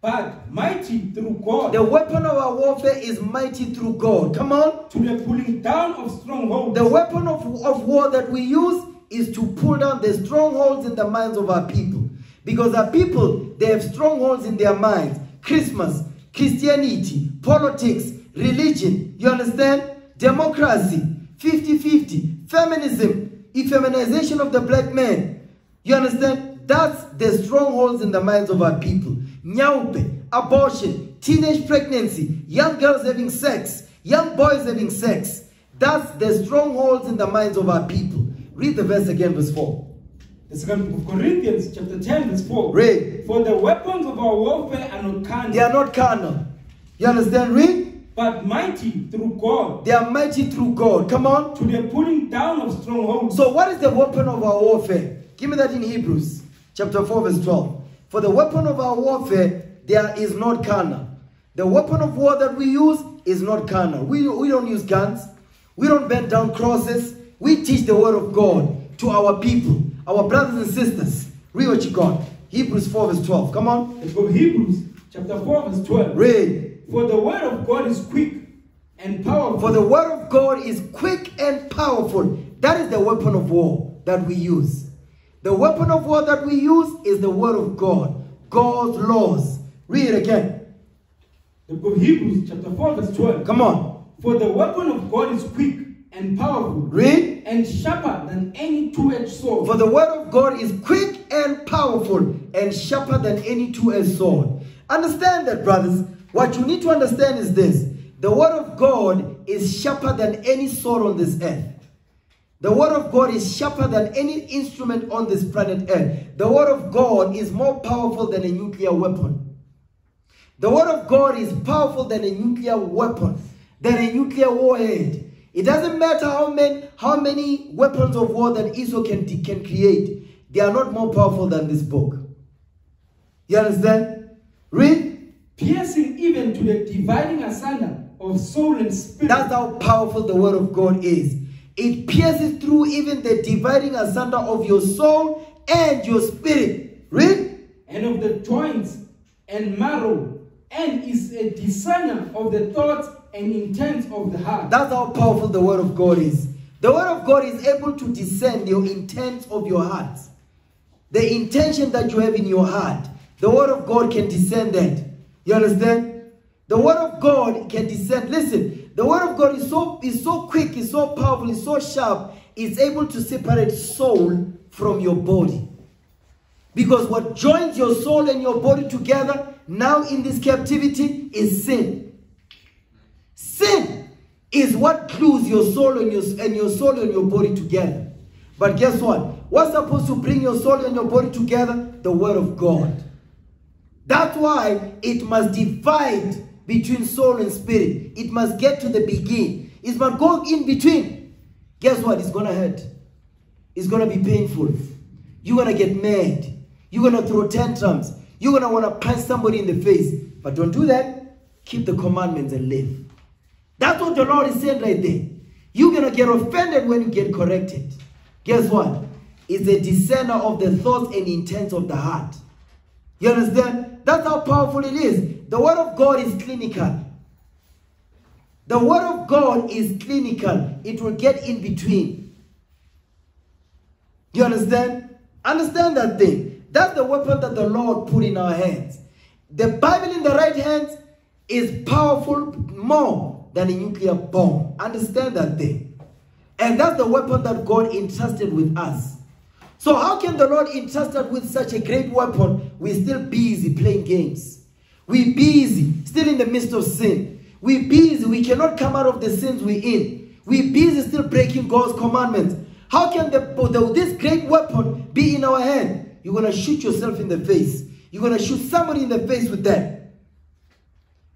but mighty through God The weapon of our warfare is mighty through God. Come on. to the pulling down of strongholds. The weapon of, of war that we use is to pull down the strongholds in the minds of our people. Because our people, they have strongholds in their minds. Christmas, Christianity, politics, religion. You understand? Democracy, 50-50, feminism, effeminization of the black man. You understand? That's the strongholds in the minds of our people. Nyaope, abortion, teenage pregnancy, young girls having sex, young boys having sex. That's the strongholds in the minds of our people. Read the verse again, verse 4. The second book of Corinthians, chapter 10, verse 4. Read. For the weapons of our warfare are not carnal, They are not carnal. You understand? Read. but mighty through God They are mighty through God. Come on. to the pulling down of strongholds. So, what is the weapon of our warfare? Give me that in Hebrews chapter 4, verse 12. For the weapon of our warfare, there is not carnal. The weapon of war that we use is not carnal. We, we don't use guns. We don't bend down crosses. We teach the word of God to our people, our brothers and sisters. Read what you got. Hebrews 4, verse 12. Come on. The book of Hebrews, chapter 4, verse 12. Read. For the word of God is quick and powerful. For the word of God is quick and powerful. That is the weapon of war that we use. The weapon of war that we use is the word of God, God's laws. Read it again. the book of Hebrews, chapter 4, verse 12. Come on. For the weapon of God is quick and powerful Read. and sharper than any two-edged sword. For the word of God is quick and powerful and sharper than any two-edged sword. Understand that, brothers. What you need to understand is this. The word of God is sharper than any sword on this earth. The word of God is sharper than any instrument on this planet earth. The word of God is more powerful than a nuclear weapon. The word of God is powerful than a nuclear weapon, than a nuclear warhead. It doesn't matter how many, how many weapons of war that Israel can, can create. They are not more powerful than this book. You understand? Read. piercing even to the dividing asunder of soul and spirit. That's how powerful the word of God is. It pierces through even the dividing asunder of your soul and your spirit. Read. and of the joints and marrow, and is a discerner of the thoughts and intents of the heart. That's how powerful the word of God is. The word of God is able to discern your intent of your heart. The intention that you have in your heart. The word of God can discern that. You understand? The word of God can discern. Listen, the word of God is so is so quick, is so powerful, is so sharp, it's able to separate soul from your body. Because what joins your soul and your body together now in this captivity is sin. Sin is what glues your soul and your, and your soul and your body together. But guess what? What's supposed to bring your soul and your body together? The word of God. That's why it must divide between soul and spirit. It must get to the beginning. It must go in between. Guess what? It's gonna hurt. It's gonna be painful. You're gonna get mad. You're gonna throw tantrums. You're gonna wanna punch somebody in the face. But don't do that. Keep the commandments and live. That's what the Lord is saying right there. You're gonna get offended when you get corrected. Guess what? It's a discerner of the thoughts and intents of the heart. You understand? That's how powerful it is. The word of God is clinical. The word of God is clinical. It will get in between. You understand? Understand that thing. That's the weapon that the Lord put in our hands. The Bible in the right hands is powerful more than a nuclear bomb. Understand that thing. And that's the weapon that God entrusted with us. So how can the Lord entrust us with such a great weapon? We're still busy playing games. We're busy, still in the midst of sin. We're busy. We cannot come out of the sins we in. We're busy still breaking God's commandments. How can the, the, this great weapon be in our hand? You're gonna shoot yourself in the face. You're gonna shoot somebody in the face with that.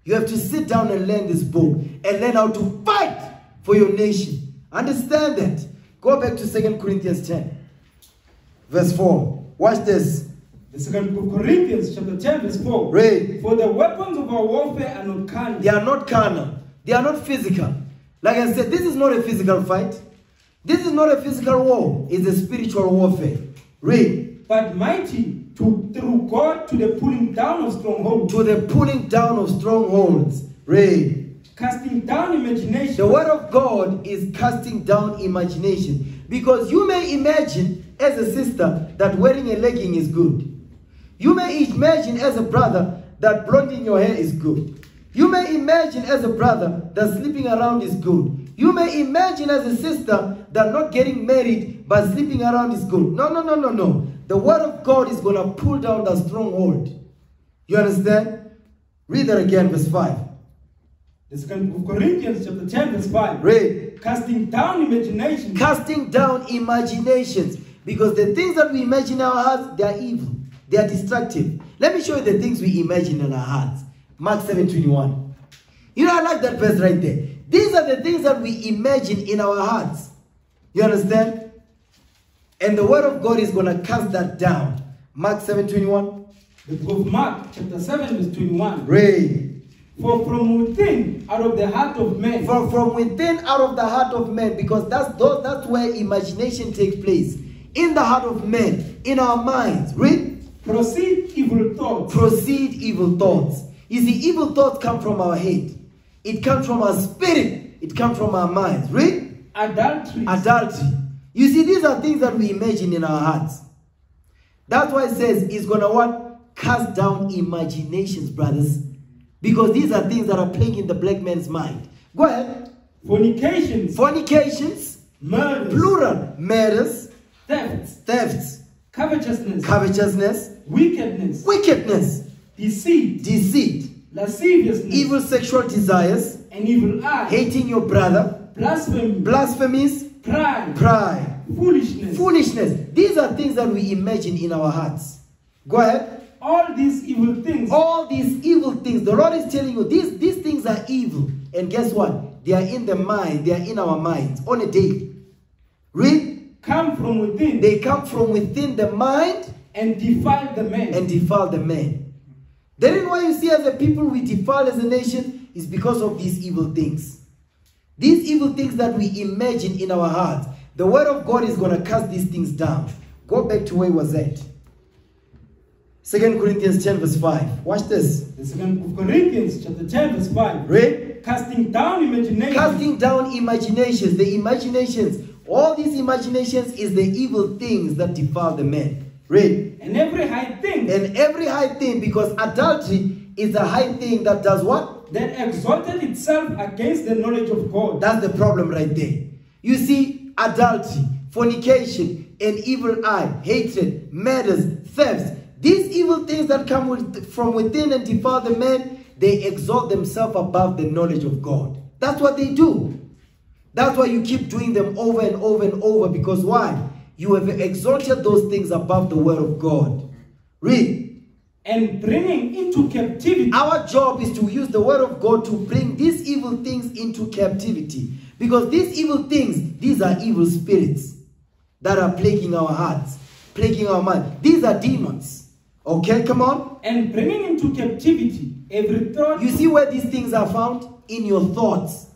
You have to sit down and learn this book and learn how to fight for your nation. Understand that. Go back to Second Corinthians 10, verse 4. Watch this. The second Corinthians, chapter 10, verse 4. Read. For the weapons of our warfare are not carnal. They are not carnal. They are not physical. Like I said, this is not a physical fight. This is not a physical war. It's a spiritual warfare. Read. but mighty to through God to the pulling down of strongholds, To the pulling down of strongholds. Read. casting down imagination, The word of God is casting down imagination. Because you may imagine as a sister that wearing a legging is good. You may imagine as a brother that blonding your hair is good. You may imagine as a brother that sleeping around is good. You may imagine as a sister that not getting married but sleeping around is good. No, no, no, no, no. The word of God is going to pull down the stronghold. You understand? Read that again, verse 5. the second book of Corinthians, chapter 10, verse 5. Read. Casting down imagination, casting down imaginations because the things that we imagine in our hearts they are evil they are destructive let me show you the things we imagine in our hearts mark 7 21 you know i like that verse right there these are the things that we imagine in our hearts you understand and the word of god is going to cast that down mark 7 21 the book of Mark, chapter 7, verse 21. read For from within, out of the heart of man, from, from within out of the heart of man because that's those, that's where imagination takes place in the heart of men, in our minds read proceed evil thoughts, proceed evil thoughts. You see, evil thoughts come from our head. It comes from our spirit. It comes from our minds. Read. adultery, Adultery. You see, these are things that we imagine in our hearts. That's why it says it's gonna what? Cast down imaginations, brothers. Because these are things that are playing in the black man's mind. Go ahead. fornications, Fornications, murders, plural, murders, thefts, thefts, covetousness, covetousness, wickedness, wickedness, deceit, deceit, lasciviousness, evil sexual desires, an evil eye, hating your brother, blasphemy, blasphemies, pride, pride, foolishness. foolishness. These are things that we imagine in our hearts. Go ahead. All these evil things All these evil things, the Lord is telling you, these, these things are evil. And guess what? They are in the mind, they are in our minds on a day. Read. come from within They come from within the mind and defile the man. and defile the man. The reason why you see as a people we defile as a nation is because of these evil things. These evil things that we imagine in our hearts. The word of God is going to cast these things down. Go back to where it was at. Second Corinthians 10 verse 5. Watch this. the second Corinthians, chapter 10, verse 5. Read. Casting down imagination, Casting down imaginations. The imaginations. All these imaginations is the evil things that defile the man. Read. and every high thing And every high thing, because adultery is a high thing that does what? That exalted itself against the knowledge of God. That's the problem right there. You see, adultery, fornication, an evil eye, hatred, murders, thefts. These evil things that come with, from within and defile the man, they exalt themselves above the knowledge of God. That's what they do. That's why you keep doing them over and over and over because why? You have exalted those things above the word of God. Read. And bringing into captivity Our job is to use the word of God to bring these evil things into captivity. Because these evil things, these are evil spirits that are plaguing our hearts, plaguing our mind. These are demons. Okay, come on. and bringing into captivity every thought You see where these things are found? In your thoughts.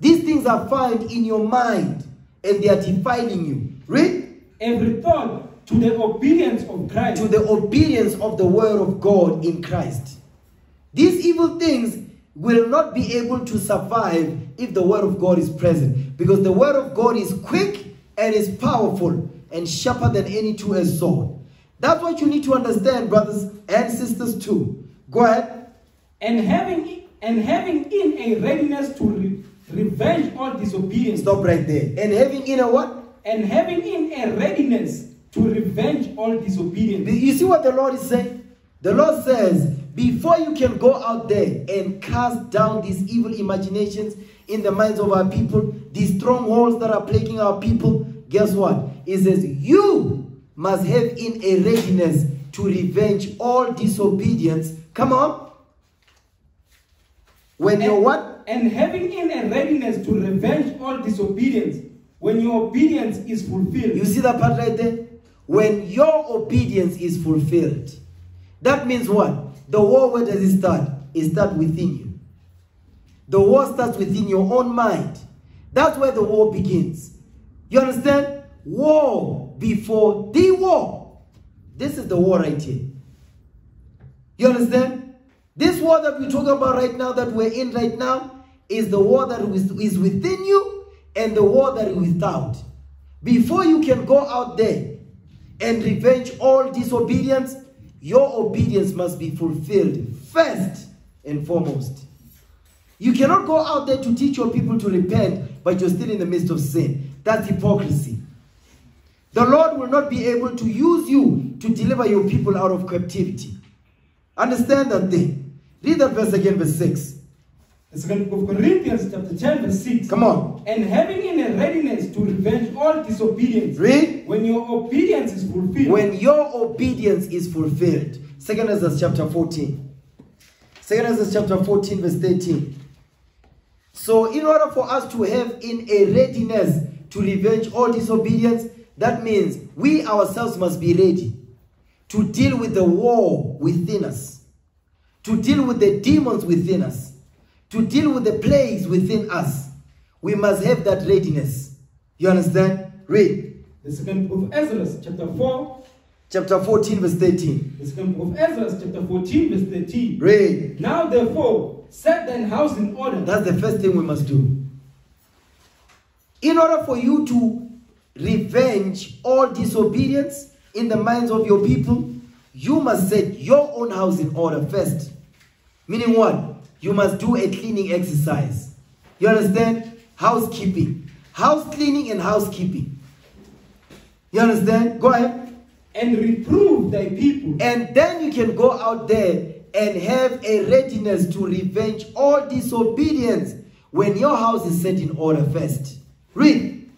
These things are found in your mind and they are defiling you. Read. every thought to the obedience of Christ. to the obedience of the word of God in Christ. These evil things will not be able to survive if the word of God is present because the word of God is quick and is powerful and sharper than any two-edged sword. That's what you need to understand, brothers and sisters, too. Go ahead. and having and having in a readiness to re- revenge all disobedience Stop right there. And having in a what? and having in a readiness to revenge all disobedience You see what the Lord is saying? The Lord says, before you can go out there and cast down these evil imaginations in the minds of our people, these strongholds that are plaguing our people, guess what? It says, You must have in a readiness to revenge all disobedience. Come on. When you're what? And having in a readiness to revenge all disobedience when your obedience is fulfilled. You see that part right there? When your obedience is fulfilled. That means what? The war, where does it start? It starts within you. The war starts within your own mind. That's where the war begins. You understand? War before the war. This is the war right here. You understand? This war that we're talking about right now, that we're in right now, is the war that is within you and the war that is without. Before you can go out there and revenge all disobedience, your obedience must be fulfilled first and foremost. You cannot go out there to teach your people to repent, but you're still in the midst of sin. That's hypocrisy. The Lord will not be able to use you to deliver your people out of captivity. Understand that thing. Read that verse again, verse 6. The second of Corinthians, chapter 10, verse 6. Come on. And having in a readiness to revenge all disobedience. Read. When your obedience is fulfilled. When your obedience is fulfilled. Second Esdras chapter 14. Second Esdras chapter 14, verse 13. So in order for us to have in a readiness to revenge all disobedience, that means we ourselves must be ready to deal with the war within us, to deal with the demons within us to deal with the plagues within us, we must have that readiness. You understand? Read. The second book of Esdras, chapter 4. Chapter 14, verse 13. The second book of Esdras, chapter 14, verse 13. Read. Now therefore, set thine house in order. That's the first thing we must do. In order for you to revenge all disobedience in the minds of your people, you must set your own house in order first. Meaning what? You must do a cleaning exercise. You understand? Housekeeping. House cleaning and housekeeping. You understand? Go ahead. And reprove thy people. And then you can go out there and have a readiness to revenge all disobedience when your house is set in order first. Read.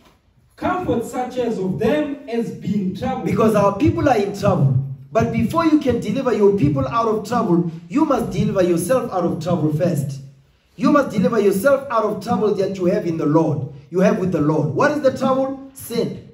Comfort such as of them as being troubled. Because our people are in trouble. But before you can deliver your people out of trouble, you must deliver yourself out of trouble first. You must deliver yourself out of trouble that you have in the Lord. You have with the Lord. What is the trouble? Sin.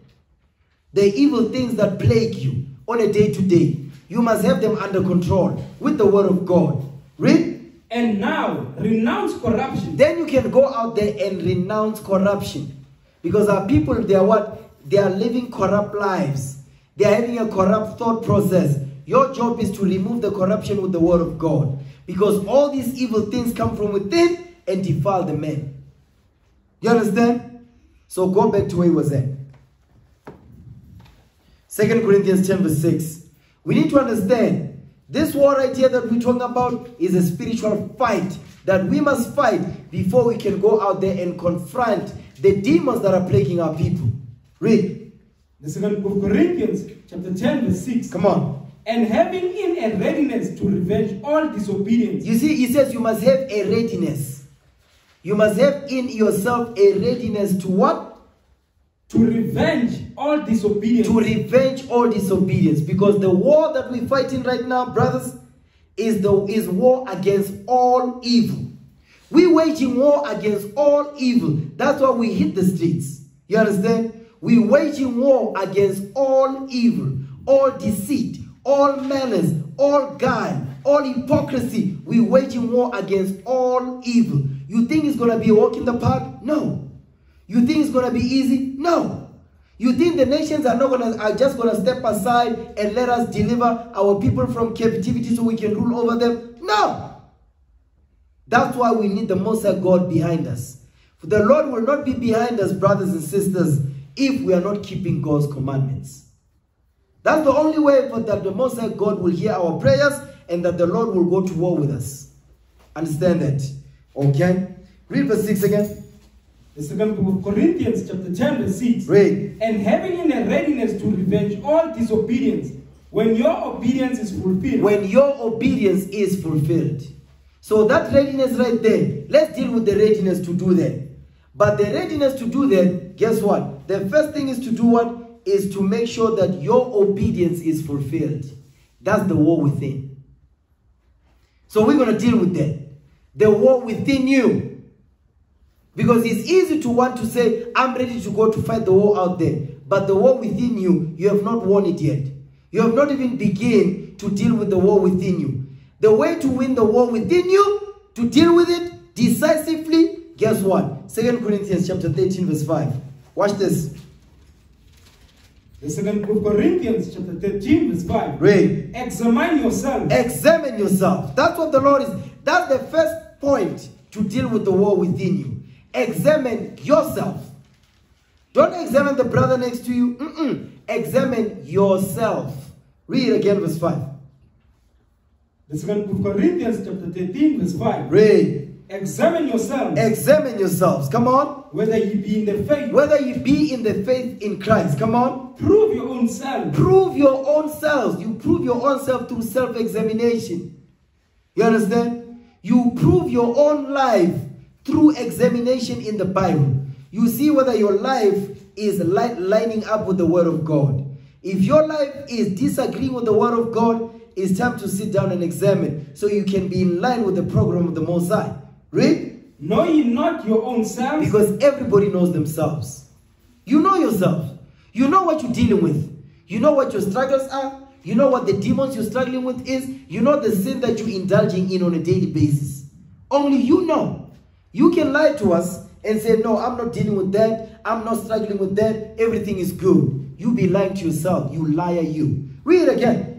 The evil things that plague you on a day to day. You must have them under control with the word of God. Read. And now, renounce corruption. Then you can go out there and renounce corruption. Because our people, they are what? They are living corrupt lives. They are having a corrupt thought process. Your job is to remove the corruption with the word of God. Because all these evil things come from within and defile the man. You understand? So go back to where he was at. Second Corinthians 10 verse 6. We need to understand this war right here that we're talking about is a spiritual fight that we must fight before we can go out there and confront the demons that are plaguing our people. Read. The second book of Corinthians, chapter 10, verse 6. Come on. And having in a readiness to revenge all disobedience. You see, he says you must have a readiness. You must have in yourself a readiness to what? To revenge all disobedience. To revenge all disobedience. Because the war that we're fighting right now, brothers, is the is war against all evil. We're waging war against all evil. That's why we hit the streets. You understand? We waging war against all evil, all deceit, all malice, all guile, all hypocrisy. We waging war against all evil. You think it's going to be a walk in the park? No. You think it's going to be easy? No. You think the nations are not to are just going to step aside and let us deliver our people from captivity so we can rule over them? No. That's why we need the Most High God behind us. The Lord will not be behind us, brothers and sisters, if we are not keeping God's commandments. That's the only way for that the Most High God will hear our prayers and that the Lord will go to war with us. Understand that? Okay? Read verse 6 again. The second book of Corinthians, chapter 10, verse 6. Read. And having in a readiness to revenge all disobedience when your obedience is fulfilled. when your obedience is fulfilled. So that readiness right there, let's deal with the readiness to do that. But the readiness to do that, guess what? The first thing is to do what? Is to make sure that your obedience is fulfilled. That's the war within. So we're going to deal with that. The war within you. Because it's easy to want to say, I'm ready to go to fight the war out there. But the war within you, you have not won it yet. You have not even begun to deal with the war within you. The way to win the war within you, to deal with it decisively, guess what? Second Corinthians chapter 13, verse 5. Watch this. The second book of Corinthians, chapter 13, verse 5. Read. Examine yourself. Examine yourself. That's what the Lord is. That's the first point to deal with the war within you. Examine yourself. Don't examine the brother next to you. Mm-mm. Examine yourself. Read again, verse 5. The second book of Corinthians, chapter 13, verse 5. Read. Examine yourselves Examine yourselves. Come on. whether you be in the faith. Whether you be in the faith in Christ. Come on. Prove your own self. Prove your own selves. You prove your own self through self-examination. You understand? You prove your own life through examination in the Bible. You see whether your life is li- lining up with the Word of God. If your life is disagreeing with the Word of God, it's time to sit down and examine so you can be in line with the program of the Most High. Read. Know ye not your own selves? Because everybody knows themselves. You know yourself. You know what you're dealing with. You know what your struggles are. You know what the demons you're struggling with is. You know the sin that you're indulging in on a daily basis. Only you know. You can lie to us and say, no, I'm not dealing with that. I'm not struggling with that. Everything is good. You be lying to yourself. You liar you. Read it again.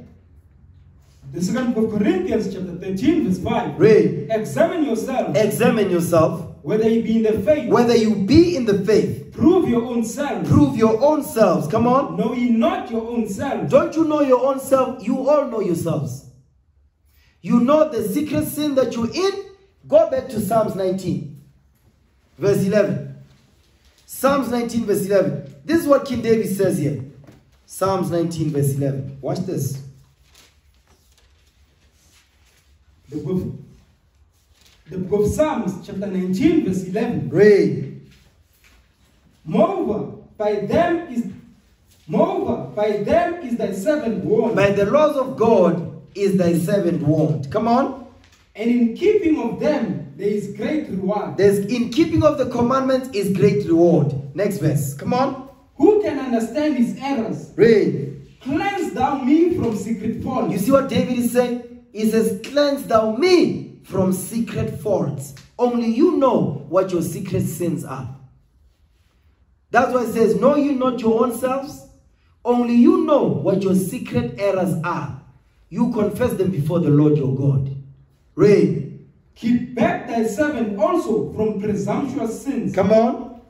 The second book of Corinthians, chapter 13, verse 5. Read. Examine yourself. Examine yourself. whether you be in the faith. Whether you be in the faith. Prove your own self. Prove your own selves. Come on. Know ye not your own self. Don't you know your own self? You all know yourselves. You know the secret sin that you're in? Go back to Psalms 19, verse 11. Psalms 19, verse 11. This is what King David says here. Psalms 19, verse 11. Watch this. The book, the book of Psalms, chapter 19, verse 11. Read. Moreover, by them is moreover, by them is thy servant warned, By the laws of God is thy servant warned. Come on. and in keeping of them there is great reward. There's in keeping of the commandments is great reward. Next verse. Come on. Who can understand his errors? Read. Cleanse thou me from secret faults. You see what David is saying? He says, Cleanse thou me from secret faults. Only you know what your secret sins are. That's why it says, Know you not your own selves? Only you know what your secret errors are. You confess them before the Lord your God. Read. Keep back thy servant also from presumptuous sins. Come on.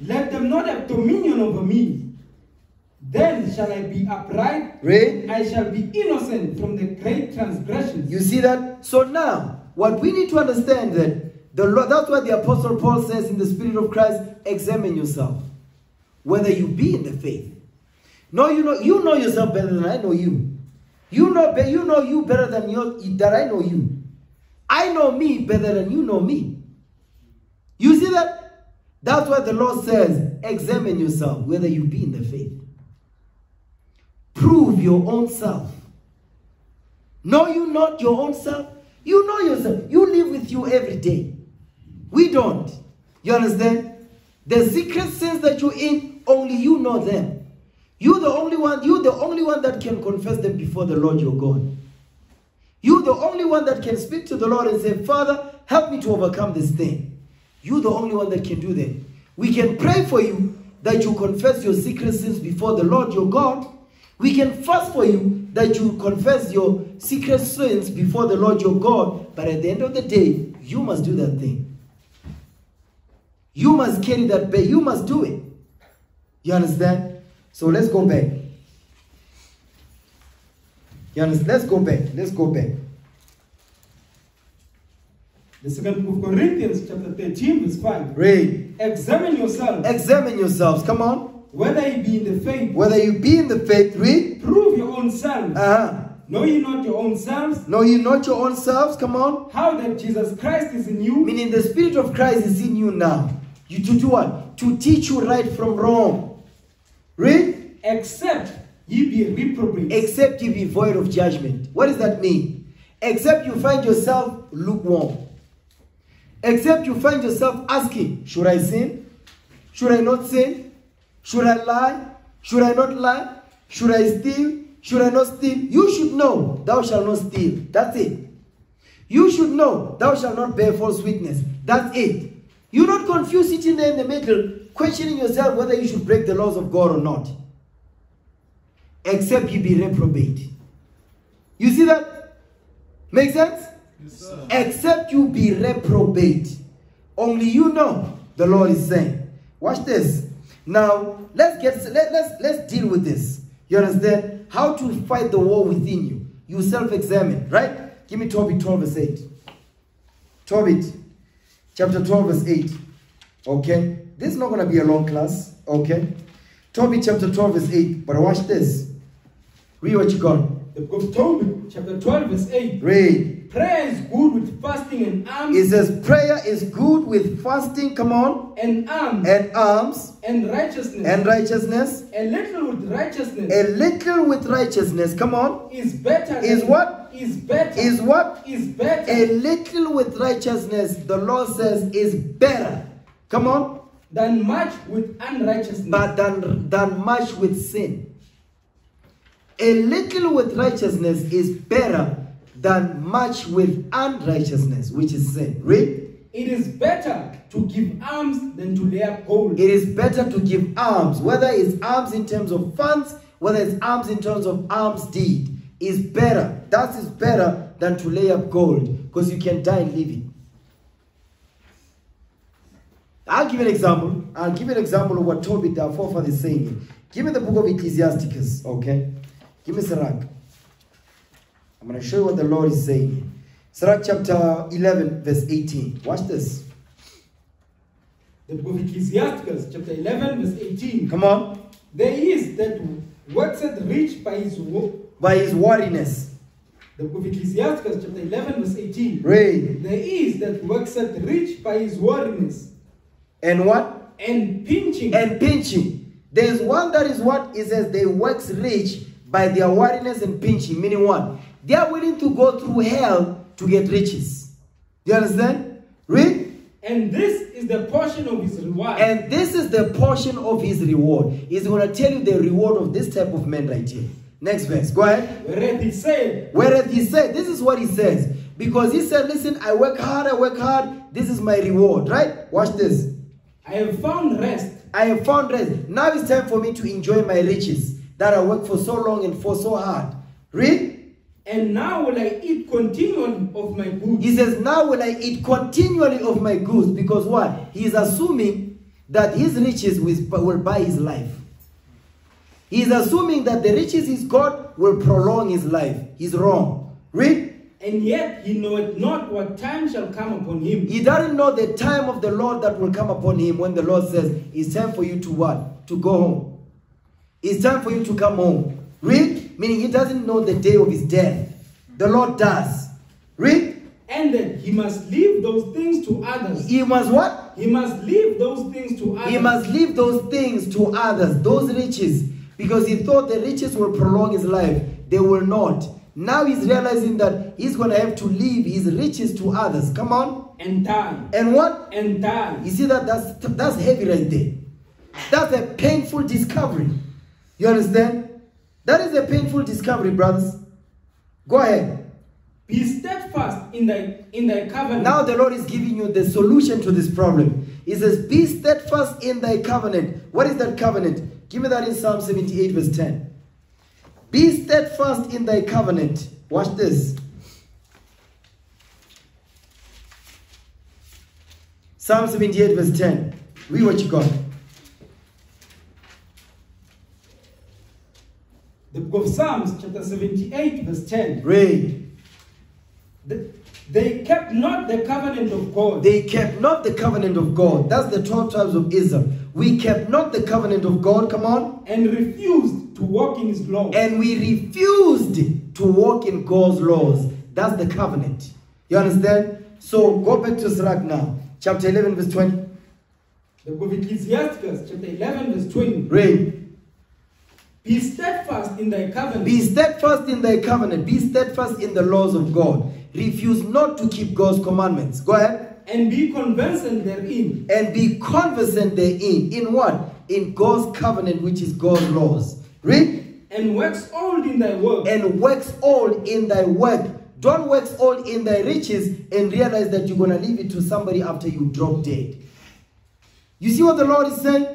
Let them not have dominion over me. Then shall I be upright. Read. I shall be innocent from the great transgressions. You see that? So now, what we need to understand that the Lord, that's what the Apostle Paul says in the Spirit of Christ, examine yourself. Whether you be in the faith. No, you know, you know yourself better than I know you. You know, you know you better than your, that I know you. I know me better than you know me. You see that? That's what the Lord says. Examine yourself, whether you be in the faith. Prove your own self. Know you not your own self? You know yourself. You live with you every day. We don't. You understand? The secret sins that you're in, only you know them. You're the only one, you're the only one that can confess them before the Lord your God. You're the only one that can speak to the Lord and say, Father, help me to overcome this thing. You're the only one that can do that. We can pray for you that you confess your secret sins before the Lord your God. We can fast for you that you confess your secret sins before the Lord your God. But at the end of the day, you must do that thing. You must carry that bag. You must do it. You understand? So let's go back. You understand? Let's go back. Let's go back. The second book of Corinthians, chapter 13, verse 5. Read. Examine yourselves Examine yourselves. Come on. Whether you be in the faith. Whether you be in the faith, read. Prove your own selves. Uh-huh. Know ye not your own selves? Know ye not your own selves? Come on. How that Jesus Christ is in you, Meaning the Spirit of Christ is in you now. You to do what? To teach you right from wrong. Read. except ye be reprobates. Except you be void of judgment. What does that mean? Except you find yourself lukewarm. Except you find yourself asking, should I sin? Should I not sin? Should I lie? Should I not lie? Should I steal? Should I not steal? You should know, thou shalt not steal. That's it. You should know, thou shalt not bear false witness. That's it. You not confused sitting there in the middle, questioning yourself whether you should break the laws of God or not. Except you be reprobate. You see that? Make sense? Yes, Except you be reprobate. Only you know, the Lord is saying. Watch this. Now, let's get let, let's let's deal with this. You understand? How to fight the war within you. You self-examine, right? Give me Tobit 12 verse 8. Tobit chapter 12 verse 8. Okay? This is not gonna be a long class, okay? Tobit chapter 12 verse 8. But watch this. Read what you got. The book of Tobit, chapter 12, verse 8. Read. Prayer is good with fasting and alms It says prayer is good with fasting, come on, and alms and alms and righteousness. and righteousness. a little with righteousness A little with righteousness, come on, is better. Is than- what? Is better. is what? is better A little with righteousness, the Lord says, is better. Come on, than much with unrighteousness. but than, than much with sin. A little with righteousness is better than much with unrighteousness, which is sin. Read. it is better to give alms than to lay up gold. It is better to give alms, whether it's alms in terms of funds, whether it's alms in terms of alms deed, is better. That is better than to lay up gold because you can die it. I'll give you an example. I'll give an example of what Tobit, our forefather, is saying. Give me the book of Ecclesiasticus, okay? Give me Sirach. I'm going to show you what the Lord is saying. Sirach chapter 11, verse 18. Watch this. The book of Ecclesiasticus, chapter 11, verse 18. Come on. There is that waxeth rich by his By his wariness. The book of Ecclesiasticus, chapter 11, verse 18. Read. There is that waxeth rich by his wariness And what? and pinching And pinching. There's one that is what? It says they wax rich by their wariness and pinching. Meaning what? They are willing to go through hell to get riches. Do you understand? Read. And this is the portion of his reward. And this is the portion of his reward. He's going to tell you the reward of this type of man right here. Next verse. Go ahead. Whereas he said, Whereas he said, this is what he says. Because he said, listen, I work hard, I work hard. This is my reward, right? Watch this. I have found rest I have found rest. Now it's time for me to enjoy my riches that I worked for so long and for so hard. Read. And now will I eat continually of my goods. He says, Now will I eat continually of my goods. Because what? He is assuming that his riches will buy his life. He is assuming that the riches he's got will prolong his life. He's wrong. Read. And yet he knoweth not what time shall come upon him. He doesn't know the time of the Lord that will come upon him when the Lord says, It's time for you to what? To go home. It's time for you to come home. Read. Meaning he doesn't know the day of his death. The Lord does. Read. And that he must leave those things to others. He must what? He must leave those things to others. He must leave those things to others, those riches, because he thought the riches will prolong his life. They will not. Now he's realizing that he's going to have to leave his riches to others. Come on. and die. And what? And die. You see that that's that's heavy right there. That's a painful discovery. You understand? That is a painful discovery, brothers. Go ahead. Be steadfast in thy in thy covenant. Now the Lord is giving you the solution to this problem. He says, Be steadfast in thy covenant. What is that covenant? Give me that in Psalm 78, verse 10. Be steadfast in thy covenant. Watch this. Psalm 78, verse 10. Read what you got. The book of Psalms, chapter 78, verse 10. Read. The- They kept not the covenant of God, They kept not the covenant of God. That's the 12 tribes of Israel. We kept not the covenant of God, come on. and refused to walk in his law. And we refused to walk in God's laws. That's the covenant. You understand? So go back to Sirach now. Chapter 11, verse 20. The book of Ecclesiasticus, chapter 11, verse 20. Read. Be steadfast in thy covenant, Be steadfast in thy covenant. Be steadfast in the laws of God. Refuse not to keep God's commandments. Go ahead. and be conversant therein, And be conversant therein. In what? In God's covenant, which is God's laws. Read. and wax old in thy work, And wax old in thy work. Don't wax old in thy riches and realize that you're going to leave it to somebody after you drop dead. You see what the Lord is saying?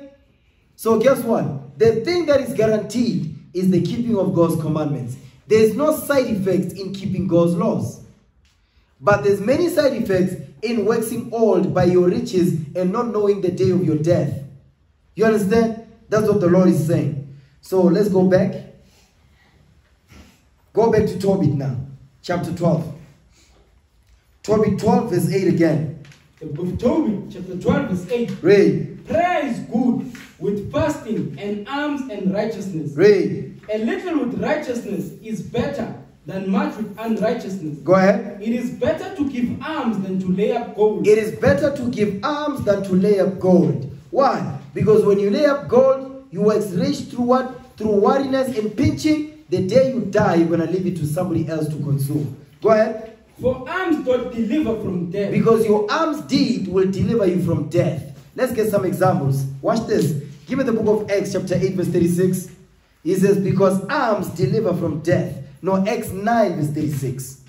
So guess what? The thing that is guaranteed is the keeping of God's commandments. There's no side effects in keeping God's laws. But there's many side effects in waxing old by your riches and not knowing the day of your death. You understand? That's what the Lord is saying. So let's go back. Go back to Tobit now, chapter 12. Tobit 12, verse 8 again. the book of Tobit, chapter 12, verse 8. Read, Prayer is good with fasting and alms and righteousness. read. A little with righteousness is better than much with unrighteousness. Go ahead. It is better to give alms than to lay up gold. It is better to give alms than to lay up gold. Why? Because when you lay up gold, you wax rich through what? Through wariness and pinching. The day you die, you're going to leave it to somebody else to consume. Go ahead. For alms don't deliver from death. Because your alms deed will deliver you from death. Let's get some examples. Watch this. Give me the book of Acts, chapter 8, verse 36. He says, Because alms deliver from death. No, Acts 9, verse 36.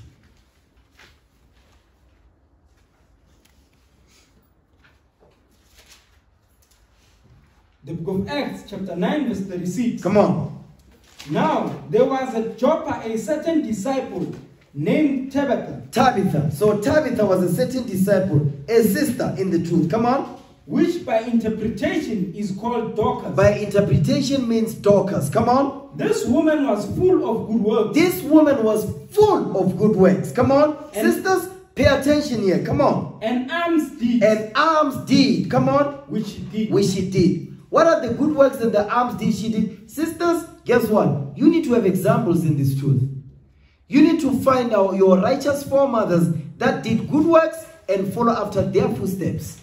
The book of Acts, chapter 9, verse 36. Come on. Now there was at Joppa a certain disciple named Tabitha, Tabitha. So Tabitha was a certain disciple, a sister in the truth. Come on. Which by interpretation is called Dorcas. By interpretation means Dorcas. Come on. This woman was full of good works This woman was full of good works. Come on. And- Sisters, pay attention here. Come on. and alms deeds And alms deed. Come on. which she did. which she did. What are the good works and the alms deed she did? Sisters, guess what? You need to have examples in this truth. You need to find out your righteous foremothers that did good works and follow after their footsteps.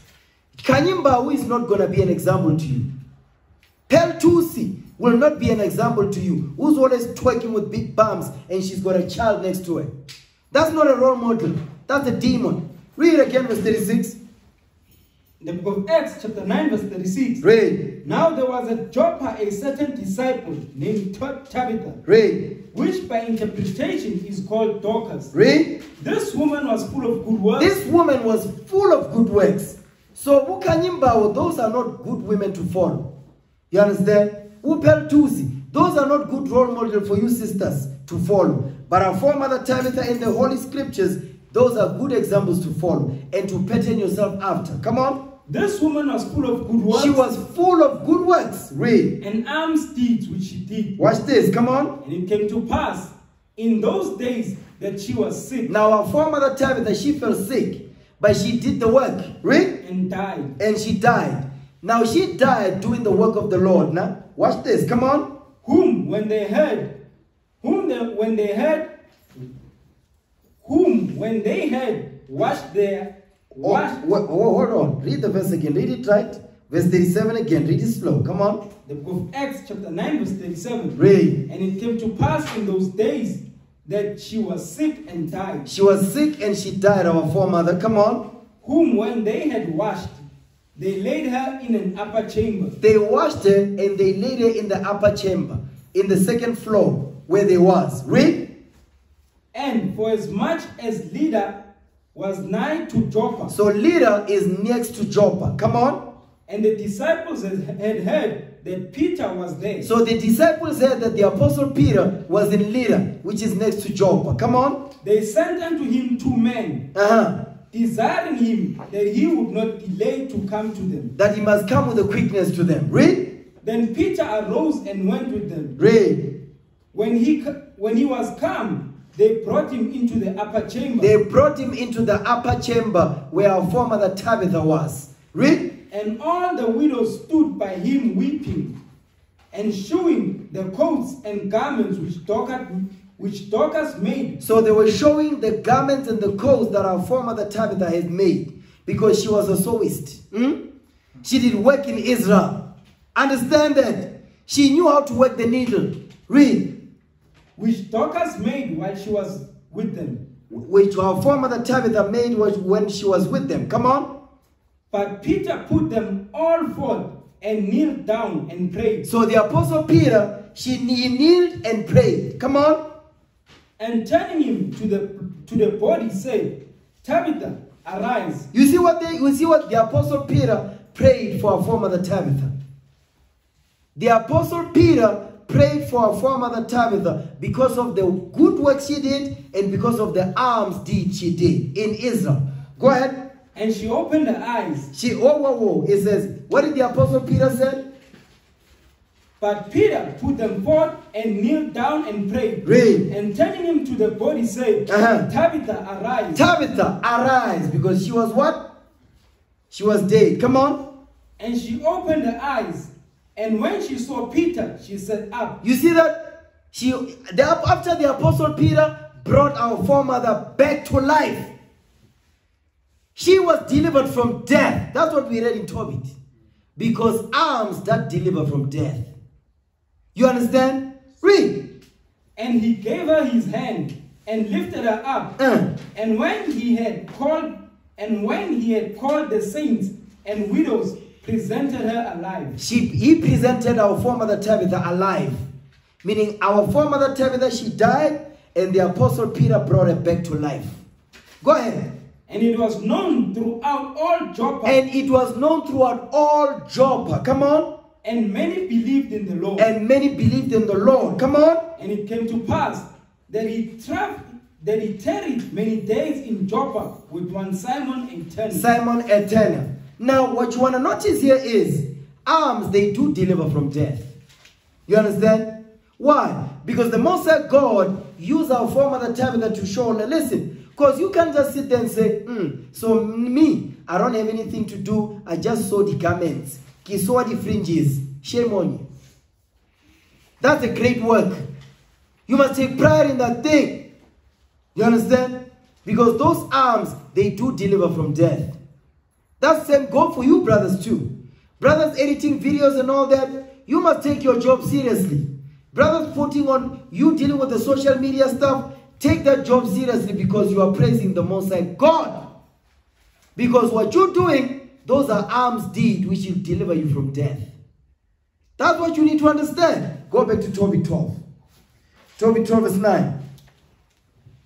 Khanyi Mbau, who is not going to be an example to you. Pearl Thusi will not be an example to you. Who's always twerking with big bums and she's got a child next to her. That's not a role model. That's a demon. Read again, verse 36. the book of Acts, chapter 9, verse 36. Read. Now there was at Joppa a certain disciple named Tabitha, Read. which by interpretation is called Dorcas. Read. This woman was full of good works This woman was full of good works. So Ukanyimbawo, those are not good women to follow. You understand? Upeltusi, those are not good role models for you sisters to follow. But our foremother Tabitha in the Holy Scriptures, those are good examples to follow and to pattern yourself after. Come on. This woman was full of good works She was full of good works. Read. and alms deeds which she did. Watch this. Come on. And it came to pass in those days that she was sick Now our foremother Tabitha, she fell sick, but she did the work. Read. and died. and she died. Now she died doing the work of the Lord. Now, watch this. Come on. Whom when they heard, whom they, when they heard, whom when they heard, washed their Oh, washed wha- oh, hold on. Read the verse again. Read it right. Verse 37 again. Read it slow. Come on. the book of Acts chapter 9 verse 37. Read. And it came to pass in those days that she was sick and died. She was sick and she died, our foremother. Come on. Whom when they had washed, they laid her in an upper chamber. They washed her and they laid her in the upper chamber, in the second floor where they was. Read. And for as much as Lydda was nigh to Joppa, So Lydda is next to Joppa. Come on. and the disciples had heard that Peter was there. So the disciples heard that the apostle Peter was in Lydda, which is next to Joppa. Come on. They sent unto him two men, Uh-huh. desiring him that he would not delay to come to them. that he must come with a quickness to them. Read, Then Peter arose and went with them. read. When he, when he was come, they brought him into the upper chamber. They brought him into the upper chamber where our foremother Tabitha was. Read. And all the widows stood by him weeping, and showing the coats and garments which Dorcas, which Dorcas made. So they were showing the garments and the coats that our foremother Tabitha had made because she was a sewist. Hmm? She did work in Israel. Understand that? She knew how to work the needle. Read. which Dorcas made while she was with them. Which our foremother Tabitha made was when she was with them. Come on. But Peter put them all forth and kneeled down and prayed. So the apostle Peter, she he kneeled and prayed. Come on. And turning him to the to the body, said, Tabitha, arise. You see what they you see what the apostle Peter prayed for our foremother Tabitha. The apostle Peter prayed for our foremother Tabitha because of the good work she did and because of the alms deed she did in Israel. Go ahead. And she opened her eyes. She whoa whoa whoa. It says, what did the apostle Peter say? But Peter put them forth and kneeled down and prayed. Read. And turning him to the body, said, Uh-huh. Tabitha, arise. Tabitha, arise, because she was what? She was dead. Come on. and she opened her eyes. And when she saw Peter, she said, up. You see that? She the, after the apostle Peter brought our foremother back to life. She was delivered from death. That's what we read in Tobit. Because alms that deliver from death. You understand? Read. And he gave her his hand and lifted her up. Uh. And when he had called, and when he had called the saints and widows, presented her alive. She, he presented our foremother Tabitha alive. Meaning our foremother Tabitha, she died, and the apostle Peter brought her back to life. Go ahead. And it was known throughout all Joppa, And it was known throughout all Joppa. Come on. and many believed in the Lord. And many believed in the Lord. Come on. And it came to pass that he traveled, that he tarried many days in Joppa with one Simon a tanner. Simon Eterna. Now, what you want to notice here is alms, they do deliver from death. You understand? Why? Because the Most High God used our foremother Tabitha to show, listen, because you can't just sit there and say, "Hmm, so me, I don't have anything to do, I just saw the garments, I saw the fringes. Shame on you. That's a great work. You must take pride in that thing. You understand? Because those alms, they do deliver from death. That same go for you brothers too. Brothers editing videos and all that, you must take your job seriously. Brothers putting on, you dealing with the social media stuff, take that job seriously because you are praising the Most High God. Because what you're doing, those are alms deed which will deliver you from death. That's what you need to understand. Go back to Tobit 12. Tobit 12 verse 9.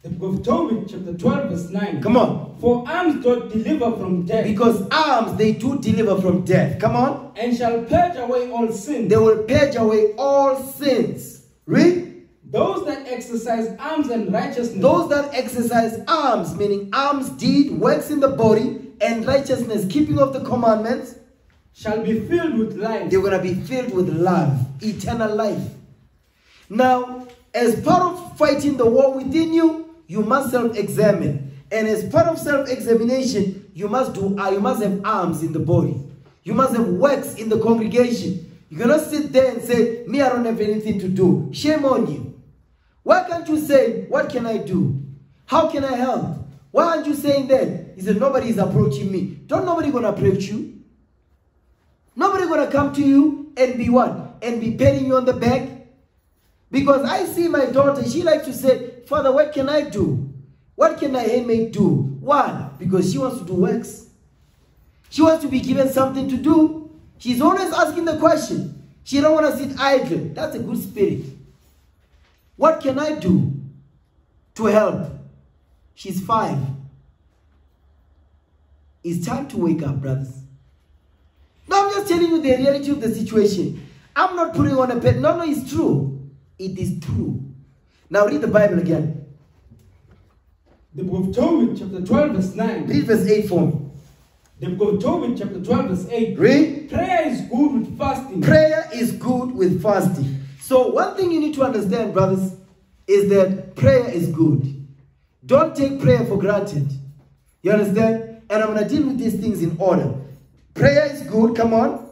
The book of Tobit, chapter 12, verse 9. Come on. For alms doth deliver from death, Because alms, they do deliver from death. Come on. and shall purge away all sin. They will purge away all sins. Read. Those that exercise alms and righteousness Those that exercise alms, meaning alms, deed, works in the body, and righteousness, keeping of the commandments, shall be filled with life. they're going to be filled with love, eternal life. Now, as part of fighting the war within you, you must self-examine. And as part of self-examination, you must do uh, you must have alms in the body. You must have works in the congregation. You cannot sit there and say, Me, I don't have anything to do. Shame on you. Why can't you say, What can I do? How can I help? Why aren't you saying that? He said, Nobody is approaching me. Don't nobody gonna approach you. Nobody gonna come to you and be what? And be patting you on the back. Because I see my daughter, she likes to say, Father, what can I do? What can my handmaid do? Why? Because she wants to do works. She wants to be given something to do. She's always asking the question. She don't want to sit idle. That's a good spirit. What can I do to help? She's five. It's time to wake up, brothers. No, I'm just telling you the reality of the situation. I'm not putting on a bed. No, no, it's true. It is true. Now read the Bible again. The book of Tobit, chapter 12, verse 9. Read verse 8 for me. The book of Tobit, chapter 12, verse 8. Read. Prayer is good with fasting. Prayer is good with fasting. So one thing you need to understand, brothers, is that prayer is good. Don't take prayer for granted. You understand? And I'm going to deal with these things in order. Prayer is good, come on,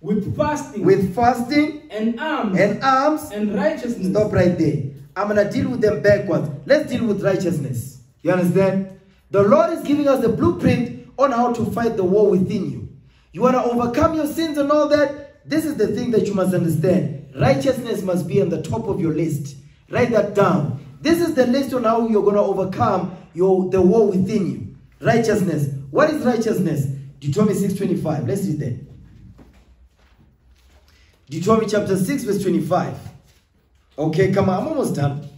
with fasting, with fasting and alms, and alms. and righteousness. Stop right there. I'm going to deal with them backwards. Let's deal with righteousness. You understand? The Lord is giving us the blueprint on how to fight the war within you. You want to overcome your sins and all that? This is the thing that you must understand. Righteousness must be on the top of your list. Write that down. This is the list on how you're going to overcome your the war within you. Righteousness. What is righteousness? Deuteronomy 6.25. Let's read that. Deuteronomy chapter 6 verse 25. Okay, come on. I'm almost done. The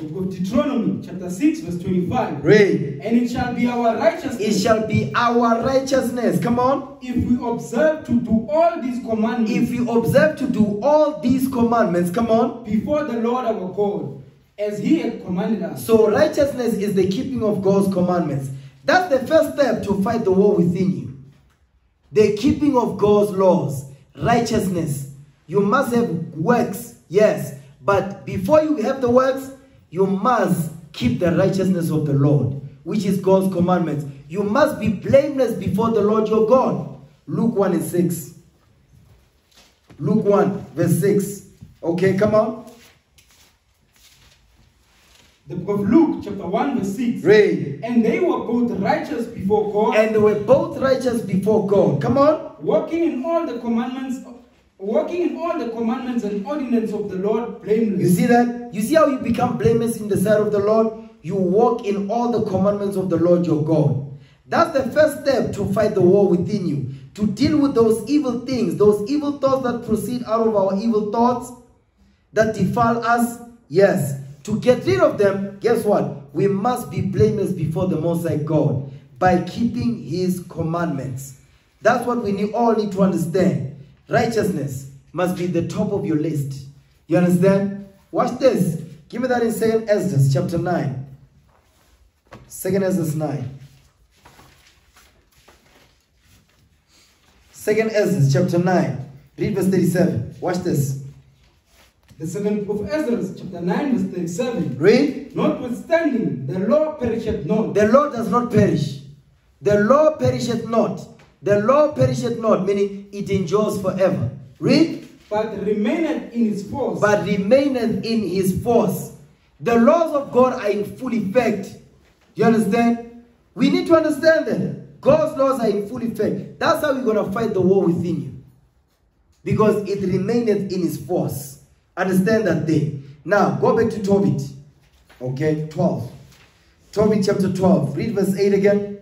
book of Deuteronomy, chapter 6, verse 25. Read. And it shall be our righteousness It shall be our righteousness. Come on. if we observe to do all these commandments If we observe to do all these commandments, come on. before the Lord our God, as he had commanded us. So righteousness is the keeping of God's commandments. That's the first step to fight the war within you. The keeping of God's laws. Righteousness. You must have works, yes. But before you have the works, you must keep the righteousness of the Lord, which is God's commandments. You must be blameless before the Lord your God. Luke 1 and 6. Luke 1, verse 6. Okay, come on. The book of Luke, chapter 1, verse 6. Read. And they were both righteous before God, And they were both righteous before God. Come on. walking in all the commandments, walking in all the commandments and ordinance of the Lord blameless. You see that? You see how you become blameless in the sight of the Lord? You walk in all the commandments of the Lord your God. That's the first step to fight the war within you. To deal with those evil things, those evil thoughts that proceed out of our evil thoughts that defile us. Yes. To get rid of them, guess what? We must be blameless before the Most High God by keeping His commandments. That's what we all need to understand. Righteousness must be the top of your list. You understand? Watch this. Give me that in 2nd Ezra chapter 9. 2nd Ezra 9. 2nd Ezra chapter 9. Read verse 37. Watch this. The second book of Ezra, chapter 9, verse 37. Read. Notwithstanding, the law perisheth not. The law does not perish. The law perisheth not. The law perisheth not, meaning it endures forever. Read. but remaineth in its force. But remaineth in his force. The laws of God are in full effect. You understand? We need to understand that. God's laws are in full effect. That's how we're going to fight the war within you. Because it remaineth in his force. Understand that thing. Now, go back to Tobit. Okay, 12. Tobit chapter 12. Read verse 8 again.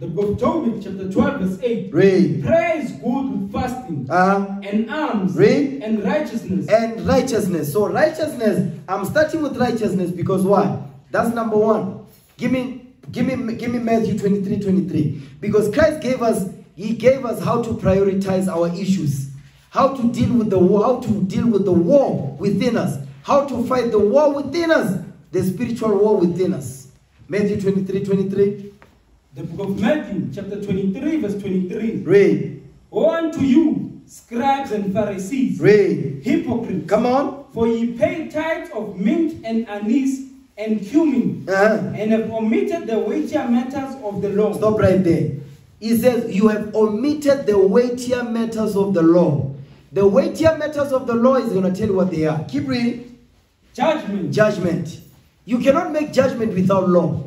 The book of Tobit, chapter 12, verse 8. Read. Prayer is good with fasting Uh, and alms Read. and righteousness. and righteousness. So righteousness, I'm starting with righteousness because why? That's number one. Give me, give me, give me Matthew 23, 23. Because Christ gave us, He gave us how to prioritize our issues, how to deal with the war, how to deal with the war within us, how to fight the war within us, the spiritual war within us. Matthew 23, 23. The book of Matthew, chapter 23, verse 23. Read, Woe unto you, scribes and Pharisees, read. hypocrites! Come on. For ye pay tithes of mint and anise and cumin, Uh-huh. and have omitted the weightier matters of the law. Stop right there. He says, You have omitted the weightier matters of the law. The weightier matters of the law is going to tell you what they are. Keep reading. Judgment, Judgment. You cannot make judgment without law.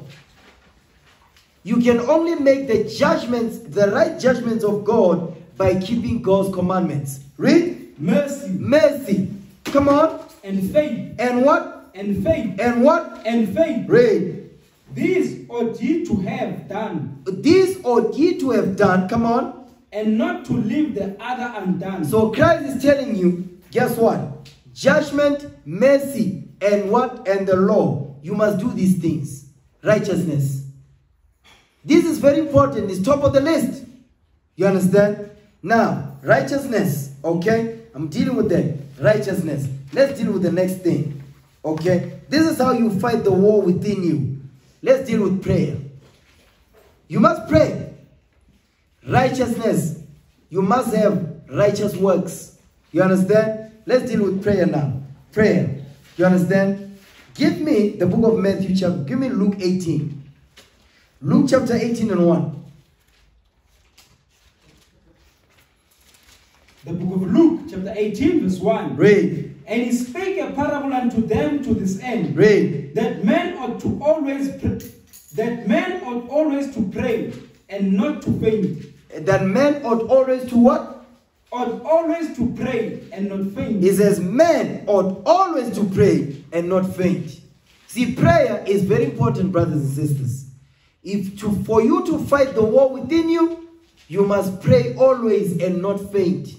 You can only make the judgments, the right judgments of God by keeping God's commandments. Read. mercy, Mercy. Come on. and faith, And what? and faith, And what? and faith. Read. These ought ye to have done, This ought ye to have done. Come on. and not to leave the other undone. So Christ is telling you, guess what? Judgment, mercy, and what? And the law. You must do these things. Righteousness. This is very important. It's top of the list. You understand? Now, righteousness. Okay? I'm dealing with that. Righteousness. Let's deal with the next thing. Okay? This is how you fight the war within you. Let's deal with prayer. You must pray. Righteousness. You must have righteous works. You understand? Let's deal with prayer now. Prayer. You understand? Give me the book of Matthew chapter. Give me Luke 18. Luke chapter 18 and 1. The book of Luke, chapter 18, verse 1. Read. And he spake a parable unto them to this end, Read. that men ought to always that men ought always to pray and not to faint. That men ought always to what? Ought always to pray and not faint. He says, men ought always to pray and not faint. See, prayer is very important, brothers and sisters. If to, for you to fight the war within you, you must pray always and not faint.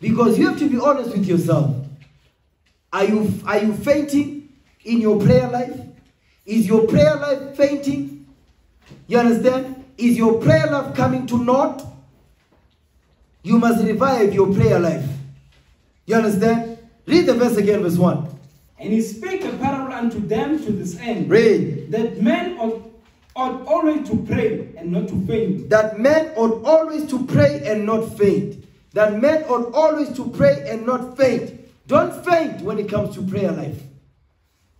Because you have to be honest with yourself. Are you, are you fainting in your prayer life? Is your prayer life fainting? You understand? Is your prayer life coming to naught? You must revive your prayer life. You understand? Read the verse again, verse 1. And he spake a parable unto them to this end, Read. that men ought, ought always to pray and not to faint. That men ought always to pray and not faint. That men ought always to pray and not faint. Don't faint when it comes to prayer life.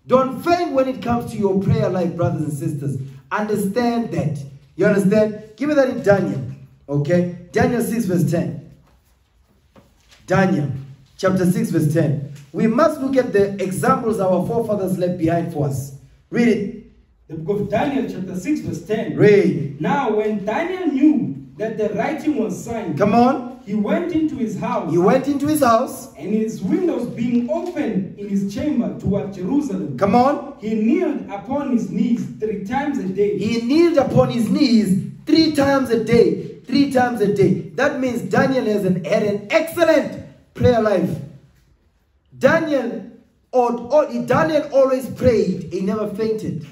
Don't faint when it comes to your prayer life, brothers and sisters. Understand that. You understand? Give me that in Daniel. Okay? Daniel 6, verse 10. Daniel chapter 6, verse 10. We must look at the examples our forefathers left behind for us. Read it. The book of Daniel, chapter 6, verse 10. Read. Now, when Daniel knew that the writing was signed, Come on. he went into his house, He went into his house. and his windows being open in his chamber toward Jerusalem, Come on. he kneeled upon his knees three times a day. He kneeled upon his knees three times a day. Three times a day. That means Daniel has an, had an excellent prayer life. Daniel, or, or, Daniel always prayed. He never fainted.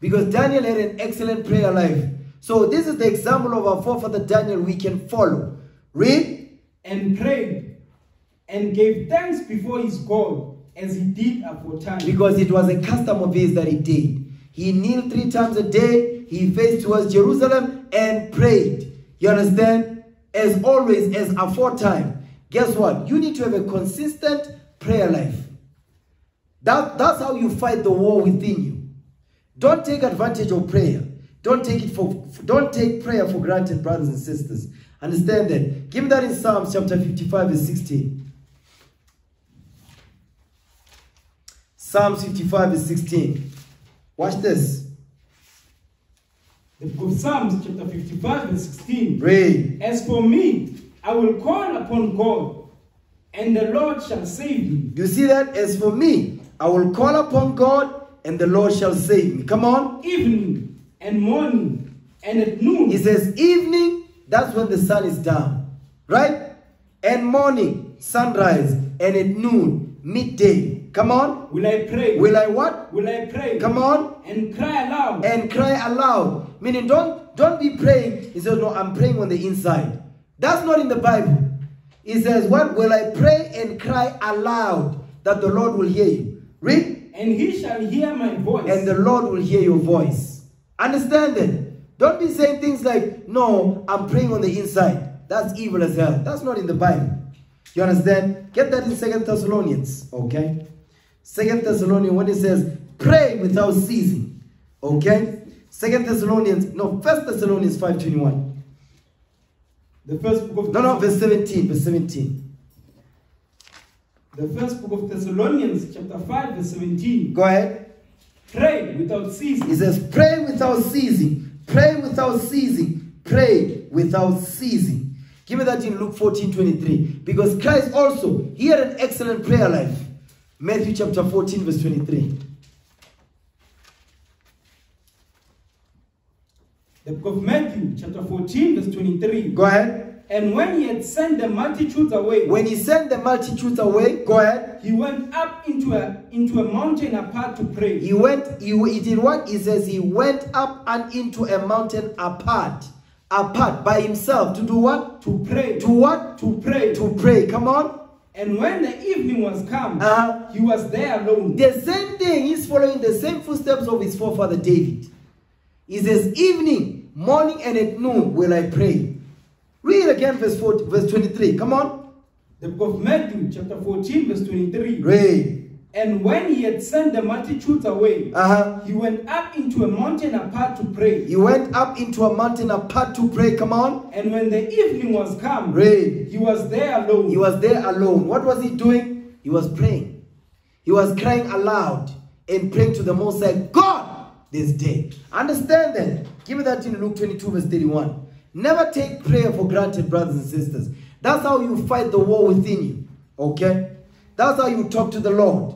Because Daniel had an excellent prayer life. So this is the example of our forefather Daniel we can follow. Read. and prayed and gave thanks before his God as he did aforetime. Because it was a custom of his that he did. He kneeled three times a day, he faced towards Jerusalem and prayed. You understand? As always, as aforetime. Guess what? You need to have a consistent prayer life. That, that's how you fight the war within you. Don't take advantage of prayer. Don't take it for don't take prayer for granted, brothers and sisters. Understand that. Give me that in Psalms chapter 55, verse 16. Psalms 55 verse 16. Watch this. The book of Psalms, chapter 55, verse 16. Read. As for me, I will call upon God, and the Lord shall save me. You see that? As for me, I will call upon God and the Lord shall save me. Come on. Evening and morning and at noon. He says, evening, that's when the sun is down. Right? And morning, sunrise. And at noon, midday. Come on. Will I pray? Will I what? Will I pray? Come on. And cry aloud. And cry aloud. Meaning, don't, don't be praying. He says, no, I'm praying on the inside. That's not in the Bible. He says, what? Will I pray and cry aloud that the Lord will hear you? Read. and he shall hear my voice. and the Lord will hear your voice. Understand it? Don't be saying things like, no, I'm praying on the inside. That's evil as hell. That's not in the Bible. You understand? Get that in Second Thessalonians, okay? Second Thessalonians, when it says, pray without ceasing, okay? Second Thessalonians, no, First Thessalonians 5.21. the first book of No, no, verse 17, verse 17. The first book of Thessalonians, chapter 5, verse 17. Go ahead. Pray without ceasing. It says, pray without ceasing. Pray without ceasing. Pray without ceasing. Give me that in Luke 14 23. Because Christ also, he had an excellent prayer life. Matthew chapter 14, verse 23. The book of Matthew, chapter 14, verse 23. Go ahead. And when he had sent the multitudes away, When he sent the multitudes away, go ahead. he went up into a into a mountain apart to pray. He went, he, he did what? He says he went up and into a mountain apart. Apart by himself to do what? to pray. To what? to pray. To pray. Come on. and when the evening was come, Uh-huh. he was there alone. The same thing, he's following the same footsteps of his forefather David. He says, evening, morning, and at noon will I pray. Read again verse 4, verse 23. Come on. The book of Matthew, chapter 14, verse 23. Read. And when he had sent the multitudes away, Uh-huh. he went up into a mountain apart to pray. He went up into a mountain apart to pray. Come on. And when the evening was come, Read. he was there alone. He was there alone. What was he doing? He was praying. He was crying aloud and praying to the Most High God this day. Understand that. Give me that in Luke 22, verse 31. Never take prayer for granted, brothers and sisters. That's how you fight the war within you. Okay? That's how you talk to the Lord.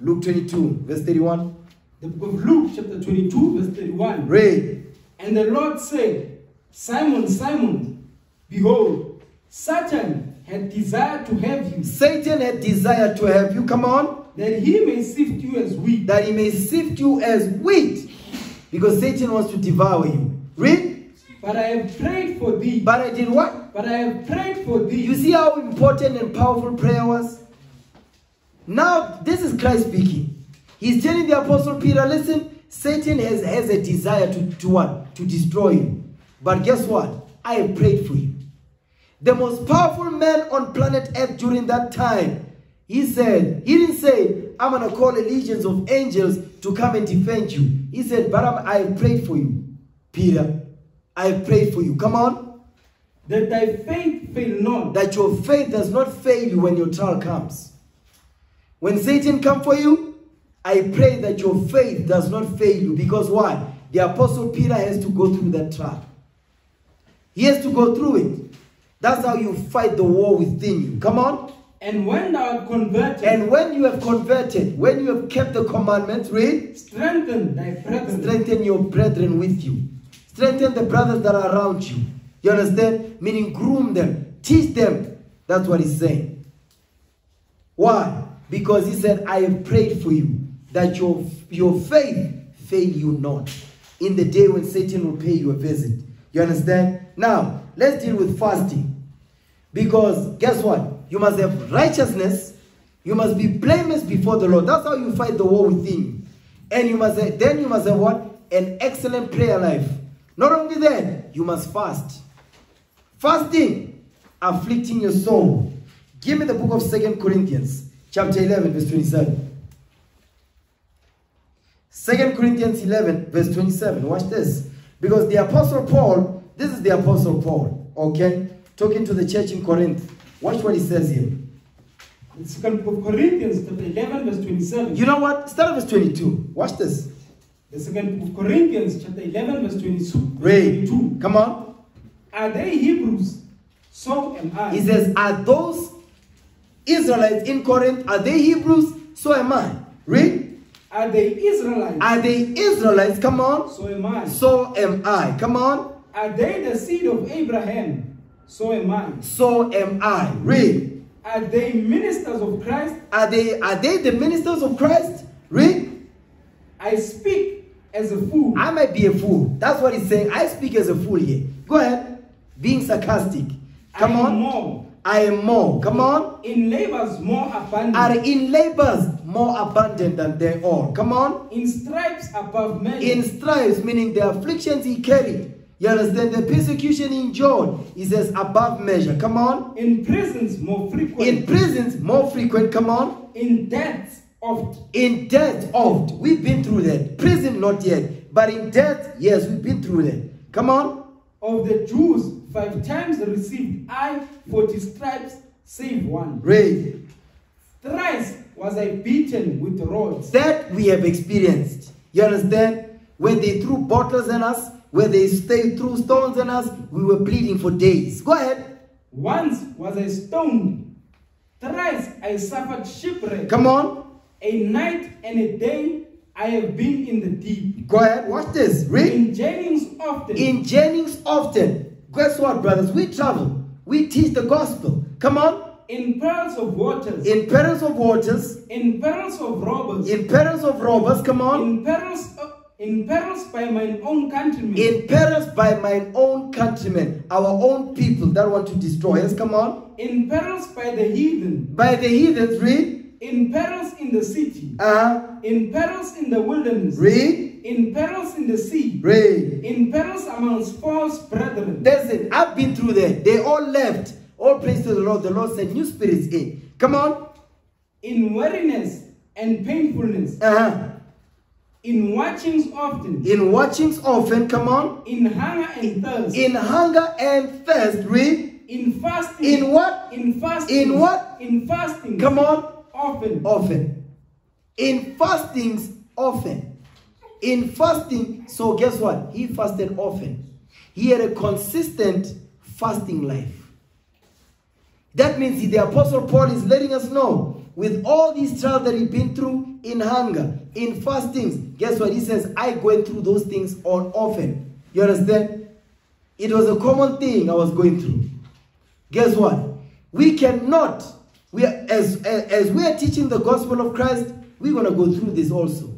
Luke 22, verse 31. the book of Luke, chapter 22, verse 31. Read. And the Lord said, Simon, Simon, behold, Satan had desired to have you, Satan had desired to have you, come on, that he may sift you as wheat. that he may sift you as wheat. Because Satan wants to devour you. Read. But I have prayed for thee. But I did what? But I have prayed for thee. You see how important and powerful prayer was? Now, this is Christ speaking. He's telling the Apostle Peter, listen, Satan has, has a desire to, to what? To destroy you. But guess what? I have prayed for you. The most powerful man on planet Earth during that time, he said, he didn't say, I'm going to call a legions of angels to come and defend you. He said, but I'm, I have prayed for you, Peter. I pray for you. Come on that thy faith fail not. that your faith does not fail you when your trial comes. When Satan come for you, I pray that your faith does not fail you because why? The apostle Peter has to go through that trial. He has to go through it. That's how you fight the war within you. Come on. And when thou art converted, And when you have converted, when you have kept the commandments, read, strengthen thy brethren. strengthen your brethren with you. Strengthen the brothers that are around you. You understand? Meaning groom them, teach them. That's what he's saying. Why? Because he said, I have prayed for you that your, your faith fail you not in the day when Satan will pay you a visit. You understand? Now, let's deal with fasting. Because guess what? You must have righteousness. You must be blameless before the Lord. That's how you fight the war within. And you must have, then you must have what? An excellent prayer life. Not only that, you must fast. Fasting, afflicting your soul. Give me the book of Second Corinthians, chapter 11, verse 27. 2 Corinthians 11, verse 27. Watch this. Because the Apostle Paul, this is the Apostle Paul, okay? Talking to the church in Corinth. Watch what he says here. Second Corinthians, chapter 11, verse 27. You know what? Start at verse 22. Watch this. The second book of Corinthians, chapter 11, verse 22. Read. 22. Come on. Are they Hebrews? So am I. He says, Are those Israelites in Corinth, are they Hebrews? So am I. Read. Are they Israelites? Are they Israelites? Come on. so am I. So am I. Come on. Are they the seed of Abraham? So am I. So am I. Read. Are they ministers of Christ? Are they are they the ministers of Christ? Read. I speak as a fool. I might be a fool. That's what he's saying. I speak as a fool here. Go ahead. Being sarcastic. Come I am on. more. I am more. Come on. In labors more abundant. Are in labors more abundant than they all. Come on. in stripes above measure. In stripes, meaning the afflictions he carried. You understand? The persecution he endured. He says above measure. Come on. in prisons more frequent. In prisons, more frequent. Come on. in deaths oft. In death, oft. We've been through that. Prison, not yet. But in death, yes, we've been through that. Come on. Of the Jews, five times received I forty stripes, save one. Read. Thrice was I beaten with rods. That we have experienced. You understand? When they threw bottles at us, when they threw stones at us, we were bleeding for days. Go ahead. Once was I stoned. Thrice I suffered shipwreck. Come on. A night and a day I have been in the deep. Go ahead. Watch this. Read. In journeyings often. In journeyings often. Guess what, brothers? We travel. We teach the gospel. Come on. in perils of waters. In perils of waters. in perils of robbers. In perils of robbers. Come on. in perils of, uh, in perils by mine own countrymen. In perils by mine own countrymen, our own people that want to destroy us. Come on. in perils by the heathen. By the heathens. Read. In perils in the city. Uh, in perils in the wilderness. read. in perils in the sea, Read. in perils amongst false brethren, That's it. I've been through there. They all left. All praise to the Lord. The Lord sent new spirits in. Come on. in weariness and painfulness, Uh-huh. in watchings often, In watchings often, come on. in hunger and thirst, In hunger and thirst, read. in fasting, In what? in fasting, In what? in fasting, Come on. Often, Often. In fastings, often. In fasting, so guess what? He fasted often. He had a consistent fasting life. That means the Apostle Paul is letting us know with all these trials that he's been through in hunger, in fastings, guess what? He says, I went through those things on often. You understand? It was a common thing I was going through. Guess what? We cannot, we are, as, as, we are teaching the gospel of Christ, we're going to go through this also.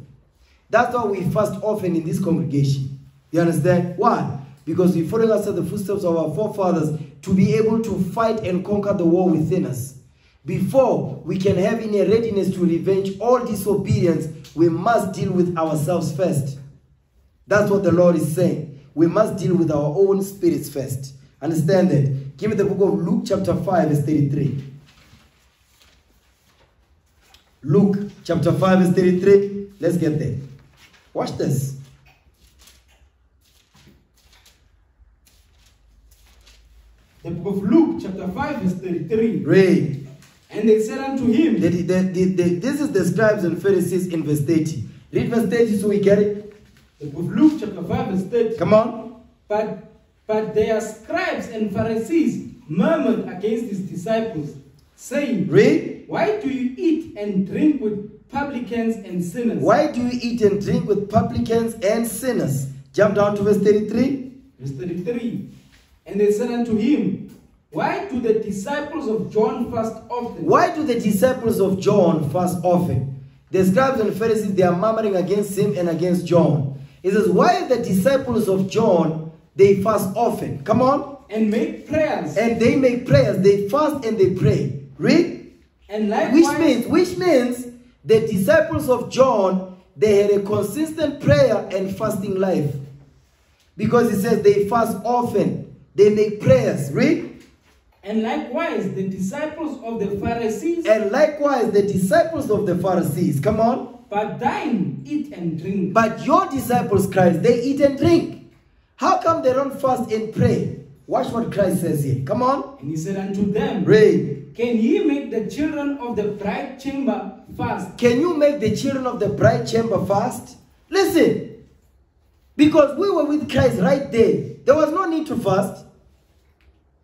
That's why we fast often in this congregation. You understand? Why? Because we're following the footsteps of our forefathers to be able to fight and conquer the war within us. Before we can have in a readiness to revenge all disobedience, we must deal with ourselves first. That's what the Lord is saying. We must deal with our own spirits first. Understand that? Give me the book of Luke, chapter 5, verse 33. Luke, chapter 5, verse 33. Let's get there. Watch this. the book of Luke, chapter 5, verse 33. Read. And they said unto him, The- the- the- this is the scribes and Pharisees in verse 30. Read verse 30 so we get it. the book of Luke, chapter 5, verse 30. Come on. But, but their scribes and Pharisees murmured against his disciples, saying, Read. Why do you eat and drink with publicans and sinners? Why do you eat and drink with publicans and sinners? Jump down to verse 33. Verse 33. And they said unto him, Why do the disciples of John fast often? Why do the disciples of John fast often? The scribes and Pharisees, they are murmuring against him and against John. He says, why the disciples of John, they fast often? Come on. And make prayers. And they make prayers. They fast and they pray. Read. And likewise, Which means, which means the disciples of John, they had a consistent prayer and fasting life. Because it says they fast often. They make prayers. Read. and likewise the disciples of the Pharisees, And likewise the disciples of the Pharisees. Come on. but thine eat and drink. But your disciples, Christ, they eat and drink. How come they don't fast and pray? Watch what Christ says here. Come on. And he said unto them, Read. Can ye make the children of the bride chamber fast? Can you make the children of the bride chamber fast? Listen. Because we were with Christ right there. There was no need to fast.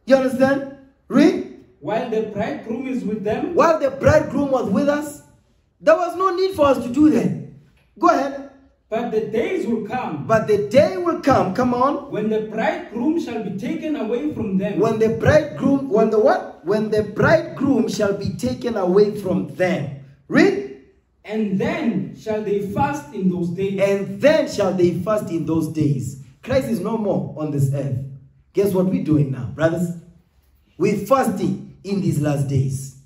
You understand? Read. While the bridegroom is with them, While the bridegroom was with us, there was no need for us to do that. Go ahead. But the days will come But the day will come, come on, when the bridegroom shall be taken away from them. when the bridegroom, when the what? When the bridegroom shall be taken away from them. Read. And then shall they fast in those days. And then shall they fast in those days. Christ is no more on this earth. Guess what we're doing now, brothers? We're fasting in these last days.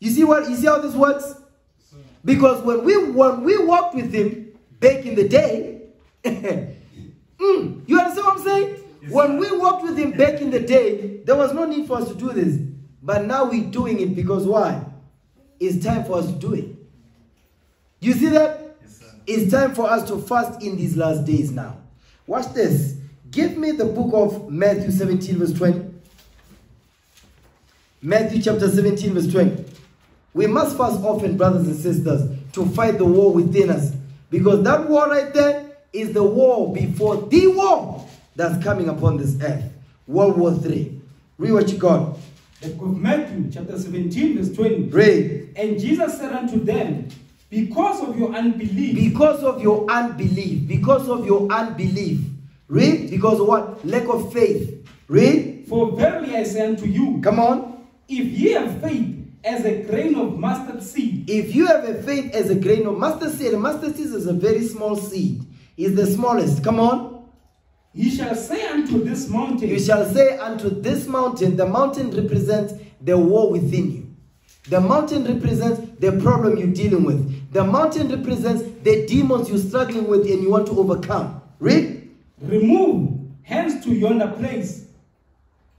You see what you see how this works? Because when we when we walked with him back in the day, Mm, you understand what I'm saying? when we walked with him back in the day, there was no need for us to do this. But now we're doing it because why? It's time for us to do it. You see that? It's time for us to fast in these last days now. Watch this. Give me the book of Matthew 17, verse 20. Matthew chapter 17, verse 20. We must fast often, brothers and sisters, to fight the war within us. Because that war right there is the war before the war that's coming upon this earth. World War III. Read what you got. The book of Matthew, chapter 17, verse 20. Read. And Jesus said unto them, Because of your unbelief, Because of your unbelief. Because of your unbelief. Read. Because of what? Lack of faith. Read. for verily I say unto you, Come on. if ye have faith as a grain of mustard seed, If you have a faith as a grain of mustard seed, a mustard seed is a very small seed. It's the smallest. Come on. ye shall say unto this mountain, You shall say unto this mountain, the mountain represents the war within you. The mountain represents the problem you're dealing with. The mountain represents the demons you're struggling with and you want to overcome. Read. Remove hence to yonder place,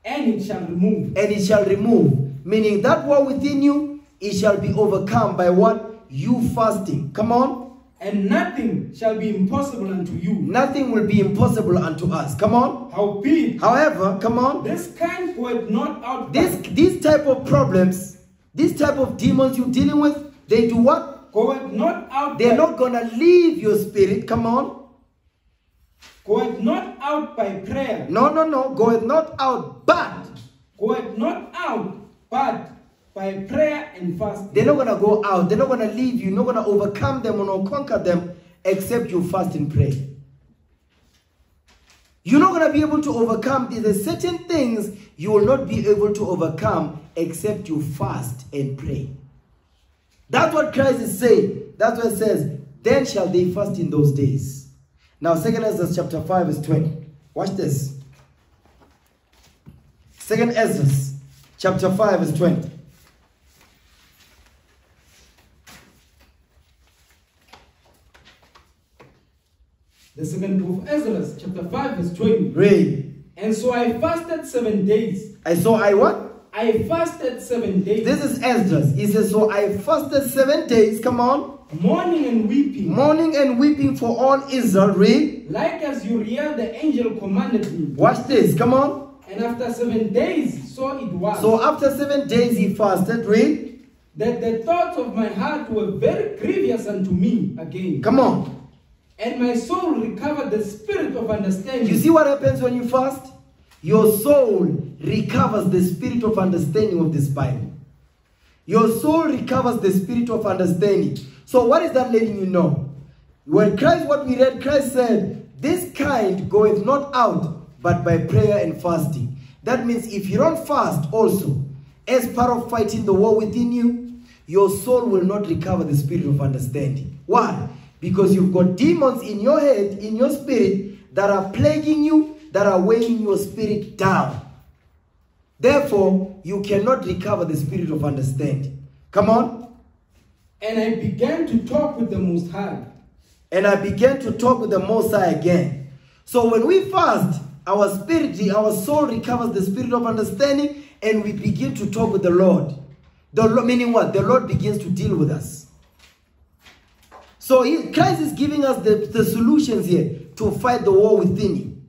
and it shall remove. And it shall remove. Meaning that war within you, it shall be overcome by what? You fasting. Come on. And nothing shall be impossible unto you. Nothing will be impossible unto us. Come on. Howbeit, However, come on. this kind goeth not out This these type of problems, this type of demons you're dealing with, they do what? goeth not out They're not gonna leave your spirit. Come on. goeth not out by prayer, No, no, no. Goeth not out, but goeth not out, but by prayer and fasting. they're not gonna go out. They're not gonna leave you. You're not gonna overcome them or not conquer them except you fast and pray. You're not gonna be able to overcome. There's certain things you will not be able to overcome except you fast and pray. That's what Christ is saying. That's what it says. Then shall they fast in those days. Now, Second Ezra chapter 5 verse 20. Watch this. Second Ezra chapter 5 verse 20. The second book of Ezra, chapter 5, verse 20. Read. And so I fasted seven days. I saw I what? I fasted seven days, This is Esdras. He says, So I fasted seven days. Come on. mourning and weeping, Mourning and weeping for all Israel. Read. like as Uriel the angel commanded me. Watch this. Come on. And after seven days, so it was So after seven days he fasted. Read. that the thoughts of my heart were very grievous unto me again. Come on. And my soul recovered the spirit of understanding. You see what happens when you fast? Your soul recovers the spirit of understanding of this Bible. Your soul recovers the spirit of understanding. So, what is that letting you know? When Christ, what we read, Christ said, This kind goeth not out but by prayer and fasting. That means if you don't fast also, as part of fighting the war within you, your soul will not recover the spirit of understanding. Why? Because you've got demons in your head, in your spirit, that are plaguing you, that are weighing your spirit down. Therefore, you cannot recover the spirit of understanding. Come on. And I began to talk with the Most High. And I began to talk with the Most High again. So when we fast, our spirit, our soul recovers the spirit of understanding, and we begin to talk with the Lord. The Lo- meaning what? The Lord begins to deal with us. So he, Christ is giving us the, the solutions here to fight the war within you.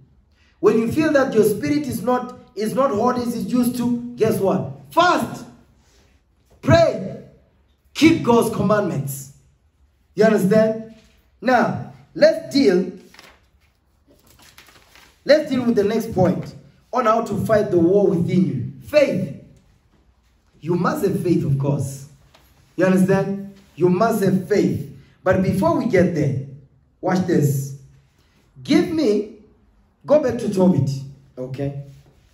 When you feel that your spirit is not is not hot as it used to, guess what? Fast, pray, keep God's commandments. You understand? Now, let's deal. Let's deal with the next point on how to fight the war within you. Faith. You must have faith, of course. You understand? You must have faith. But before we get there, watch this. Give me, go back to Tobit, okay?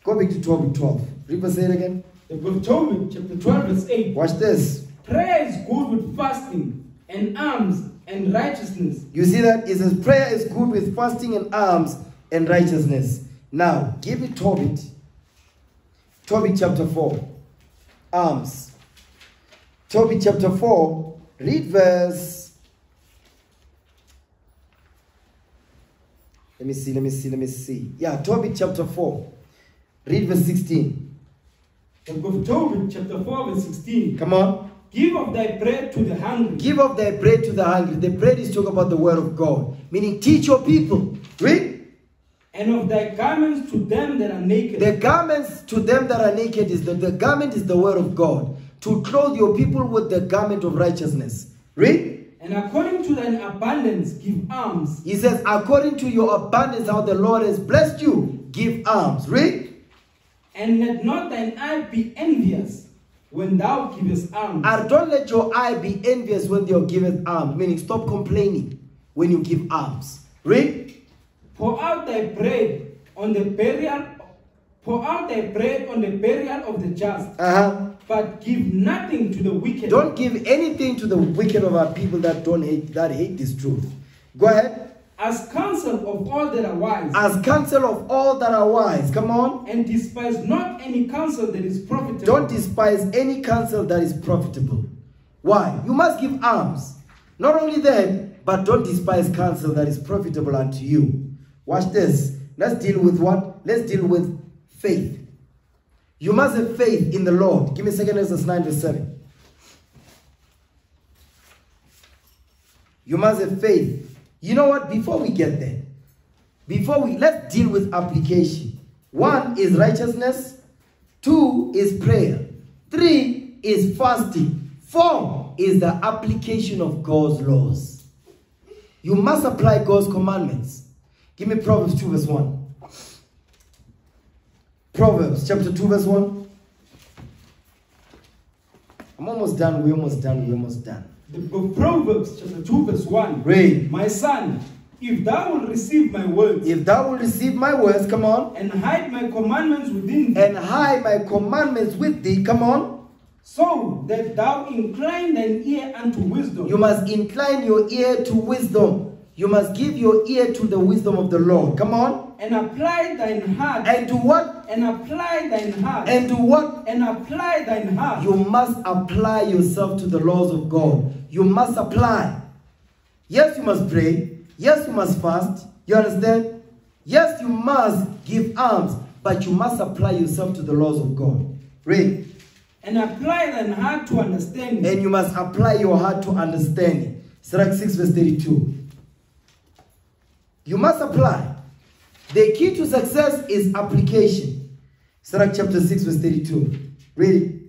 Go back to Tobit 12. Reaper, say it again. The book of Tobit, chapter 12, verse 8. Watch this. Prayer is good with fasting and alms and righteousness. You see that? It says prayer is good with fasting and alms and righteousness. Now, give me Tobit. Tobit chapter 4. Alms. Tobit chapter 4. Read verse. Let me see, let me see, let me see. Yeah, Tobit chapter 4. Read verse 16. The book of Tobit, chapter 4, verse 16. Come on. Give of thy bread to the hungry. Give up thy bread to the hungry. The bread is talking about the word of God. Meaning, teach your people. Read. And of thy garments to them that are naked. The garments to them that are naked is the, the garment is the word of God. To clothe your people with the garment of righteousness. Read. and according to thine abundance, give alms. He says, according to your abundance, how the Lord has blessed you, give alms. Read. And let not thine eye be envious when thou givest alms. And don't let your eye be envious when are given alms. Meaning, stop complaining when you give alms. Read. Pour out thy bread on the burial, pour out thy bread on the burial of the just, Uh-huh. but give nothing to the wicked. Don't give anything to the wicked of our people that don't hate that hate this truth. Go ahead. As counsel of all that are wise, As counsel of all that are wise. Come on. and despise not any counsel that is profitable. Don't despise any counsel that is profitable. Why? You must give alms. Not only that, but don't despise counsel that is profitable unto you. Watch this. Let's deal with what? Let's deal with faith. You must have faith in the Lord. Give me second Ezra 9 verse 7. You must have faith. You know what? Before we get there, before we let's deal with application. One is righteousness, two is prayer, three is fasting, four is the application of God's laws. You must apply God's commandments. Give me Proverbs 2 verse 1. Proverbs chapter 2 verse 1. I'm almost done. We're almost done. We're almost done. The book of Proverbs, chapter 2, verse 1. Read. My son, if thou wilt receive my words If thou will receive my words, come on, and hide my commandments within thee, and hide my commandments with thee, come on. so that thou incline thine ear unto wisdom, You must incline your ear to wisdom. You must give your ear to the wisdom of the Lord. Come on. and apply thine heart, And do what? and apply thine heart, And do what? and apply thine heart, You must apply yourself to the laws of God. You must apply. Yes, you must pray. Yes, you must fast. You understand? Yes, you must give alms, but you must apply yourself to the laws of God. Read. and apply thine heart to understanding. And you must apply your heart to understanding. Sirach 6 verse 32. You must apply. The key to success is application. Sirach chapter 6 verse 32. Read it.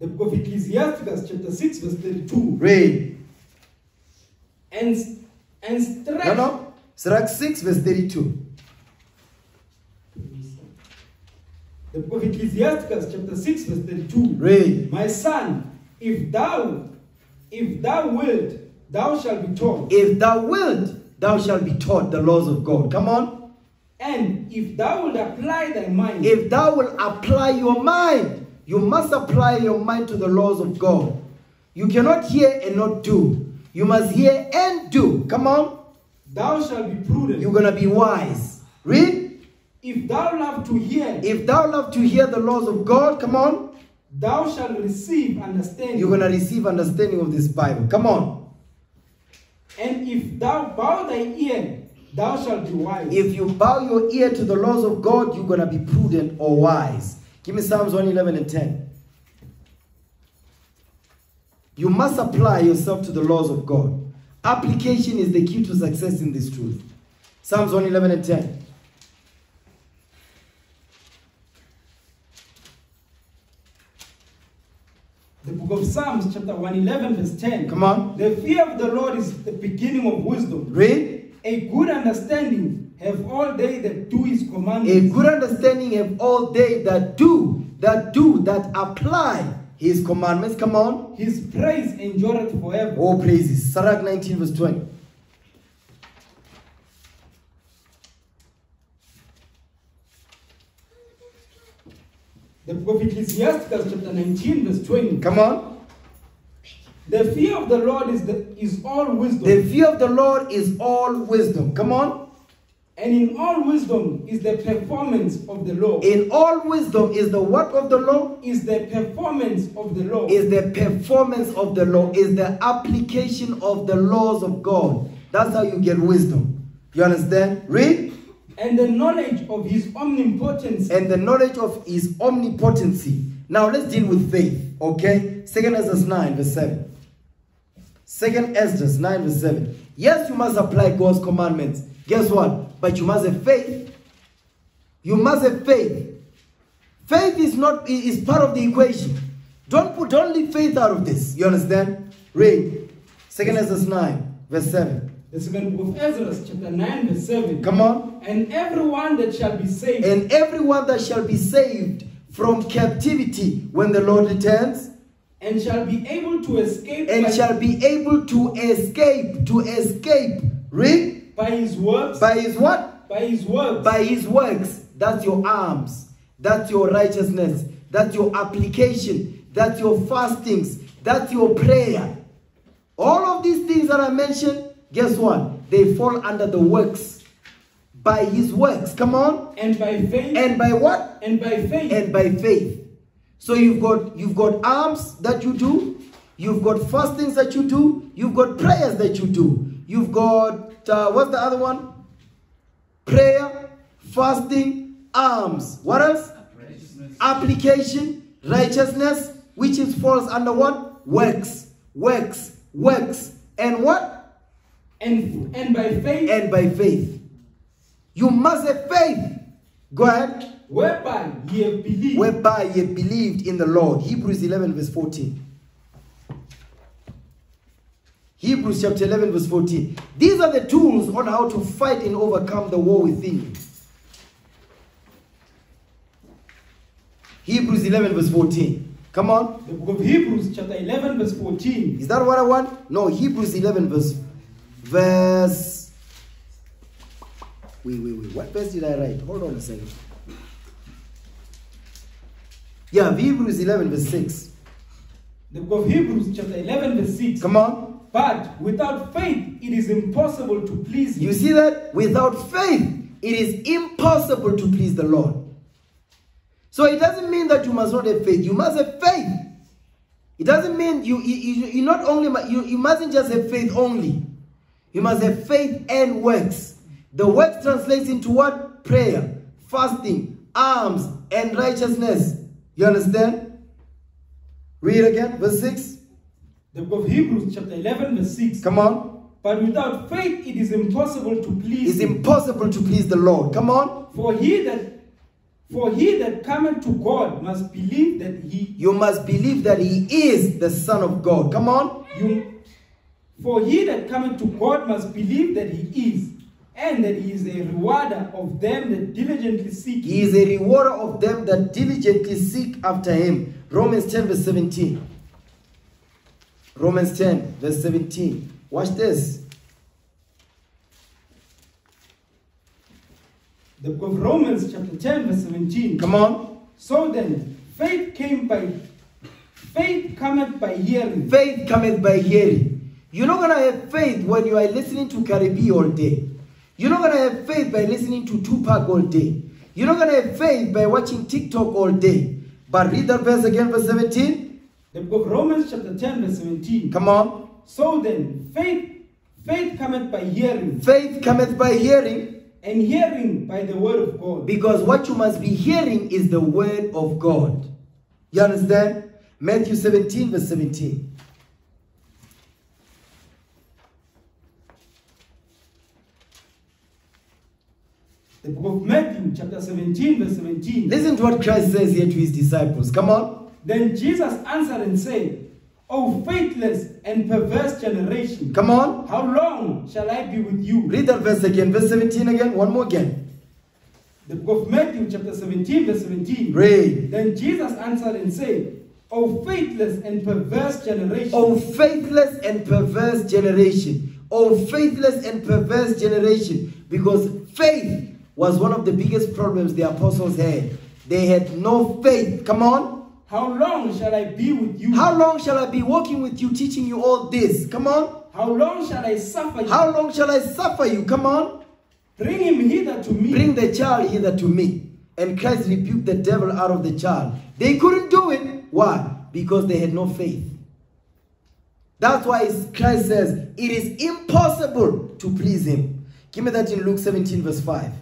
The book of Ecclesiasticus, chapter 6, verse 32. Read. And, and stretch. No, no. Sirach 6 verse 32. The book of Ecclesiasticus, chapter 6, verse 32. Read. My son, if thou, if thou wilt, thou shalt be taught. If thou wilt, thou shalt be taught the laws of God. Come on. And if thou wilt apply thy mind, If thou will apply your mind, you must apply your mind to the laws of God. You cannot hear and not do. You must hear and do. Come on. thou shalt be prudent. You're going to be wise. Read. if thou love to hear, If thou love to hear the laws of God, come on. thou shalt receive understanding. You're going to receive understanding of this Bible. Come on. And if thou bow thy ear, thou shalt be wise. If you bow your ear to the laws of God, you're going to be prudent or wise. Give me Psalms 111 and 10. You must apply yourself to the laws of God. Application is the key to success in this truth. Psalms 111 and 10. The book of Psalms, chapter 111, verse 10. Come on. The fear of the Lord is the beginning of wisdom. Read. A good understanding have all they that do his commandments. A good understanding have all they that do, that do, that apply his commandments. Come on. His praise endureth forever. All praises. Sirach 19 verse 20. The book of Ecclesiasticus, chapter 19, verse 20. Come on. The fear of the Lord is, the, is all wisdom. The fear of the Lord is all wisdom. Come on. and in all wisdom is the performance of the law. In all wisdom is the work of the law, is the performance of the law. is the performance of the law, is the application of the laws of God. That's how you get wisdom. You understand? Read. And the knowledge of his omnipotence. And the knowledge of his omnipotency. Now let's deal with faith. Okay? Second Ezra 9, verse 7. Second Ezra 9, verse 7. Yes, you must apply God's commandments. Guess what? But you must have faith. You must have faith. Faith is not is part of the equation. Don't put leave faith out of this. You understand? Read. Second Ezra 9, verse 7. The second book of Ezra, chapter 9, verse 7. Come on. And everyone that shall be saved And everyone that shall be saved from captivity when the Lord returns, and shall be able to escape and shall be able to escape, to escape. Read. by his works, By his what? by his works, By his works. That's your alms. That's your righteousness. That's your application. That's your fastings. That's your prayer. All of these things that I mentioned, guess what? They fall under the works. By his works. Come on. and by faith, And by what? and by faith, and by faith. So you've got you've got alms that you do, you've got fastings that you do, you've got prayers that you do, You've got, uh, what's the other one? Prayer, fasting, alms. What else? Righteousness. Application, righteousness, which is falls under what? Works, works, works. And what? And, and by faith, And by faith. You must have faith. Go ahead. whereby ye have believed. Whereby ye believed in the Lord. Hebrews 11, verse 14. Hebrews chapter 11, verse 14. These are the tools on how to fight and overcome the war within you. Hebrews 11, verse 14. Come on. The book of Hebrews, chapter 11, verse 14. Is that what I want? No, Hebrews 11, verse. Verse. Wait, wait, wait. What verse did I write? Hold on a second. Yeah, Hebrews 11, verse 6. The book of Hebrews, chapter 11, verse 6. Come on. But without faith, it is impossible to please You see that? Without faith, it is impossible to please the Lord. So it doesn't mean that you must not have faith. You must have faith. It doesn't mean you you, you, you not only you, you mustn't just have faith only. You must have faith and works. The works translates into what? Prayer, fasting, alms, and righteousness. You understand? Read again, verse 6. The book of Hebrews, chapter 11, verse 6. Come on. But without faith, it is impossible to please It's impossible to please the Lord. Come on. For he that for he that cometh to God must believe that he You must believe that he is the Son of God. Come on. you for he that cometh to God must believe that he is, and that he is a rewarder of them that diligently seek He is a rewarder of them that diligently seek after him. Romans 10, verse 17. Romans 10, verse 17. Watch this. The book of Romans, chapter 10, verse 17. Come on. So then, faith came by faith cometh by hearing. Faith cometh by hearing. You're not going to have faith when you are listening to Caribbean all day. You're not going to have faith by listening to Tupac all day. You're not going to have faith by watching TikTok all day. But read that verse again, verse 17. The book of Romans, chapter 10, verse 17. Come on. So then, faith faith cometh by hearing, Faith cometh by hearing, and hearing by the word of God. because what you must be hearing is the word of God. You understand? Matthew 17, verse 17. The book of Matthew, chapter 17, verse 17. Listen to what Christ says here to his disciples. Come on. Then Jesus answered and said, O faithless and perverse generation, Come on. how long shall I be with you? Read that verse again. Verse 17 again. One more again. The book of Matthew, chapter 17, verse 17. Read. Then Jesus answered and said, O faithless and perverse generation, O faithless and perverse generation. O faithless and perverse generation. Because faith was one of the biggest problems the apostles had. They had no faith. Come on. how long shall I be with you? How long shall I be walking with you, teaching you all this? Come on. How long shall I suffer you? How long shall I suffer you? Come on. Bring him hither to me. Bring the child hither to me. And Christ rebuked the devil out of the child. They couldn't do it. Why? Because they had no faith. That's why Christ says it is impossible to please him. Give me that in Luke 17, verse 5.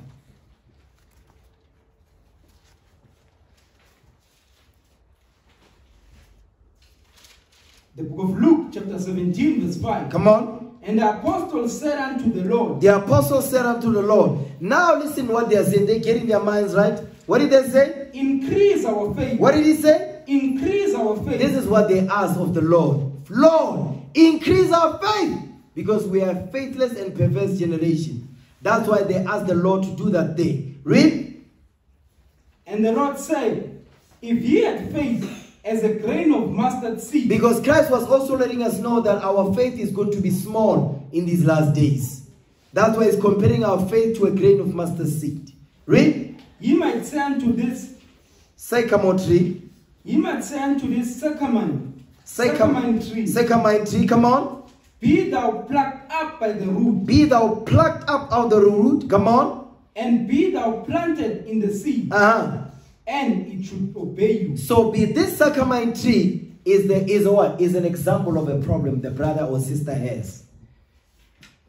The book of Luke, chapter 17, verse 5. Come on. And the apostles said unto the Lord, The apostles said unto the Lord, Now listen what they are saying. They're getting their minds right. What did they say? Increase our faith. What did he say? Increase our faith. This is what they asked of the Lord. Lord, increase our faith because we are faithless and perverse generation. That's why they asked the Lord to do that thing. Read. And the Lord said, If ye had faith as a grain of mustard seed, Because Christ was also letting us know that our faith is going to be small in these last days. That's why he's comparing our faith to a grain of mustard seed. Read. ye might say unto this, Sycamore tree. ye might say unto this Sycamore, sycamore tree, sycamore tree, come on. be thou plucked up by the root, Be thou plucked up out the root, come on. and be thou planted in the sea, Uh-huh. And it should obey you. So be this sycamore tree is the is what is an example of a problem the brother or sister has.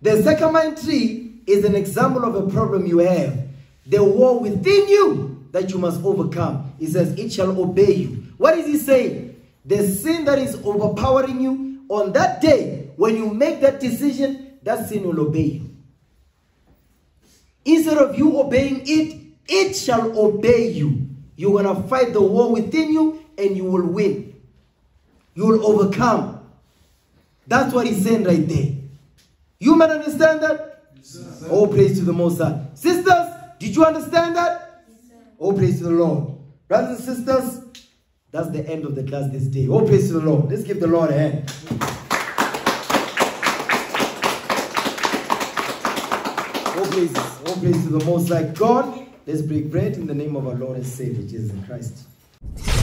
The sycamore tree is an example of a problem you have. The war within you that you must overcome. He says, It shall obey you. What is he saying? The sin that is overpowering you on that day, when you make that decision, that sin will obey you. Instead of you obeying it, it shall obey you. You're going to fight the war within you and you will win. You will overcome. That's what he's saying right there. You might understand that? Oh, praise to the Most High. Sisters, did you understand that? Oh, praise to the Lord. Brothers and sisters, that's the end of the class this day. Oh, praise to the Lord. Let's give the Lord a hand. Oh, praises. Oh, praise to the Most High God. Let's break bread in the name of our Lord and Savior, Jesus Christ.